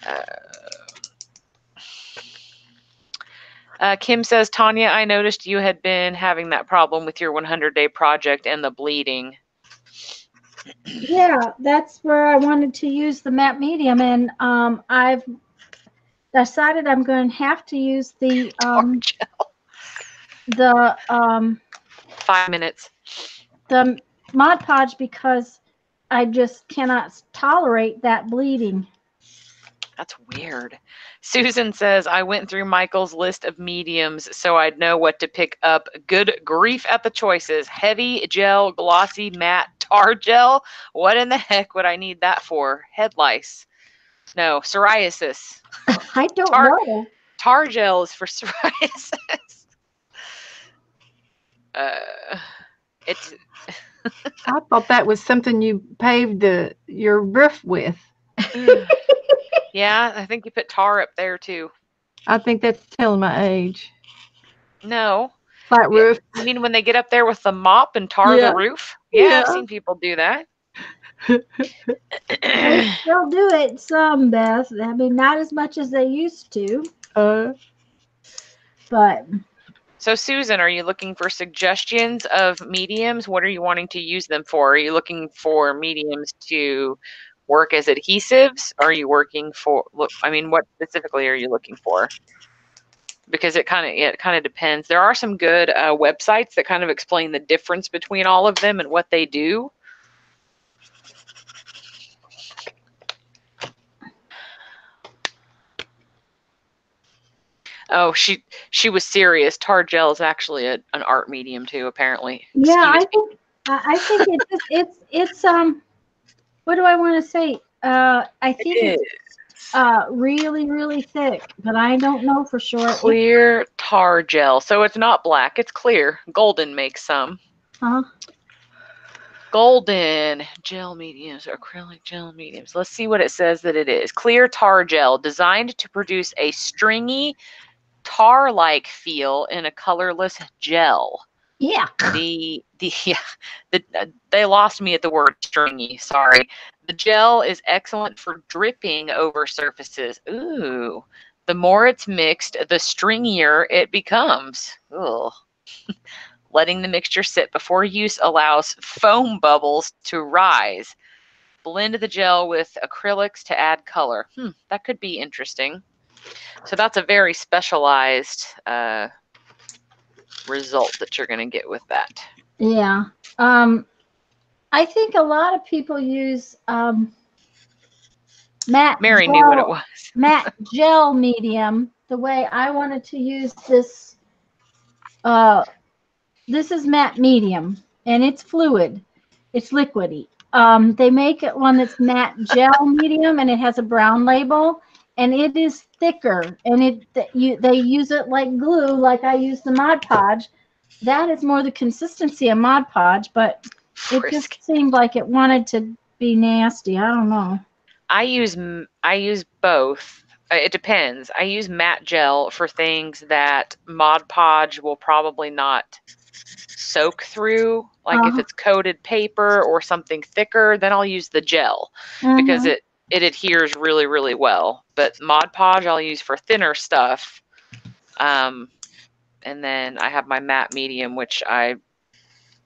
Uh, uh, Kim says, Tanya, I noticed you had been having that problem with your 100 day project and the bleeding. Yeah, that's where I wanted to use the matte medium, and um, I've decided I'm going to have to use the um, the um, Five minutes. the Mod Podge because I just cannot tolerate that bleeding. That's weird. Susan says, I went through Michael's list of mediums so I'd know what to pick up. Good grief at the choices. Heavy, gel, glossy, matte, tar gel. What in the heck would I need that for? Head lice. No, psoriasis. I don't Tar- know. Tar gel is for psoriasis. Uh, it's I thought that was something you paved the your roof with. yeah, I think you put tar up there too. I think that's telling my age. No, Flat roof. I mean when they get up there with the mop and tar Yeah. the roof. Yeah, I've seen people do that. They'll do it some, Beth. I mean, not as much as they used to, Uh, but so Susan, are you looking for suggestions of mediums? What are you wanting to use them for? Are you looking for mediums to work as adhesives? Are you working for look I mean what specifically are you looking for? Because it kind of it kind of depends. There are some good uh, websites that kind of explain the difference between all of them and what they do. Oh, she she was serious. Tar gel is actually a, an art medium too, apparently. yeah, I Excuse think I I think it's it's it's um, what do I want to say? Uh, I think it's uh, really, really thick, but I don't know for sure. Clear tar gel. So it's not black, it's clear. Golden makes some. Huh? Golden gel mediums, acrylic gel mediums. Let's see what it says that it is. Clear tar gel designed to produce a stringy tar like feel in a colorless gel. Yeah. The the yeah, the uh, they lost me at the word stringy. Sorry. The gel is excellent for dripping over surfaces. Ooh. The more it's mixed, the stringier it becomes. Ooh. Letting the mixture sit before use allows foam bubbles to rise. Blend the gel with acrylics to add color. Hmm, that could be interesting. So that's a very specialized uh, result that you're going to get with that. Yeah. Um, I think a lot of people use um, matte. Mary knew what it was. matte gel medium the way I wanted to use this. Uh, this is matte medium and it's fluid, it's liquidy. Um, they make it one that's matte gel medium and it has a brown label and it is thicker and it you they use it like glue like I use the Mod Podge. That is more the consistency of Mod Podge, but it Frisk. just seemed like it wanted to be nasty. I don't know. I use I use both. Uh, It depends. I use matte gel for things that Mod Podge will probably not soak through. Like if Uh-huh. it's coated paper or something thicker, then I'll use the gel because Mhm. it it adheres really really well. But Mod Podge I'll use for thinner stuff. Um, and then I have my matte medium, which I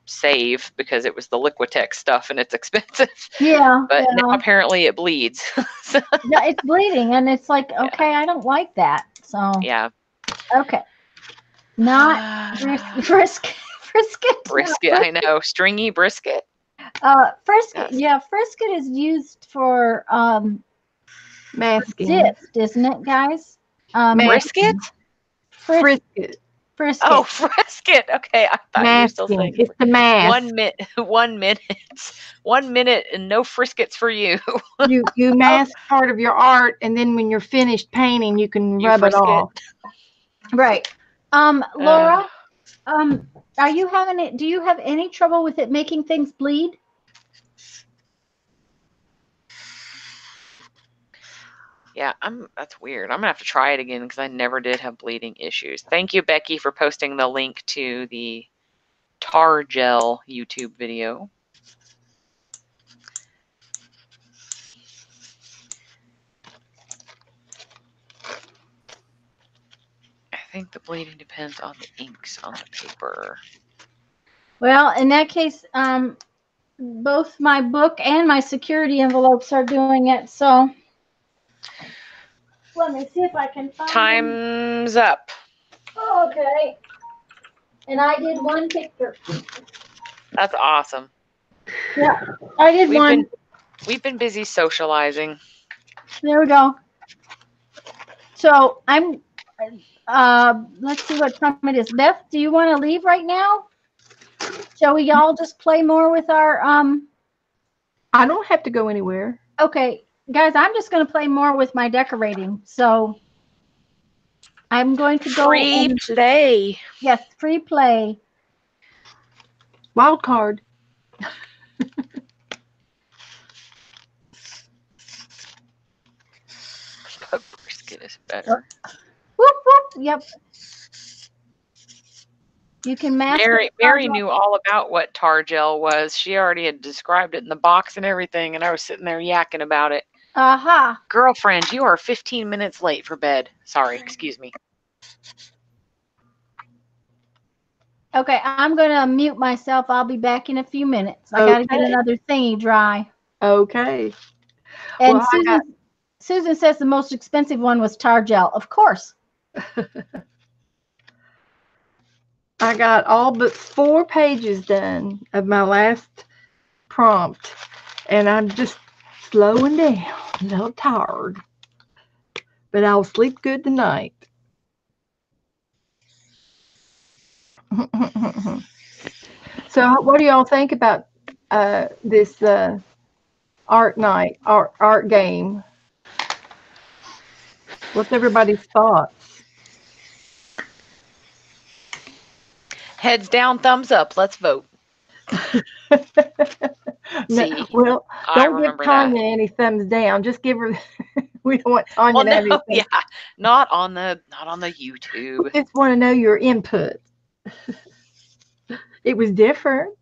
save because it was the Liquitex stuff and it's expensive. yeah, But yeah. now apparently it bleeds. So, yeah, it's bleeding, and it's like, okay, I don't like that. So, yeah. okay, not bris- frisk, frisket. brisket. I know. Stringy brisket. Uh, frisket. Yes. Yeah, frisket is used for um Masking. dipped, isn't it, guys? Um, Mas- Brisket? fris- Frisket. frisket. Oh, frisket. Okay, I thought you were still Masking. saying It's the mask. one minute. One minute. One minute, and no friskets for you. you you mask part of your art, and then when you're finished painting, you can You rub it it. off. right. Um, Uh. Um, are you having it? Do you have any trouble with it making things bleed? Yeah, I'm. That's weird. I'm gonna have to try it again because I never did have bleeding issues. Thank you, Becky, for posting the link to the tar gel YouTube video. Think the bleeding depends on the inks on the paper. Well, in that case, um, both my book and my security envelopes are doing it. So let me see if I can find. them. Time's up. Okay. And I did one picture. That's awesome. Yeah, I did We've one. been we've been busy socializing. There we go. So I'm. Uh, let's see what time it is. Beth, do you want to leave right now? Shall we all just play more with our um? I don't have to go anywhere. Okay, guys, I'm just going to play more with my decorating. So I'm going to go. Free and- play. yes, free play. Wild card. But brisket is better. Whoop whoop. Yep. You can mask. Mary. Mary knew all about what tar gel was. She already had described it in the box and everything, and I was sitting there yakking about it. Uh huh. Girlfriend, you are 15 minutes late for bed. Sorry, excuse me. Okay, I'm going to mute myself. I'll be back in a few minutes. I got to get another thingy dry. Okay. And Well, Susan, got- Susan says the most expensive one was tar gel. Of course. I got all but four pages done of my last prompt, and I'm just slowing down, a little tired. But I'll sleep good tonight. so, what do y'all think about uh, this uh, art night, art art game? What's everybody's thoughts? Heads down, thumbs up. Let's vote. No, See, well, I don't give remember that. Any thumbs down. Just give her. we don't want Tanya Well, to have no, any thumbs yeah, not on the not on the YouTube. We just want to know your input. it was different.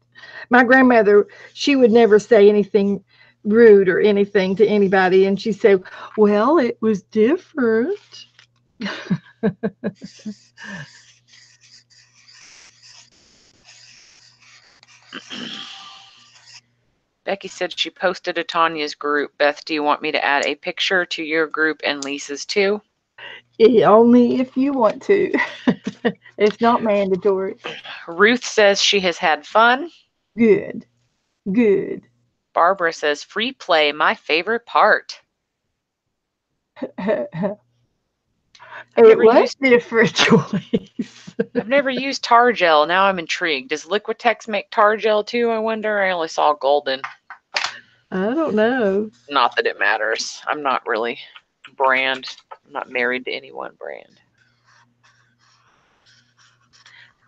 My grandmother, she would never say anything rude or anything to anybody. And she said, Well, it was different. Becky said she posted to Tanya's group. Beth, do you want me to add a picture to your group and Lisa's too? Only if you want to. it's not mandatory. Ruth says she has had fun. Good. Good. Barbara says free play, my favorite part. it was used- different choice. I've never used tar gel. Now I'm intrigued. Does Liquitex make tar gel too? I wonder. I only saw golden. I don't know. Not that it matters. I'm not really brand. I'm not married to any one brand.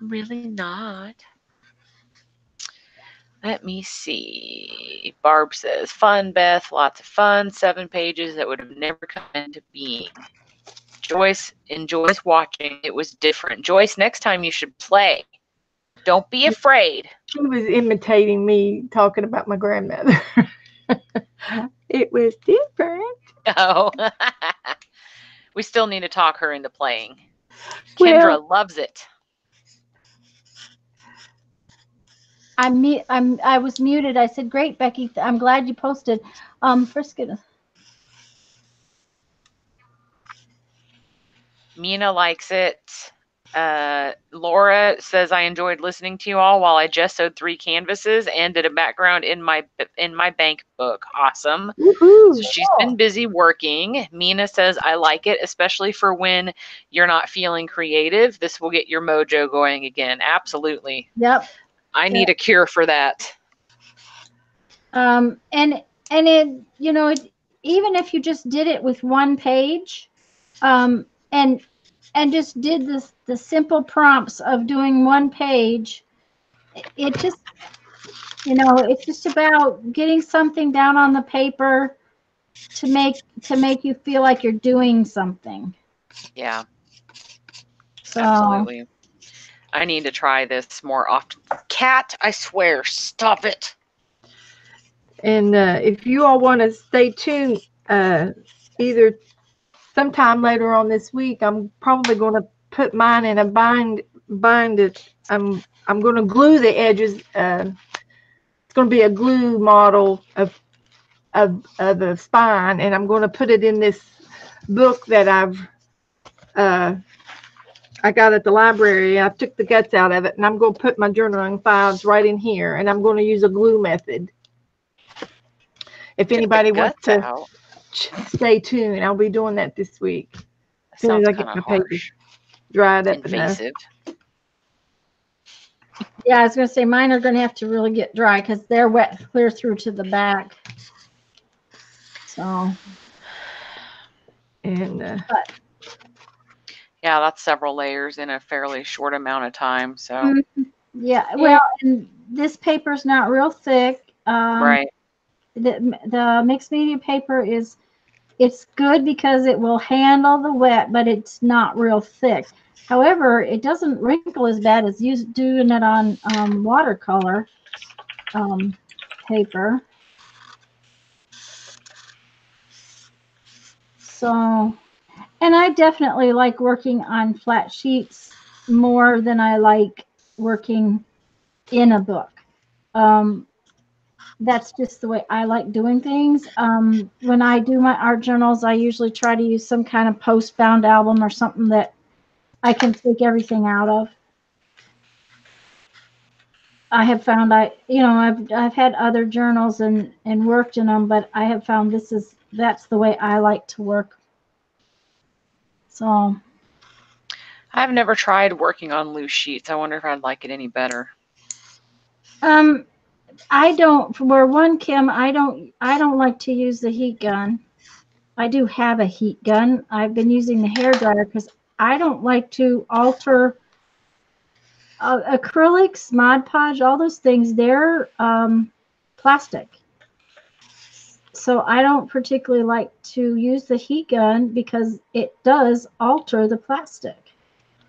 Really not. Let me see. Barb says, fun, Beth, lots of fun. Seven pages that would have never come into being. Joyce enjoys watching. It was different. Joyce, next time you should play. Don't be afraid. She was imitating me talking about my grandmother. it was different. Oh. we still need to talk her into playing. Kendra Well- loves it. I'm me. I'm. I was muted. I said, "Great, Becky. I'm glad you posted." Um, first, gonna. Mina likes it. Uh, Laura says I enjoyed listening to you all while I just sewed three canvases and did a background in my in my bank book. Awesome. Woohoo. So she's been busy working. Mina says I like it, especially for when you're not feeling creative. This will get your mojo going again. Absolutely. Yep. I need a cure for that. Um, and and it, you know, it, even if you just did it with one page, um, and and just did this the simple prompts of doing one page, it- it just, you know, it's just about getting something down on the paper to make to make you feel like you're doing something. Yeah. So Absolutely. I need to try this more often. Cat, I swear, stop it. And uh, if you all want to stay tuned, uh, either sometime later on this week, I'm probably going to put mine in a bind. Bind it. I'm I'm going to glue the edges. Uh, it's going to be a glue model of of of a spine, and I'm going to put it in this book that I've uh, I got at the library. I took the guts out of it, and I'm going to put my journaling files right in here, and I'm going to use a glue method. If anybody wants to out. Stay tuned, I'll be doing that this week. As soon as I get kinda my papers harsh. Dried up enough. Invasive. yeah, I was gonna say mine are gonna have to really get dry because they're wet clear through to the back. So And uh, Yeah, that's several layers in a fairly short amount of time. So, Mm, yeah, well, and this paper's not real thick. Um, right. the the mixed media paper is it's good because it will handle the wet, but it's not real thick. However, it doesn't wrinkle as bad as you doing it on um, watercolor um, paper. So, and I definitely like working on flat sheets more than I like working in a book. Um, that's just the way I like doing things. Um, when I do my art journals, I usually try to use some kind of post-bound album or something that I can take everything out of. I have found I, you know, I've I've had other journals and and worked in them, but I have found this is that's the way I like to work. So I've never tried working on loose sheets. I wonder if I'd like it any better. Um, I don't. For one, Kim, I don't. I don't like to use the heat gun. I do have a heat gun. I've been using the hair dryer because I don't like to alter uh, acrylics, Mod Podge, all those things. They're um, plastic. So I don't particularly like to use the heat gun because it does alter the plastic.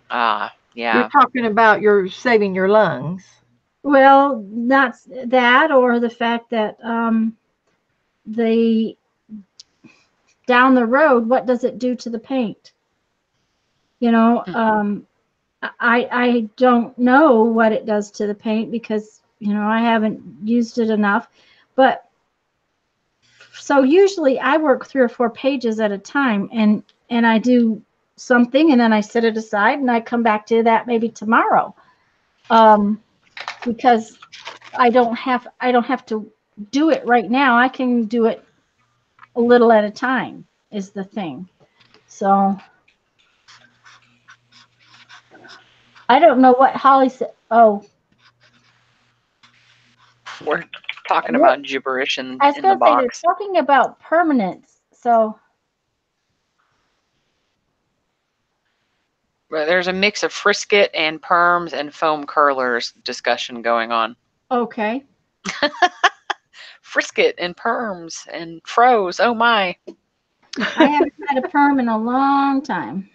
Ah, yeah. You're talking about you're saving your lungs. Well, not that, or the fact that um, the down the road, what does it do to the paint? You know, Mhm. um, I I don't know what it does to the paint because you know I haven't used it enough, but so usually I work three or four pages at a time, and and I do something, and then I set it aside, and I come back to that maybe tomorrow. Um, because I don't have I don't have to do it right now. I can do it a little at a time is the thing. So I don't know what Holly said. Oh, We're talking about gibberish in, I was in the going to say they're talking about permanence. So There's a mix of frisket and perms and foam curlers discussion going on. okay, Frisket and perms and froze. Oh my. I haven't had a perm in a long time.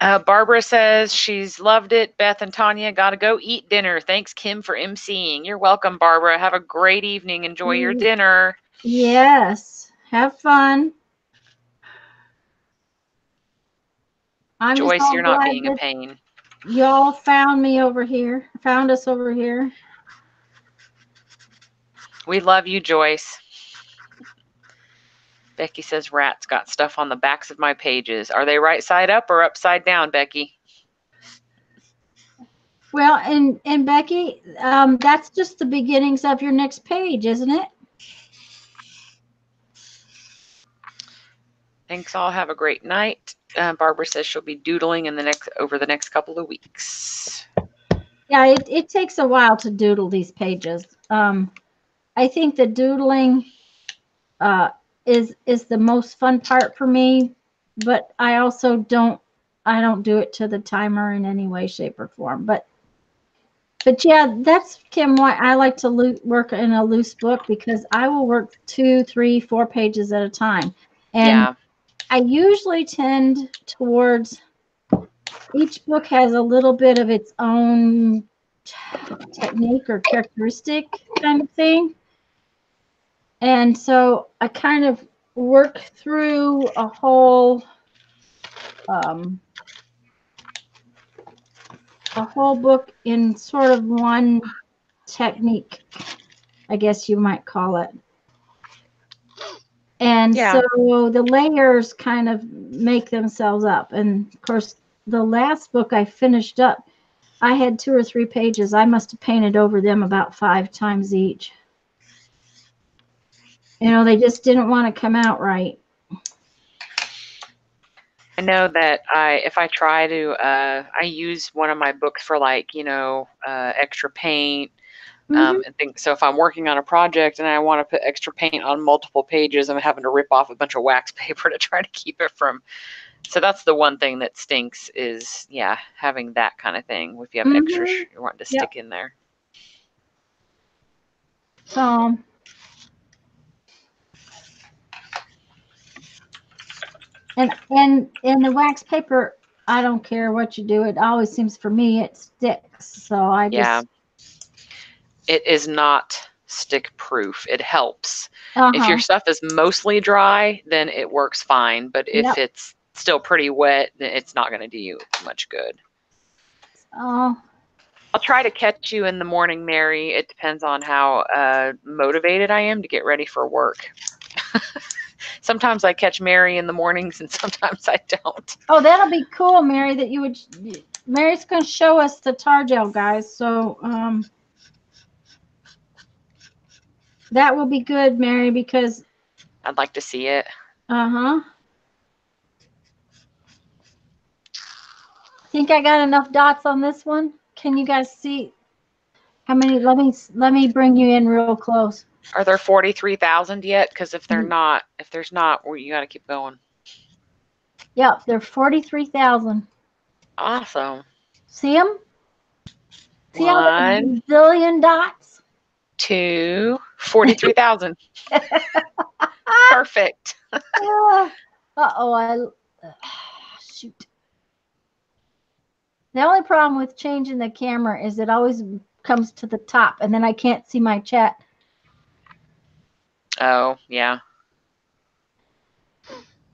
Uh, Barbara says she's loved it. Beth and Tanya got to go eat dinner. Thanks, Kim, for emceeing. You're welcome, Barbara. Have a great evening. Enjoy your Mm. dinner. Yes, have fun. I'm Joyce, you're not being a pain. Y'all found me over here. Found us over here. We love you, Joyce. Becky says rats got stuff on the backs of my pages. Are they right side up or upside down, Becky? Well, and and Becky, um, that's just the beginnings of your next page, isn't it? Thanks all. Have a great night. Uh, Barbara says she'll be doodling in the next over the next couple of weeks. Yeah, it, it takes a while to doodle these pages. Um, I think the doodling uh, is is the most fun part for me, but I also don't I don't do it to the timer in any way, shape, or form. But but yeah, that's Kim. Why I like to work in a loose book because I will work two, three, four pages at a time, and yeah. I usually tend towards each book has a little bit of its own technique or characteristic kind of thing. And so I kind of work through a whole um, a whole book in sort of one technique, I guess you might call it. And Yeah. so the layers kind of make themselves up. And of course, the last book I finished up, I had two or three pages. I must have painted over them about five times each. You know, they just didn't want to come out right. I know that I if I try to uh, I use one of my books for like you know uh, extra paint um, mm-hmm. and think so if I'm working on a project and I want to put extra paint on multiple pages I'm having to rip off a bunch of wax paper to try to keep it from so that's the one thing that stinks is yeah having that kind of thing if you have extra mm-hmm. sh- you want to Yep. stick in there So, um, and and and the wax paper, I don't care what you do. It always seems for me it sticks. So I just yeah it is not stick proof it helps uh if your stuff is mostly dry then it works fine but if Yep. it's still pretty wet then it's not going to do you much good oh I'll try to catch you in the morning, Mary. It depends on how uh, motivated I am to get ready for work. sometimes I catch Mary in the mornings and sometimes I don't. oh that'll be cool, Mary. That you would. Mary's going to show us the tar gel, guys. So um, that will be good, Mary, because I'd like to see it. Uh huh. Think I got enough dots on this one? Can you guys see how many? Let me let me bring you in real close. Are there forty-three thousand yet? Because if they're not, if there's not, well, you got to keep going. Yep, they're forty-three thousand. Awesome. See them? See One, the zillion dots? Forty-three thousand. Perfect. Uh oh, I uh, shoot. The only problem with changing the camera is it always comes to the top, and then I can't see my chat. Oh, yeah.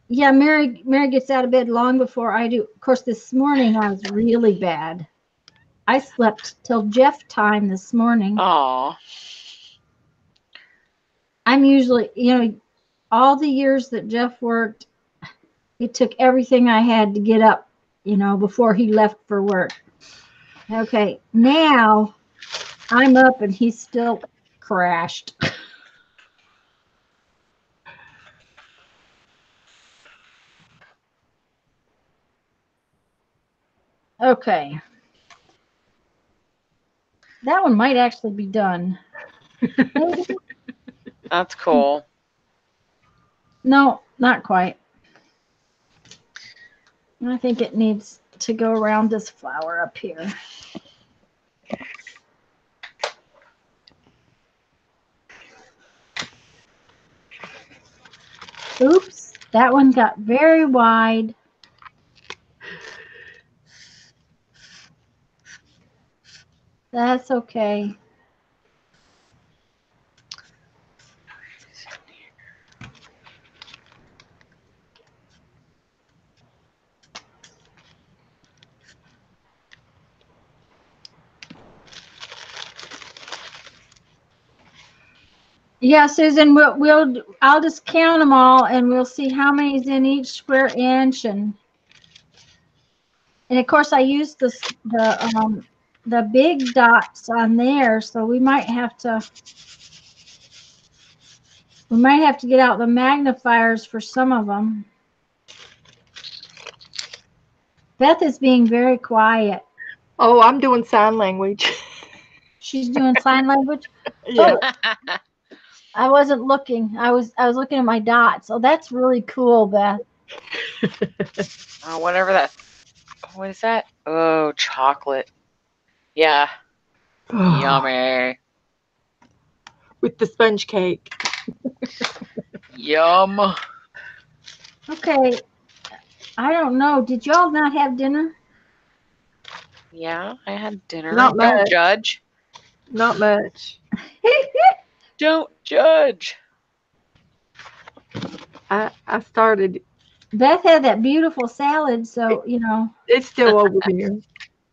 Yeah, Mary Mary gets out of bed long before I do. Of course, this morning I was really bad. I slept till Jeff time this morning. Aw. I'm usually, you know, all the years that Jeff worked, it took everything I had to get up, you know, before he left for work. Okay, now I'm up and he's still crashed. Okay. That one might actually be done. That's cool. No, not quite. I think it needs to go around this flower up here. Oops, that one got very wide. That's okay. Yeah, Susan, we'll, we'll, I'll just count them all and we'll see how many's in each square inch and, and of course I use the, the, um, the big dots on there, so we might have to, we might have to get out the magnifiers for some of them. Beth is being very quiet. Oh, I'm doing sign language. She's doing sign language. yeah. Oh, I wasn't looking. I was I was looking at my dots. Oh, that's really cool, Beth. oh, whatever that. What is that? Oh, chocolate. Yeah. Yummy. With the sponge cake. Yum. Okay. I don't know. Did y'all not have dinner? Yeah, I had dinner. Not Don't judge. Not much. Don't judge. I I started. Beth had that beautiful salad, so you know. It's still over here.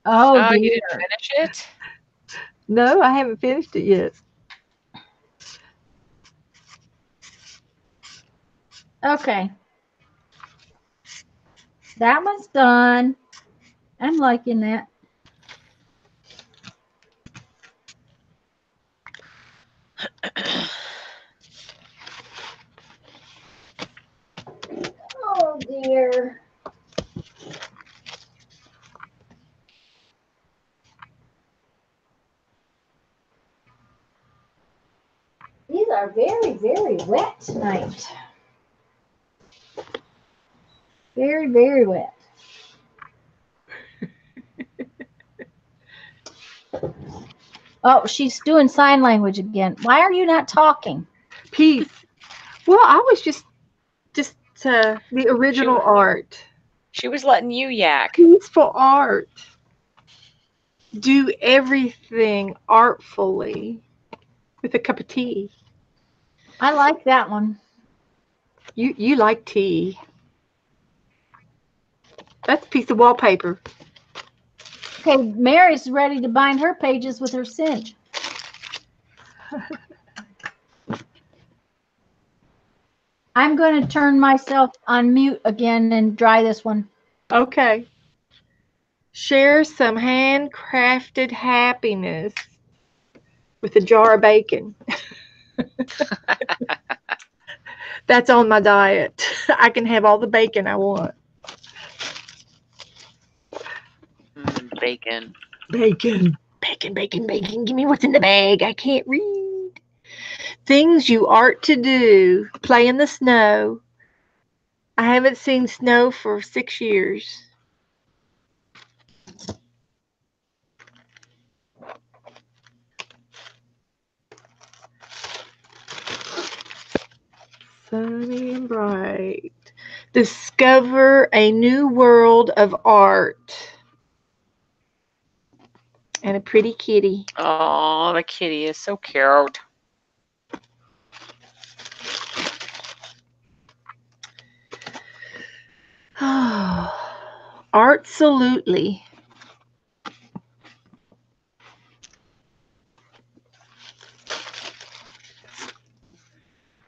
Oh, Oh, you dear. didn't finish it? No, I haven't finished it yet. Okay. That one's done. I'm liking that. Oh dear. Are very, very wet tonight. Very, very wet. Oh, she's doing sign language again. Why are you not talking? Peace. Well, I was just just uh, the original was- art. She was letting you yak. Peaceful art. Do everything artfully with a cup of tea. I like that one. You you like tea. That's a piece of wallpaper. Okay, Mary's ready to bind her pages with her cinch. I'm going to turn myself on mute again and dry this one. Okay. Share some handcrafted happiness with a jar of bacon. That's on my diet. I can have all the bacon I want. Mm, bacon. Bacon, bacon, bacon, bacon. Give me what's in the bag. I can't read. Things you art to do. Play in the snow. I haven't seen snow for six years. Sunny and bright. Discover a new world of art. And a pretty kitty. Oh, the kitty is so cute. Oh, Absolutely.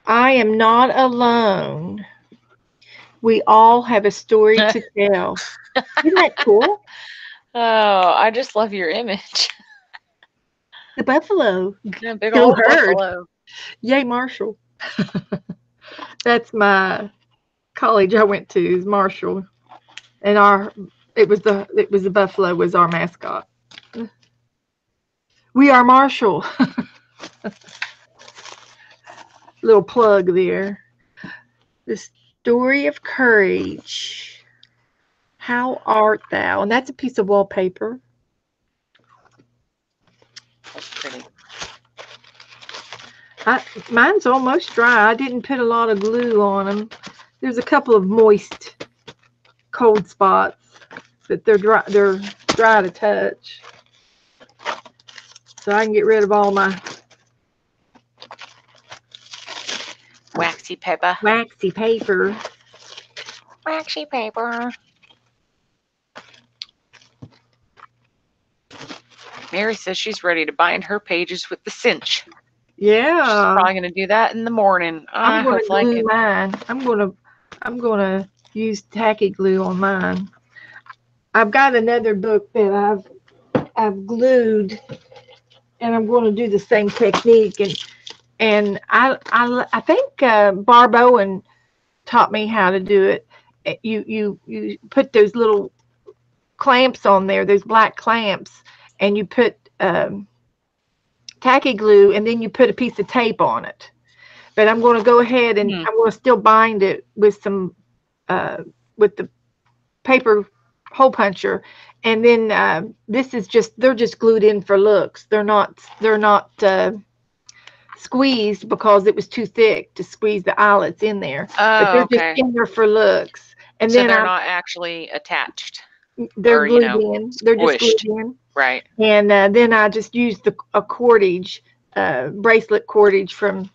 I am not alone. We all have a story to tell. Isn't that cool? Oh, I just love your image. The buffalo. Yeah, big Go old herd. buffalo. Yay, Marshall. That's my college I went to is Marshall. And our it was the it was the buffalo was our mascot. We are Marshall. Little plug there. The story of courage. How art thou? And that's a piece of wallpaper. That's pretty. I, mine's almost dry. I didn't put a lot of glue on them. There's a couple of moist, cold spots, but they're dry. They're dry to touch. So I can get rid of all my Waxy paper. waxy paper. Waxy paper. Mary says she's ready to bind her pages with the cinch. She's Yeah, probably going to do that in the morning. I I'm gonna hope I glue mine. I'm gonna I'm gonna use tacky glue on mine. I've got another book that I've I've glued, and I'm going to do the same technique. And and I I I think uh, Barb Owen taught me how to do it. Uh, You you you put those little clamps on there, those black clamps, and you put um, tacky glue, and then you put a piece of tape on it. But I'm going to go ahead and Hmm. I'm going to still bind it with some uh, with the paper hole puncher, and then uh, this is just they're just glued in for looks. They're not they're not uh, squeezed because it was too thick to squeeze the eyelets in there. but Oh, they're okay. just in there for looks. And so then they're I, not actually attached, they're or, you glued know, in. They're just glued in. right? And uh, then I just used the a cordage, uh, bracelet cordage from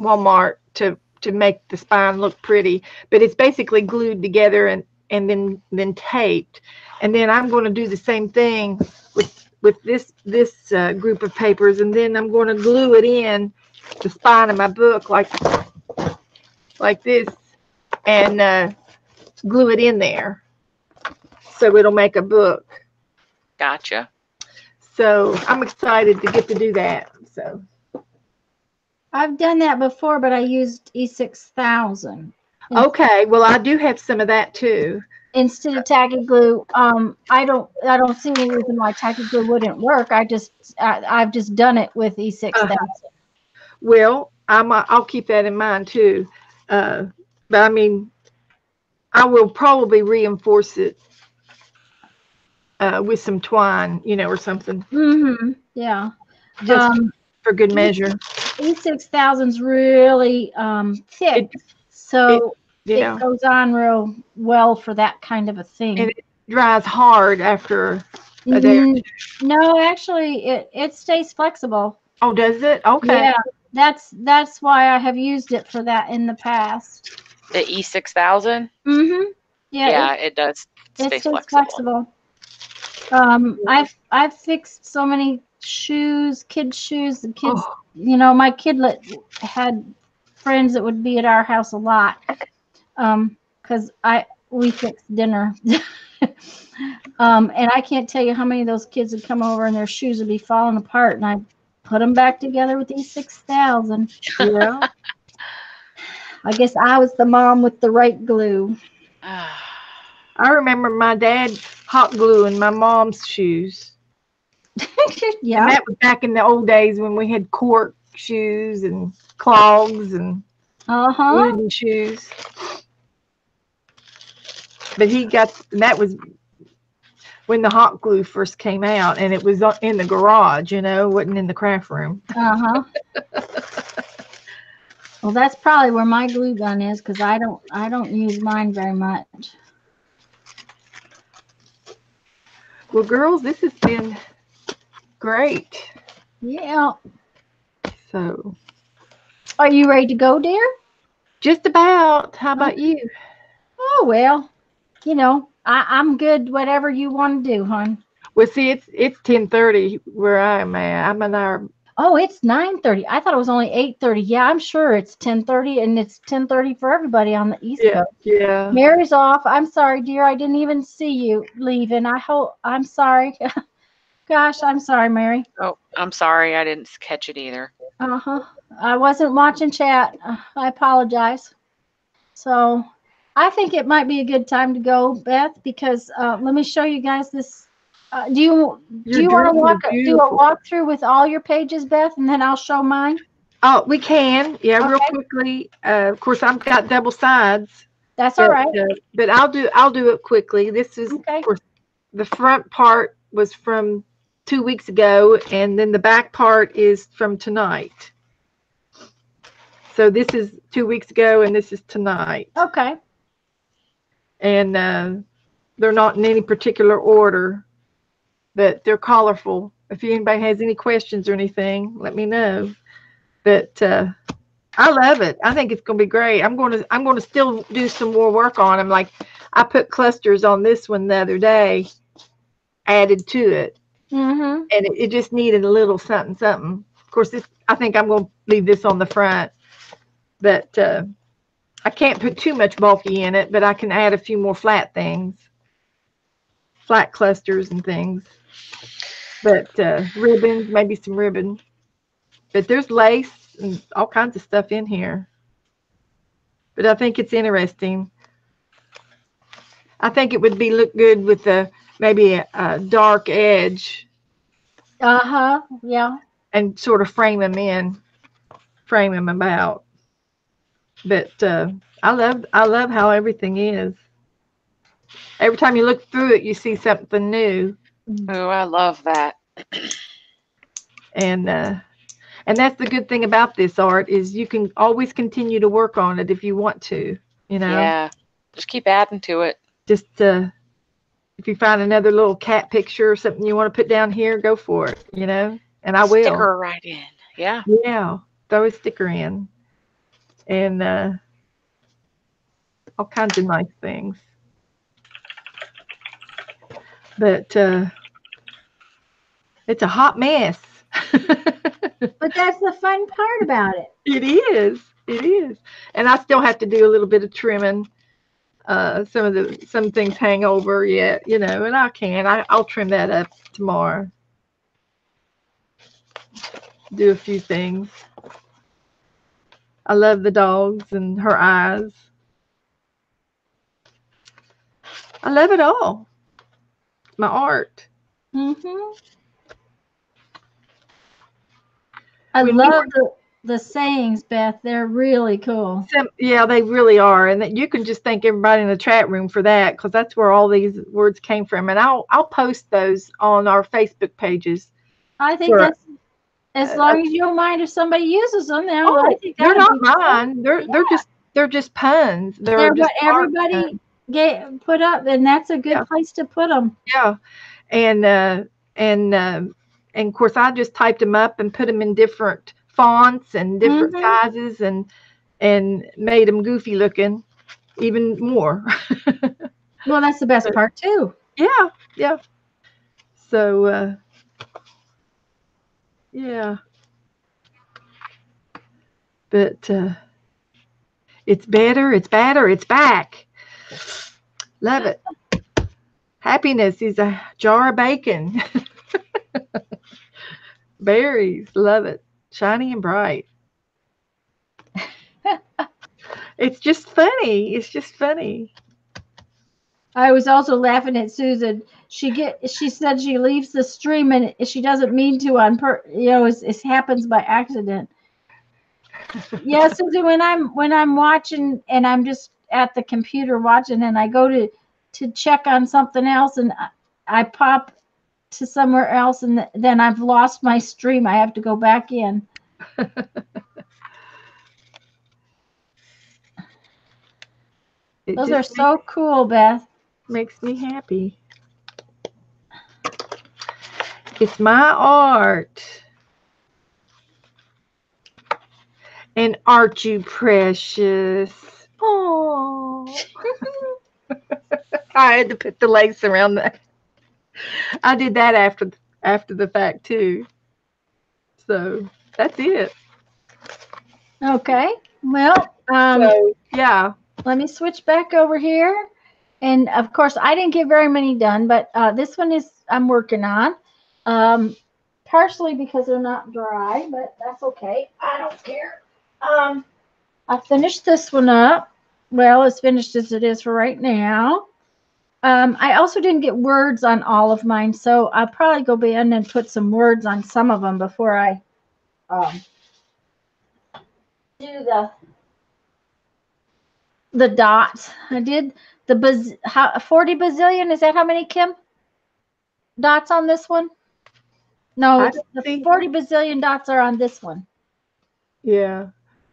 Walmart to to make the spine look pretty. But it's basically glued together and and then then taped. And then I'm going to do the same thing with with this this uh, group of papers, and then I'm going to glue it in the spine of my book like like this, and uh, glue it in there, so it'll make a book. Gotcha. So I'm excited to get to do that. So I've done that before, but I used E6000 okay, well I do have some of that too. Instead of tacky glue. Um, I don't, I don't see any reason why tacky glue wouldn't work. I just, I, I've just done it with E E6000. Well, I'm uh, I'll keep that in mind too. Uh, but I mean, I will probably reinforce it uh, with some twine, you know, or something, Mm-hmm. Yeah. just Um, for good measure. E6000's really um, thick, so You it know, goes on real well for that kind of a thing. And it dries hard after. a day Mm, No, actually, it, it stays flexible. Oh, does it? Okay. Yeah, that's that's why I have used it for that in the past. The E6000. Mm-hmm. Yeah, Yeah, it does it, it stay stays flexible. flexible. Um, I've I've fixed so many shoes, kids' shoes, The kids. Oh, You know, my kidlet had friends that would be at our house a lot, um, because I we fixed dinner. um, and I can't tell you how many of those kids would come over and their shoes would be falling apart, and I put them back together with these six thousand. yeah. I guess I was the mom with the right glue. I remember my dad hot gluing my mom's shoes. yeah. And that was back in the old days when we had cork shoes and clogs and Uh-huh. wooden shoes. But he got and that was when the hot glue first came out, and it was in the garage. You know, wasn't in the craft room. Uh-huh. Well, that's probably where my glue gun is because I don't I don't use mine very much. Well, girls, this has been great. Yeah. So Are you ready to go, dear? just about. How about you? Oh well, you know, I, I'm good. Whatever you want to do, hon. Well, see, it's it's ten thirty where I'm at. I'm an hour. Oh, it's nine thirty. I thought it was only eight thirty. Yeah, I'm sure it's ten thirty, and it's ten thirty for everybody on the East Yeah, Coast. yeah. Mary's off. I'm sorry, dear. I didn't even see you leaving. I hope. I'm sorry. Gosh, I'm sorry, Mary. Oh, I'm sorry. I didn't catch it either. Uh huh. I wasn't watching chat. Uh, I apologize. So, I think it might be a good time to go, Beth, because uh, let me show you guys this. Uh, do you do you want to walk do a walkthrough with all your pages, Beth, and then I'll show mine? Oh, we can. Yeah, real quickly. Uh, of course, I've got double sides. That's all but, right. uh, but I'll do I'll do it quickly. This is Okay. of course the front part was from two weeks ago, and then the back part is from tonight. So this is two weeks ago, and this is tonight, Okay. And uh, they're not in any particular order, but they're colorful. If anybody has any questions or anything, let me know. But uh, I love it. I think it's going to be great. I'm going to I'm going to still do some more work on them. Like I put clusters on this one the other day, added to it, Mm-hmm. and it, it just needed a little something something. Of course, this I think I'm going to leave this on the front, but uh, I can't put too much bulky in it. But I can add a few more flat things, flat clusters and things. But uh, ribbons, maybe some ribbon. But there's lace and all kinds of stuff in here. But I think it's interesting. I think it would be look good with a maybe a, a dark edge Uh-huh. Yeah. and sort of frame them in, frame them about. But uh, I love I love how everything is. Every time you look through it, you see something new, Oh, I love that. and uh, and that's the good thing about this art is you can always continue to work on it if you want to. You know, Yeah. Just keep adding to it. just uh, if you find another little cat picture or something you want to put down here, go for it. You know, and I will. Sticker right in. Yeah. Yeah, throw a sticker in. And uh, all kinds of nice things. But uh, it's a hot mess. But that's the fun part about it. it is. It is. And I still have to do a little bit of trimming. Uh, some of the some things hang over yet, you know, and I can. I, I'll trim that up tomorrow. Do a few things. I love the dogs and her eyes. I love it all. My art. Mm-hmm. I When love the, the sayings, Beth. They're really cool. Some, yeah, they really are, and that you can just thank everybody in the chat room for that because that's where all these words came from. And I'll I'll post those on our Facebook pages. I think Sure. that's as Uh, long as you don't mind if somebody uses them. Then Oh, I think they're not mine. They're they're just they're just puns. They're, They're just what everybody puns. get put up, and that's a good Yeah. place to put them. Yeah, and uh, and uh, and of course I just typed them up and put them in different fonts and different Mhm. sizes and and made them goofy looking even more. Well, that's the best part too. Yeah, yeah. So, uh, yeah. But uh, it's better, it's better, it's back. Love it. Happiness is a jar of bacon. Berries, love it. Shiny and bright. it's just funny. It's just funny. I was also laughing at Susan. She get she said she leaves the stream and she doesn't mean to on per you know it, it happens by accident. yeah, Susan. when I'm when I'm watching and I'm just at the computer watching and I go to to check on something else and I, I pop to somewhere else and th- then I've lost my stream. I have to go back in. Those are so cool, Beth. Makes me happy. It's my art. And aren't you precious? Oh. I had to put the lace around that. I did that after after the fact too. So that's it. Okay. Well, um, so yeah. let me switch back over here. And of course, I didn't get very many done, but uh, this one is I'm working on. Um, partially because they're not dry, but that's okay. I don't care. Um, I finished this one up. Well, as finished as it is for right now. Um, I also didn't get words on all of mine, so I'll probably go in and put some words on some of them before I um, do the the dots. I did the baz- how, 40 bazillion. Is that how many, Kim? Dots on this one? No, the think- 40 bazillion dots are on this one. Yeah.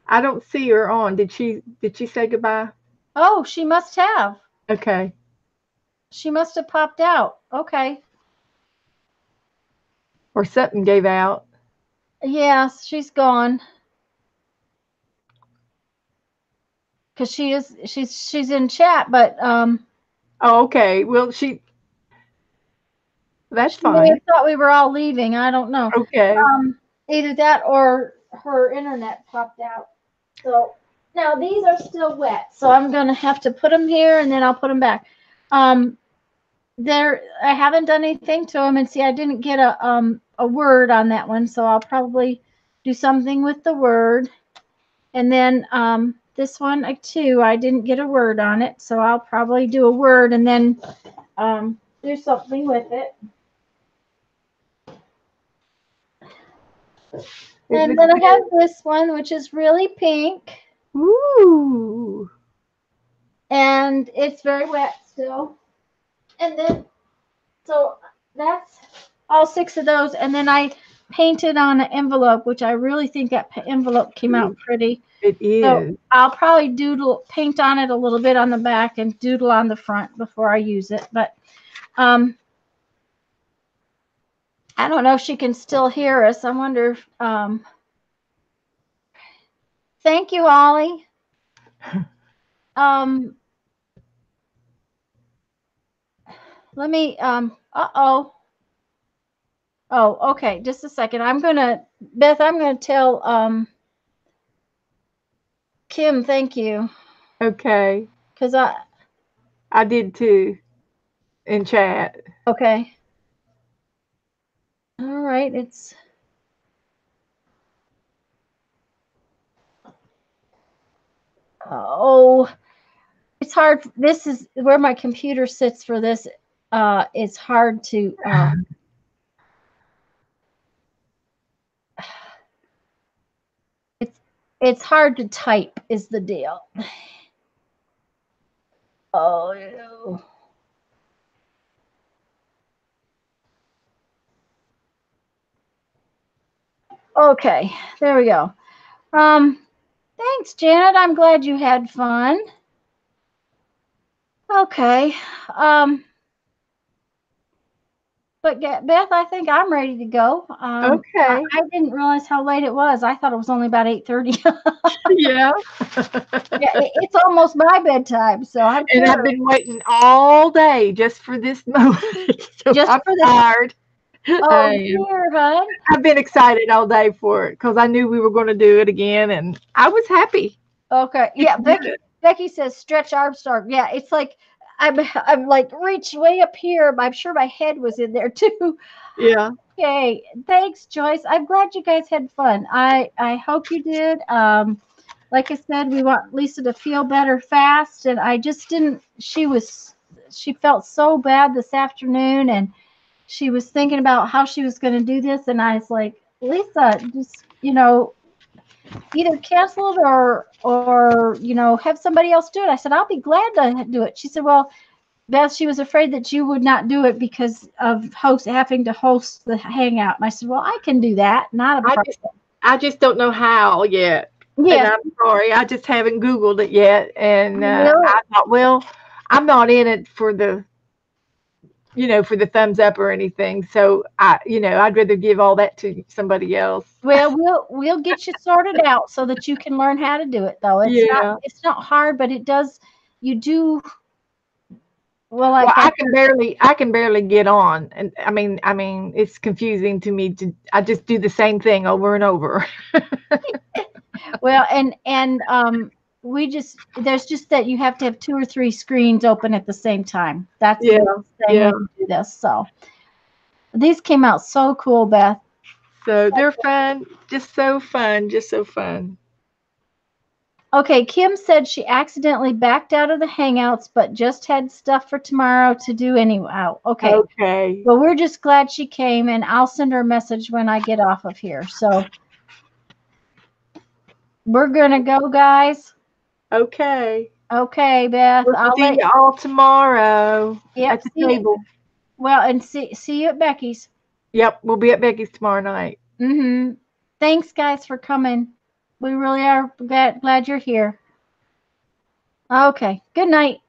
I don't see her on. Did she did she say goodbye? Oh, she must have. Okay. She must have popped out. Okay. Or something gave out. Yes, she's gone. Cause she is she's she's in chat, but um Oh, okay. Well, she. That's fine. have thought we were all leaving. I don't know. Okay. um, either that or her internet popped out. So now these are still wet, so I'm gonna have to put them here and then I'll put them back. Um, there, I haven't done anything to them, and see, I didn't get a um a word on that one, so I'll probably do something with the word. And then um, this one uh, too, I didn't get a word on it, so I'll probably do a word and then um, do something with it. And then I have this one, which is really pink, Ooh. and it's very wet still. And then, so that's all six of those. And then I painted on an envelope, which I really think that envelope came out pretty. It is. So I'll probably doodle, paint on it a little bit on the back and doodle on the front before I use it. But um, I don't know if she can still hear us. I wonder if, um, thank you, Ollie. Um, let me, um, uh-oh. Oh, okay, just a second. I'm gonna, Beth, I'm gonna tell, um, Kim, thank you, okay. because I, I did too. In chat. okay. All right, it's. Oh, it's hard. This is where my computer sits for this. Uh, it's hard to, um, it's, hard to type is the deal. Oh. Okay, there we go. Um, thanks, Janet. I'm glad you had fun. Okay. Um, but Beth, I think I'm ready to go. Um, Okay. I, I didn't realize how late it was. I thought it was only about 8:30. yeah. yeah, it- it's almost my bedtime, so I'm and I've been waiting all day just for this moment. So Just I'm for this- tired. Oh, dear, hon. I've been excited all day for it because I knew we were going to do it again, and I was happy. Okay. Yeah, Becky, Becky says stretch Armstrong. Yeah, it's like I'm I'm like reached way up here. I'm sure my head was in there too. Yeah. Okay. Thanks, Joyce. I'm glad you guys had fun. I I hope you did. Um like I said, we want Lisa to feel better fast and I just didn't she was she felt so bad this afternoon and she was thinking about how she was going to do this and I was like, "Lisa, just, you know, either cancel it or or you know have somebody else do it. I said I'll be glad to do it. She said, well, Beth, she was afraid that you would not do it because of host having to host the hangout. And I said, well, I can do that. Not a I problem. just, I just don't know how yet. And Yeah, I'm sorry, I just haven't Googled it yet. And uh, Really? I thought, well, I'm not in it for the, you know, for the thumbs up or anything. So I, you know, I'd rather give all that to somebody else. well, we'll we'll get you sorted out so that you can learn how to do it. Though it's Yeah. not it's not hard, but it does. You do. Well, like Well, I I- can barely, I can barely get on, and I mean, I mean, it's confusing to me. To I just do the same thing over and over. Well, and and um, we just there's just that you have to have two or three screens open at the same time. That's Yeah, yeah. do this. So these came out so cool, Beth. So they're fun, just so fun, just so fun. Okay, Kim said she accidentally backed out of the Hangouts, but just had stuff for tomorrow to do anyway. Oh, okay. Okay. Well, we're just glad she came, and I'll send her a message when I get off of here. So we're gonna go, guys. Okay. Okay, Beth. We'll I'll see you all tomorrow yep, at the see you- table. Well, and see see you at Becky's. Yep, we'll be at Becky's tomorrow night. Mm-hmm. Thanks, guys, for coming. We really are glad, glad you're here. Okay. Good night.